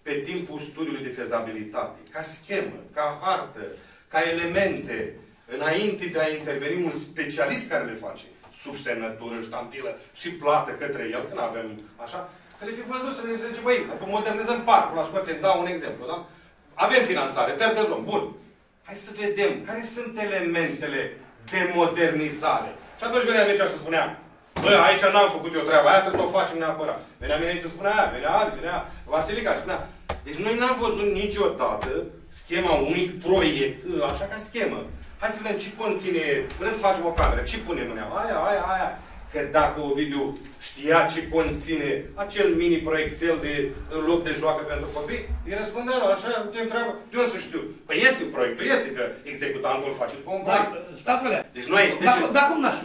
pe timpul studiului de fezabilitate, ca schemă, ca hartă, ca elemente, înainte de a interveni un specialist care le face, subsemnătură, ștampilă și plată către el, când avem așa, să le fi văzut, să le zice, băi, modernizăm parcul, la scoați, dau un exemplu, da? Avem finanțare, ter de zon, bun. Hai să vedem care sunt elementele de modernizare. Și atunci venea Mircea și spunea, bă, aici n-am făcut eu treaba aia, trebuie să o facem neapărat. Venea mine aici și spunea aia, venea Adi, venea Vasilica și spunea. Deci noi n-am văzut niciodată schema unui proiect, așa ca schemă. Hai să vedem ce conține, vrem să facem o cameră, ce punem în ea, aia, aia, aia. Că dacă Ovidiu știa ce conține acel mini proiectel de loc de joacă pentru copii, îi răspundea la așa, te întreabă, de unde să știu? Păi este proiectul, este că executantul face după un Dar, proiect. statele, Deci noi, dar, deci, dar cum n-aș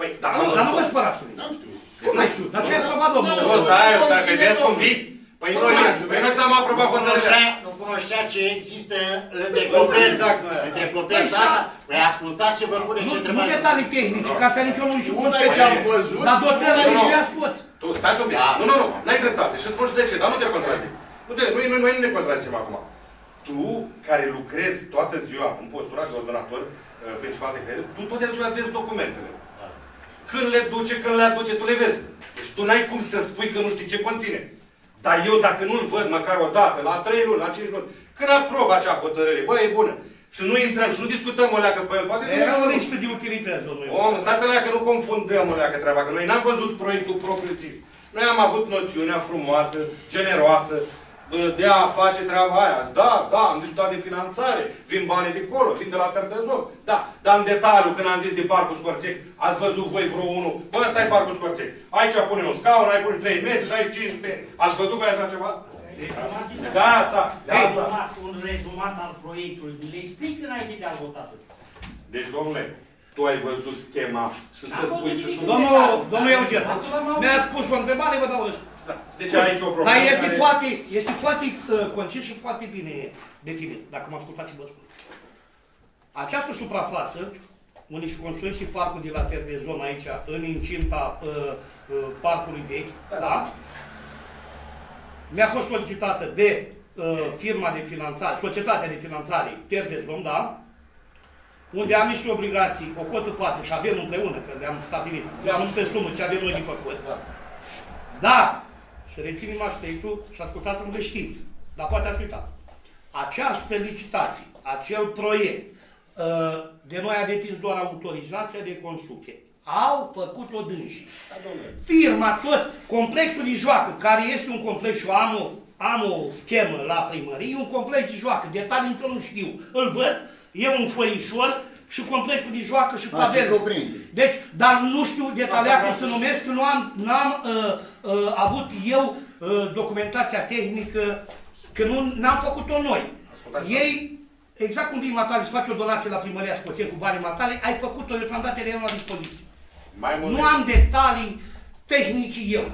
ști? păi, da, Dar nu vă spărați unii. N-am știut. Cum n-ai știut? Dar ce ai aprobat, domnul? o stai, o stai, vedeți cum vii? Păi Nu, noi, nu, păi noi ți-am aprobat Nu hotărârea. cunoștea, nu cunoștea ce există între coperți. Exact. Între coperți Păi, asta. Păi ascultați ce vă pune, ce Nu, nu întrebare. detalii tehnice, ca să nici eu nu știu cum Una se e ce am văzut. Dar dotările Nu, nu. și le-ați toți. Tu, stai să un pic. Da. Nu, nu, nu, n-ai dreptate. Și spun și de ce, dar nu te contrazic. Nu te, noi, noi, noi nu ne contrazicem acum. Tu, care lucrezi toată ziua în postura de ordonator uh, principal de credit, tu toată ziua vezi documentele. Când le duce, când le aduce, tu le vezi. Deci tu n-ai cum să spui că nu știi ce conține. Dar eu dacă nu-l văd măcar o dată, la 3 luni, la 5 luni, când aprob acea hotărâre, bă, e bună. Și nu intrăm și nu discutăm o leacă pe el, poate Era o nu- listă de utilități, domnule. Om, stați la că nu confundăm o leacă treaba, că noi n-am văzut proiectul propriu zis. Noi am avut noțiunea frumoasă, generoasă, bă, de a face treaba aia. Da, da, am discutat de finanțare, vin banii de acolo, vin de la Tertezov. Da, dar în detaliu, când am zis de Parcul Scorțec, ați văzut voi vreo unul, bă, ăsta e Parcul Scorțec. Aici punem un scaun, aici punem 3 mese și aici 5 mese. Ați văzut voi așa ceva? De asta, de asta. Rezumat, un rezumat al proiectului. Le explic înainte de a vota. Deci, domnule, tu ai văzut schema și să spui și tu... Domnul, domnul Eugen, mi-a spus o întrebare, vă dau răspuns. Da. Deci aici o problemă. Dar este care- foarte, este foarte uh, concis și foarte bine definit, dacă mă ascultați și vă spun. Această suprafață, unde se construiește parcul de la Tervezon aici, în incinta uh, uh, parcului vechi, da? Mi-a fost solicitată de uh, firma de finanțare, societatea de finanțare Tervezon, da? Unde am niște obligații, o cotă parte și avem împreună, că le-am stabilit, le-am pe sumă ce avem noi de făcut. Dar, să reținem aspectul și ascultați-mă că știți, dar poate ați uitat. Această licitație, acel proiect, uh, de noi a depins doar autorizația de construcție. Au făcut-o dânsii. Firma tot, complexul de joacă, care este un complex și eu am o, am o schemă la primărie, un complex de joacă, detalii nici eu nu știu. Îl văd, e un foișor și complexul de joacă și A, ce pavele. cuprinde? Deci, dar nu știu detaliat cum să numesc, că nu am, n-am uh, uh, avut eu uh, documentația tehnică, că nu n-am făcut-o noi. Ascultați-mă. Ei, exact cum vin matale, îți faci o donație la primăria Scoțen cu banii matale, ai făcut-o, eu ți-am dat terenul la dispoziție. Mai mult Nu decât- am detalii tehnici eu.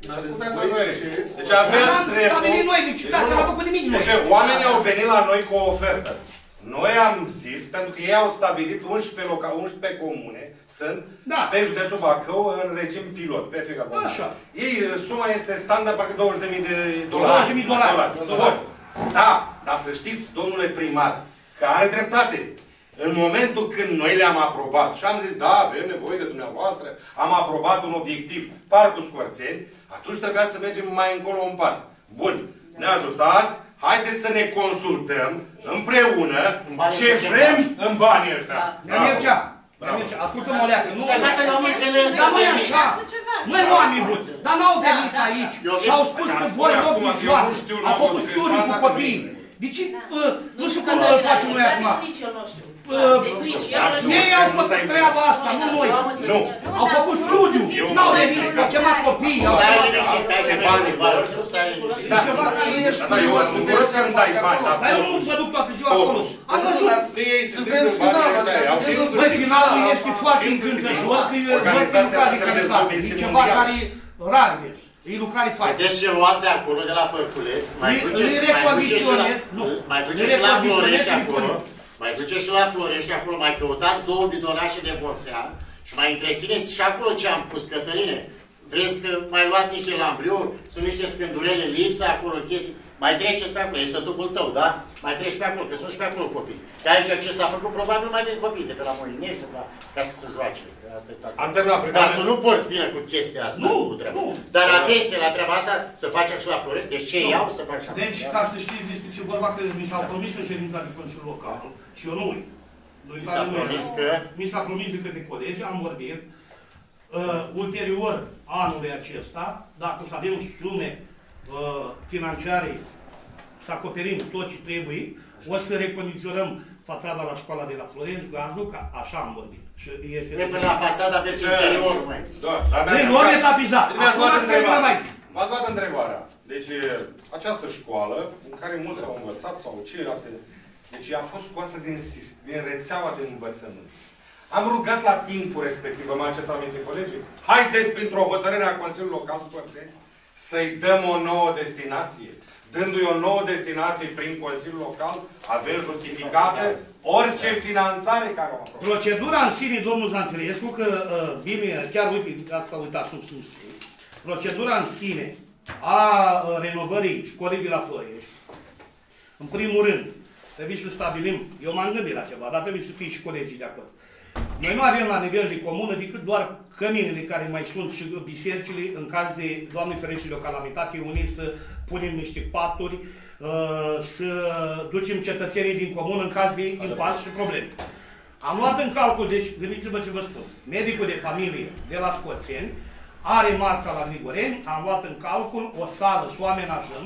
Deci ascultați-mă, Voi băi. ziceți- Deci Am aveți stabilit noi dreptul... licitația, n-am făcut nimic noi. Deci oamenii au venit la noi cu o ofertă. Noi am zis, pentru că ei au stabilit 11, loca, 11 comune, sunt Da. pe județul Bacău în regim pilot, pe fiecare comune. Așa. Ei, uh, suma este standard, parcă 20.000 de dolari. 20.000 dolari. Bun. Da, dar să știți, domnule primar, că are dreptate. În momentul când noi le-am aprobat și am zis, da, avem nevoie de dumneavoastră, am aprobat un obiectiv, Parcul Scorțeni, atunci trebuia să mergem mai încolo un pas. Bun, ne ajutați, haideți să ne consultăm împreună În banii ce ăștia. vrem în banii ăștia. Da. Ne-a mergea. Ne-a Bravo. mergea. Ascultă-mă, Leacă, nu... Dar dacă n-am înțeles, Dar nu e că- așa. Noi nu am vrut. Dar n-au venit aici Eu și au spus Dar că spune vor loc acum de că eu joacă. nu știu, Au n-am făcut văzut studii cu standard, copiii. nimic. Deci, Da. uh, nu știu cum Cătălin uh, facem noi are acum. dreptate, Nici eu nu știu. Uh, Deci nici eu Dar nu știu. Ei au făcut treaba asta, nu noi. Eu am înțeles. Nu. Au făcut studiu. Eu N-au v-am venit, explicat. au chemat copiii. au Stai chemat- liniștit, stai ce bani vor. Stai liniștit. Da, ceva care Nu ești da, eu curios sunt să curios vezi să ce îmi dai faci bani, acolo. dar Dar eu nu mă duc toată ziua acolo. Totuși. Am văzut. Să iei să Să zici vezi că banii finalul, ăștia adică au să și vezi nu- Băi, Băi, finalul finalul este acum. foarte Și încântător, că e Organizația lucrare de Trebuie calitate. Zone E este ceva mondială. care rar vezi. E lucrare faină. Vedeți ce luați de acolo, de la Părculeț, mai Îi- duceți, îi mai duceți și la, recondiționez, nu. mai duceți Îi și la recondiționez Florești și acolo, punem. Mai duceți și la Florești acolo, mai căutați două bidonașe de vopsea și mai întrețineți și acolo ce am pus, Cătăline. Vreți că mai luați niște lambriuri, sunt niște scândurele lipsă acolo, chestii. Mai treceți pe acolo, e sătucul tău, da? Mai treci pe acolo, că sunt și pe acolo copii. Că aici ce s-a făcut, probabil mai vin copii de pe la Moinești, de la, ca să se joace. Asta e toată. Am terminat Dar tu pregătirea. nu poți vine cu chestia asta, Nu, cu treaba. nu. Dar atenție la treaba asta, să facem și la Florești. Deci ce iau să facem? Deci, ca să știți despre ce vorba, că mi s-au promis în ședința de Consiliul Local și eu nu uit. Nu Ți uitați s-a de noi. promis că? Mi s-a promis de către colegi, am vorbit. Uh, ulterior, anului acesta, dacă o să avem sume uh, financiare, să acoperim tot ce trebuie, o să recondiționăm fațada la școala de la Florenți, gardul, ca așa am vorbit. Și este... E până la fațada aveți interiorul, mai. Da, dar Ei, nu am etapizat. Mi-ați Acum luat asta e întrebarea. aici. M-ați luat întrebarea. Deci, această școală, în care mulți au învățat, sau ceilalți, deci a fost scoasă din, sis- din rețeaua de învățământ. Am rugat la timpul respectiv, vă mai aduceți aminte, colegii? Haideți, printr-o hotărâre a Consiliului Local Scoțeni, să-i dăm o nouă destinație. Dându-i o nouă destinație prin Consiliul Local, avem justificată orice finanțare care o aprobat. Procedura în sine, domnul Zanfirescu, că uh, bine, chiar uite, asta uitați cum sunt scris. Procedura în sine a uh, renovării școlii de la Florești, în primul rând, trebuie să stabilim, eu m-am gândit la ceva, dar trebuie să fie și colegii de acord. Noi nu avem la nivel de comună decât doar căminele care mai sunt și bisericile în caz de, Doamne ferește, de o calamitate, unii să punem niște paturi, uh, să ducem cetățenii din comună în caz de impas și probleme. Am luat în calcul, deci gândiți-vă ce vă spun, medicul de familie de la Scoțeni are marca la Grigoreni, am luat în calcul o sală să o amenajăm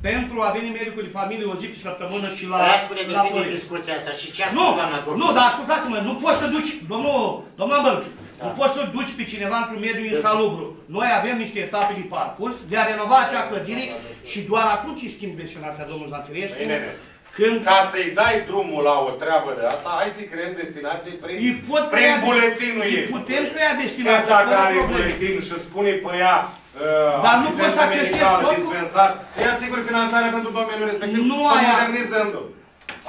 pentru a veni medicul de familie o zi pe săptămână și la, Aia spune de la tine Florești. discuția asta și ce a Nu, spus doamna doctor? nu, dar ascultați-mă, nu poți să duci, domnul, domnul Ambăruș, nu poți să duci pe cineva într-un mediu insalubru. Noi avem niște etape de parcurs de a renova acea clădire și doar atunci îi schimbi destinația domnul Zanfirescu. Bine, bine. Când Ca să-i dai drumul la o treabă de asta, hai să-i creăm destinații prin, îi pot prin crea- buletinul îi ei. putem crea Că destinația dacă fără are probleme. buletin și spune pe ea uh, Dar nu asistență poți să accesezi medicală, totul? dispensar, îi asigur finanțarea pentru domeniul respectiv Nu și aia. modernizând-o.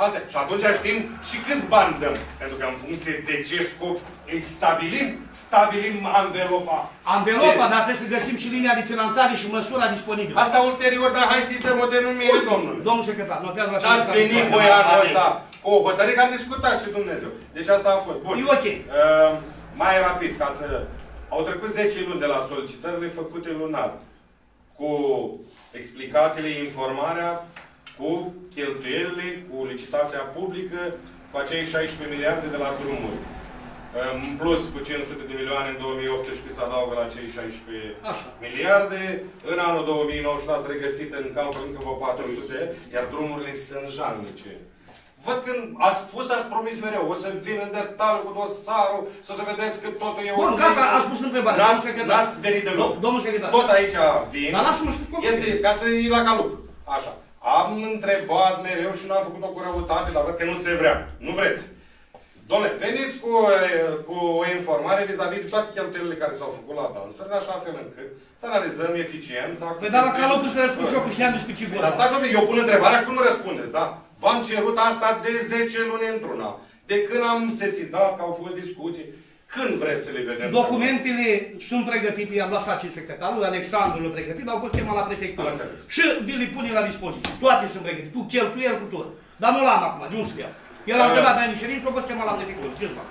Asta. Și atunci știm și câți bani dăm. Pentru că în funcție de ce scop îi stabilim, stabilim anvelopa. Anvelopa, De- dar trebuie să găsim și linia de finanțare și măsura disponibilă. Asta ulterior, dar hai să-i dăm o denumire, domnule. Domnul secretar, notează la Dați ședința venit viitoare. voi anul ăsta cu o hotărâre că am discutat și Dumnezeu. Deci asta a fost. Bun. E ok. Uh, mai rapid, ca să... Au trecut 10 luni de la solicitările făcute lunar. Cu explicațiile, informarea, cu cheltuielile, cu licitația publică, cu acei 16 miliarde de la drumuri. În plus, cu 500 de milioane în 2018 se adaugă la cei 16 Așa. miliarde. În anul 2019 ați regăsit în calcul încă vă 400, iar drumurile sunt jalnice. Văd când ați spus, ați promis mereu, o să vin în detaliu cu dosarul, să o să vedeți că totul e Bun, ok. gata, a spus întrebarea. N-ați, domnul secretar. n-ați venit deloc. Dom- Domnul secretar. Tot aici vin. Dar lasă-mă să conclud. Este ca să iei la calup. Așa. Am întrebat mereu și n-am făcut-o cu răutate, dar văd că nu se vrea. Nu vreți. Dom'le, veniți cu, e, cu o informare vis-a-vis de toate cheltuielile care s-au făcut la dansuri, în așa fel încât să analizăm eficiența. Păi dar la calul să răspund și eu că știam despre ce Dar vorba. stați un pic, eu pun întrebarea și tu nu răspundeți, da? V-am cerut asta de 10 luni într-una. De când am sesizat că au fost discuții, când vreți să le vedem? Documentele sunt pregătite, i-am lăsat și secretarul, Alexandru le pregătit, au fost chemat la prefectură. Am înțeles. Și vi le pune la dispoziție. Toate sunt pregătite, cu cheltuiel, cu tot. Dar nu l-am acum, de unde să le iau? El a Da. întrebat pe ședință, au fost chemat la prefectură. Ce fac?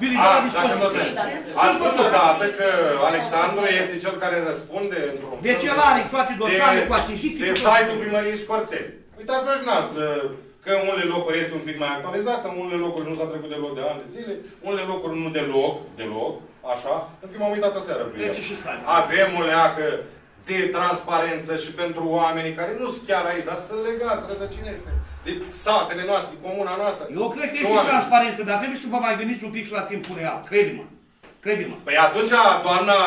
Vi le A, dau la dacă nu dispoziție. trebuie. Ați spus odată că Alexandru este cel care răspunde într-un Deci fel el are toate dosarele de- cu achiziții, De cu tot. site-ul primăriei Scorțeni. Uitați-vă și noastră că în unele locuri este un pic mai actualizat, în unele locuri nu s-a trecut deloc de ani de zile, unele locuri nu deloc, deloc, așa, pentru că m-am uitat o seară pe el. Deci și site. Avem o leacă de transparență și pentru oamenii care nu sunt chiar aici, dar sunt legați, rădăcinește, de satele noastre, de comuna noastră. Eu cred că Și e și oameni. transparență, dar trebuie să vă mai gândiți un pic și la timpul real. Crede-mă. Crede-mă. Păi atunci doamna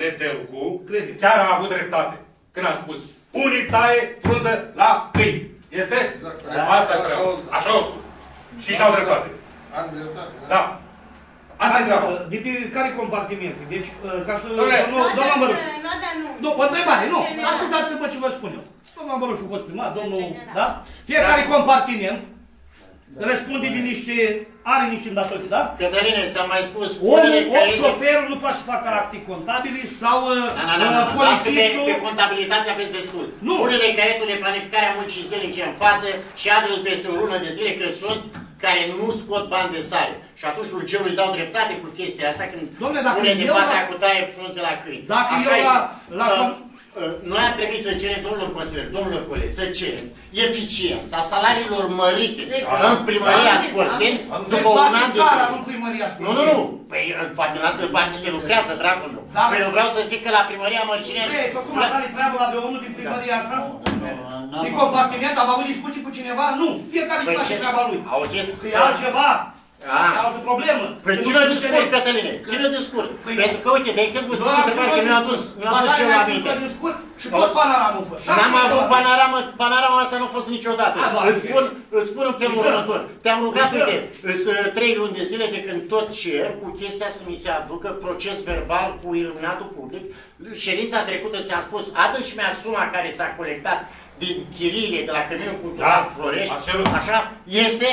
Netelcu Crede. chiar a avut dreptate când a spus unii taie frunză la câini. Este? Exact. Asta e Așa treaba. au spus. Așa au spus. Și îi dau dreptate. Are dreptate. Da. Asta e treaba. De pe care compartimente? Deci, uh, ca să... Dom'le, Nu, doamna Măruș. Nu, dar nu. Nu, o întrebare, nu. General. Ascultați-vă ce vă spun eu. Doamna Măruș a fost primar, domnul... General. Da? Fiecare compartiment răspunde de niște... are niște îndatori, da? Cătăline, ți-am mai spus, Omul, pune-le că om, ești... șoferul nu poate să facă acte contabile sau uh, Na, na, na, na. uh, Lasă pe, polițistul... pe contabilitate aveți destul. Nu. Pune-le caietul de planificare a muncii zilnice în față și adă-l peste o lună de zile că sunt care nu scot bani de sare. Și atunci lui Geu îi dau dreptate cu chestia asta când Dom'le, dacă spune de eu fata la- cu taie frunze la câini. Dacă Așa eu la, este. la, Uh, com- Uh, Noi ar trebui să cerem, domnilor consilieri, domnilor colegi, să cerem eficiența salariilor mărite Exact. în primăria Da, Scorțeni exact. după un an de țara, zile. nu primăria Nu, nu, nu. Păi, poate în altă parte se lucrează, dragul meu. Da. Păi eu vreau să zic că la primăria Mărcineni... Ei, ai făcut matale treabă la vreunul din primăria asta? N-am Din compartiment, am avut discuții cu cineva? Nu. Fiecare își Păi face ce- treaba lui. Auziți? Că e altceva. Ah. E altă problemă. Păi Că țină nu de înțeleg. scurt, Cătăline, țină de scurt. Păi- Pentru că, uite, de exemplu, spun Doar o întrebare, că mi-a adus, mi-a adus cel la minte. din scurt și tot panoramul fă. N-am avut panoramă, panorama asta nu a fost niciodată. A, doar Îți că- spun, îți spun în felul Uite. următor. Te-am rugat, Uite. uite, îs uh, trei luni de zile de când tot cer cu chestia să mi se aducă proces verbal cu iluminatul public. Ședința trecută ți-am spus, adă și mi-a suma care s-a colectat din chiriile de la Căminul Cultural Da, Florești. ați cerut. Așa? Este?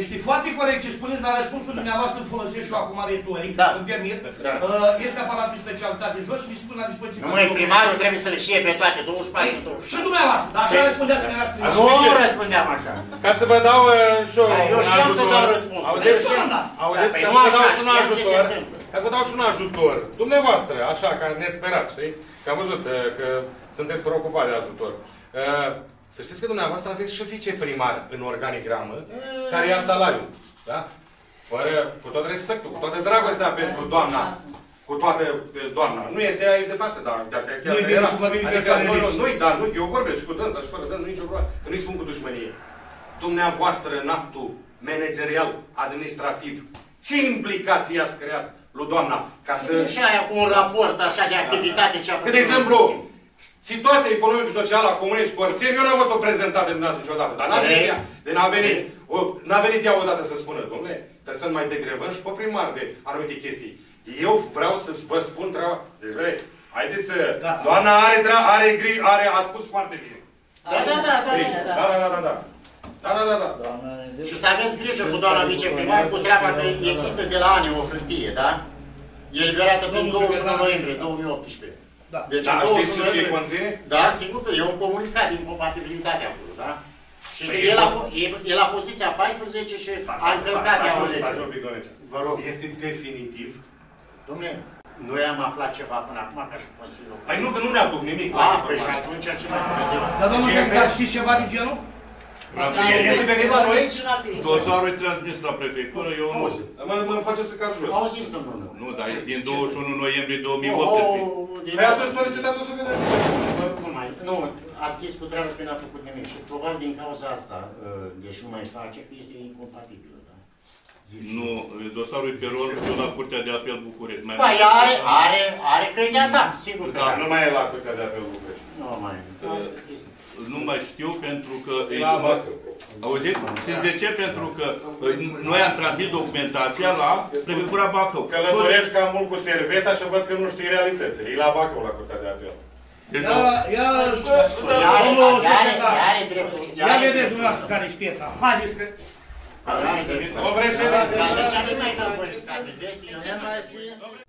Este foarte corect ce spuneți, dar răspunsul dumneavoastră îl folosesc și eu acum retoric, Da. îmi permit. Da. Uh, Este aparatul de specialitate jos și mi spun la dispoziție. Nu, măi, primarul trebuie să le știe pe toate, 24 Și 24. dumneavoastră, dar așa Păi- răspundeați că ne-ați primit. Nu ce? răspundeam așa. Ca să vă dau uh, și eu Da, eu un știam să ajutor. dau răspunsul. Auziți? Deci eu am dat. Auziți? Da, păi ca nu să vă dau așa, și un știam ce se ajutor. Întâmplă. Ca să vă dau și un ajutor. Dumneavoastră, așa, ca nesperat, știi? Că am văzut uh, că sunteți preocupat de ajutor. Uh, Să știți că dumneavoastră aveți și viceprimar în organigramă, care ia salariul. Da? Fără, cu tot respectul, cu toată dragostea pentru doamna. Cu toată pe doamna. Nu este aici de față, dar chiar, chiar, chiar Nu-i că bine era. să vorbim de Adică, persoane nu, nu, lipsă. nu-i, dar nu, eu vorbesc și cu dânsa și fără dânsa, nu nicio problemă. Că nu-i spun cu dușmănie. Dumneavoastră, în actul managerial, administrativ, ce implicații ați creat lui doamna ca să... Și aia cu un raport așa de activitate ce a Că, făcut. de exemplu, situația economică-socială a Comunei Scorțeni, eu n-am văzut-o prezentată de dumneavoastră niciodată, dar n-a venit ea, de n-a venit, o, n-a venit ea odată să spună, domnule, trebuie să mai degrevăm și pe primar de anumite chestii. Eu vreau să vă spun treaba. Deci, băi, haideți, Da. doamna are, treaba, are gri, are, a spus foarte bine. Da, da, da, da. Deci, da, da, da, da, da. Da, da, da, da. Și să aveți grijă cu doamna viceprimar cu treaba că există de la ani o hârtie, da? E liberată prin Domnul 21 secretar. noiembrie 2018. Da. Deci Da, în știți 21 ce noiembrie- conține? Da, sigur că e un comunicat din compatibilitate acolo, da? Și Păi e, e la, bun. po- e, e la poziția 14 și Stați, a stați, încălcat stați, ea o stai, lege. stați un pic, domnule. Vă rog. Este definitiv. Dom'le, noi am aflat ceva până acum ca și Consiliul Local. Păi nu, că nu ne aduc nimic. la Ah, păi informare. și atunci ce mai Dumnezeu? Dar domnul Ce secretar, este? știți ceva din genul? Este venit la noi? Și în alte Dosarul e transmis la prefectură, eu nu... Auzi, Mă, mă face să cad jos. auziți, domnul meu. Nu, dar e din 21 noiembrie 2018. Oh, din Păi nou. atunci solicitați o să vedem. Nu mai, nu, ați zis cu treabă că n-a făcut nimic și probabil din cauza asta, uh, deși nu mai face, că este incompatibilă, da? Zic și- Nu, dosarul e pe rol și eu la Curtea de Apel București. Mai Da, ea are, are, are căi de atac, sigur că Da, da, Nu mai e la Curtea de Apel București. nu mai. Asta este. Nu mai știu pentru că... E la Bacău. Auziți? Știți de ce? Pentru că uh, noi am transmis documentația la Prefectura Bacău. Călătorești cam mult cu serveta și văd că nu știi realitățile. E la Bacău, la Curtea de Apel. Deci, Ia, ia, Păi are, domnul are, are, secretar. are dreptul. Ia are vedeți dreptul. dumneavoastră care știți. Haideți că... Are dreptul. Mă vrei să Dar de ce nu mai dăm voi să vedeți? Ne mai pui-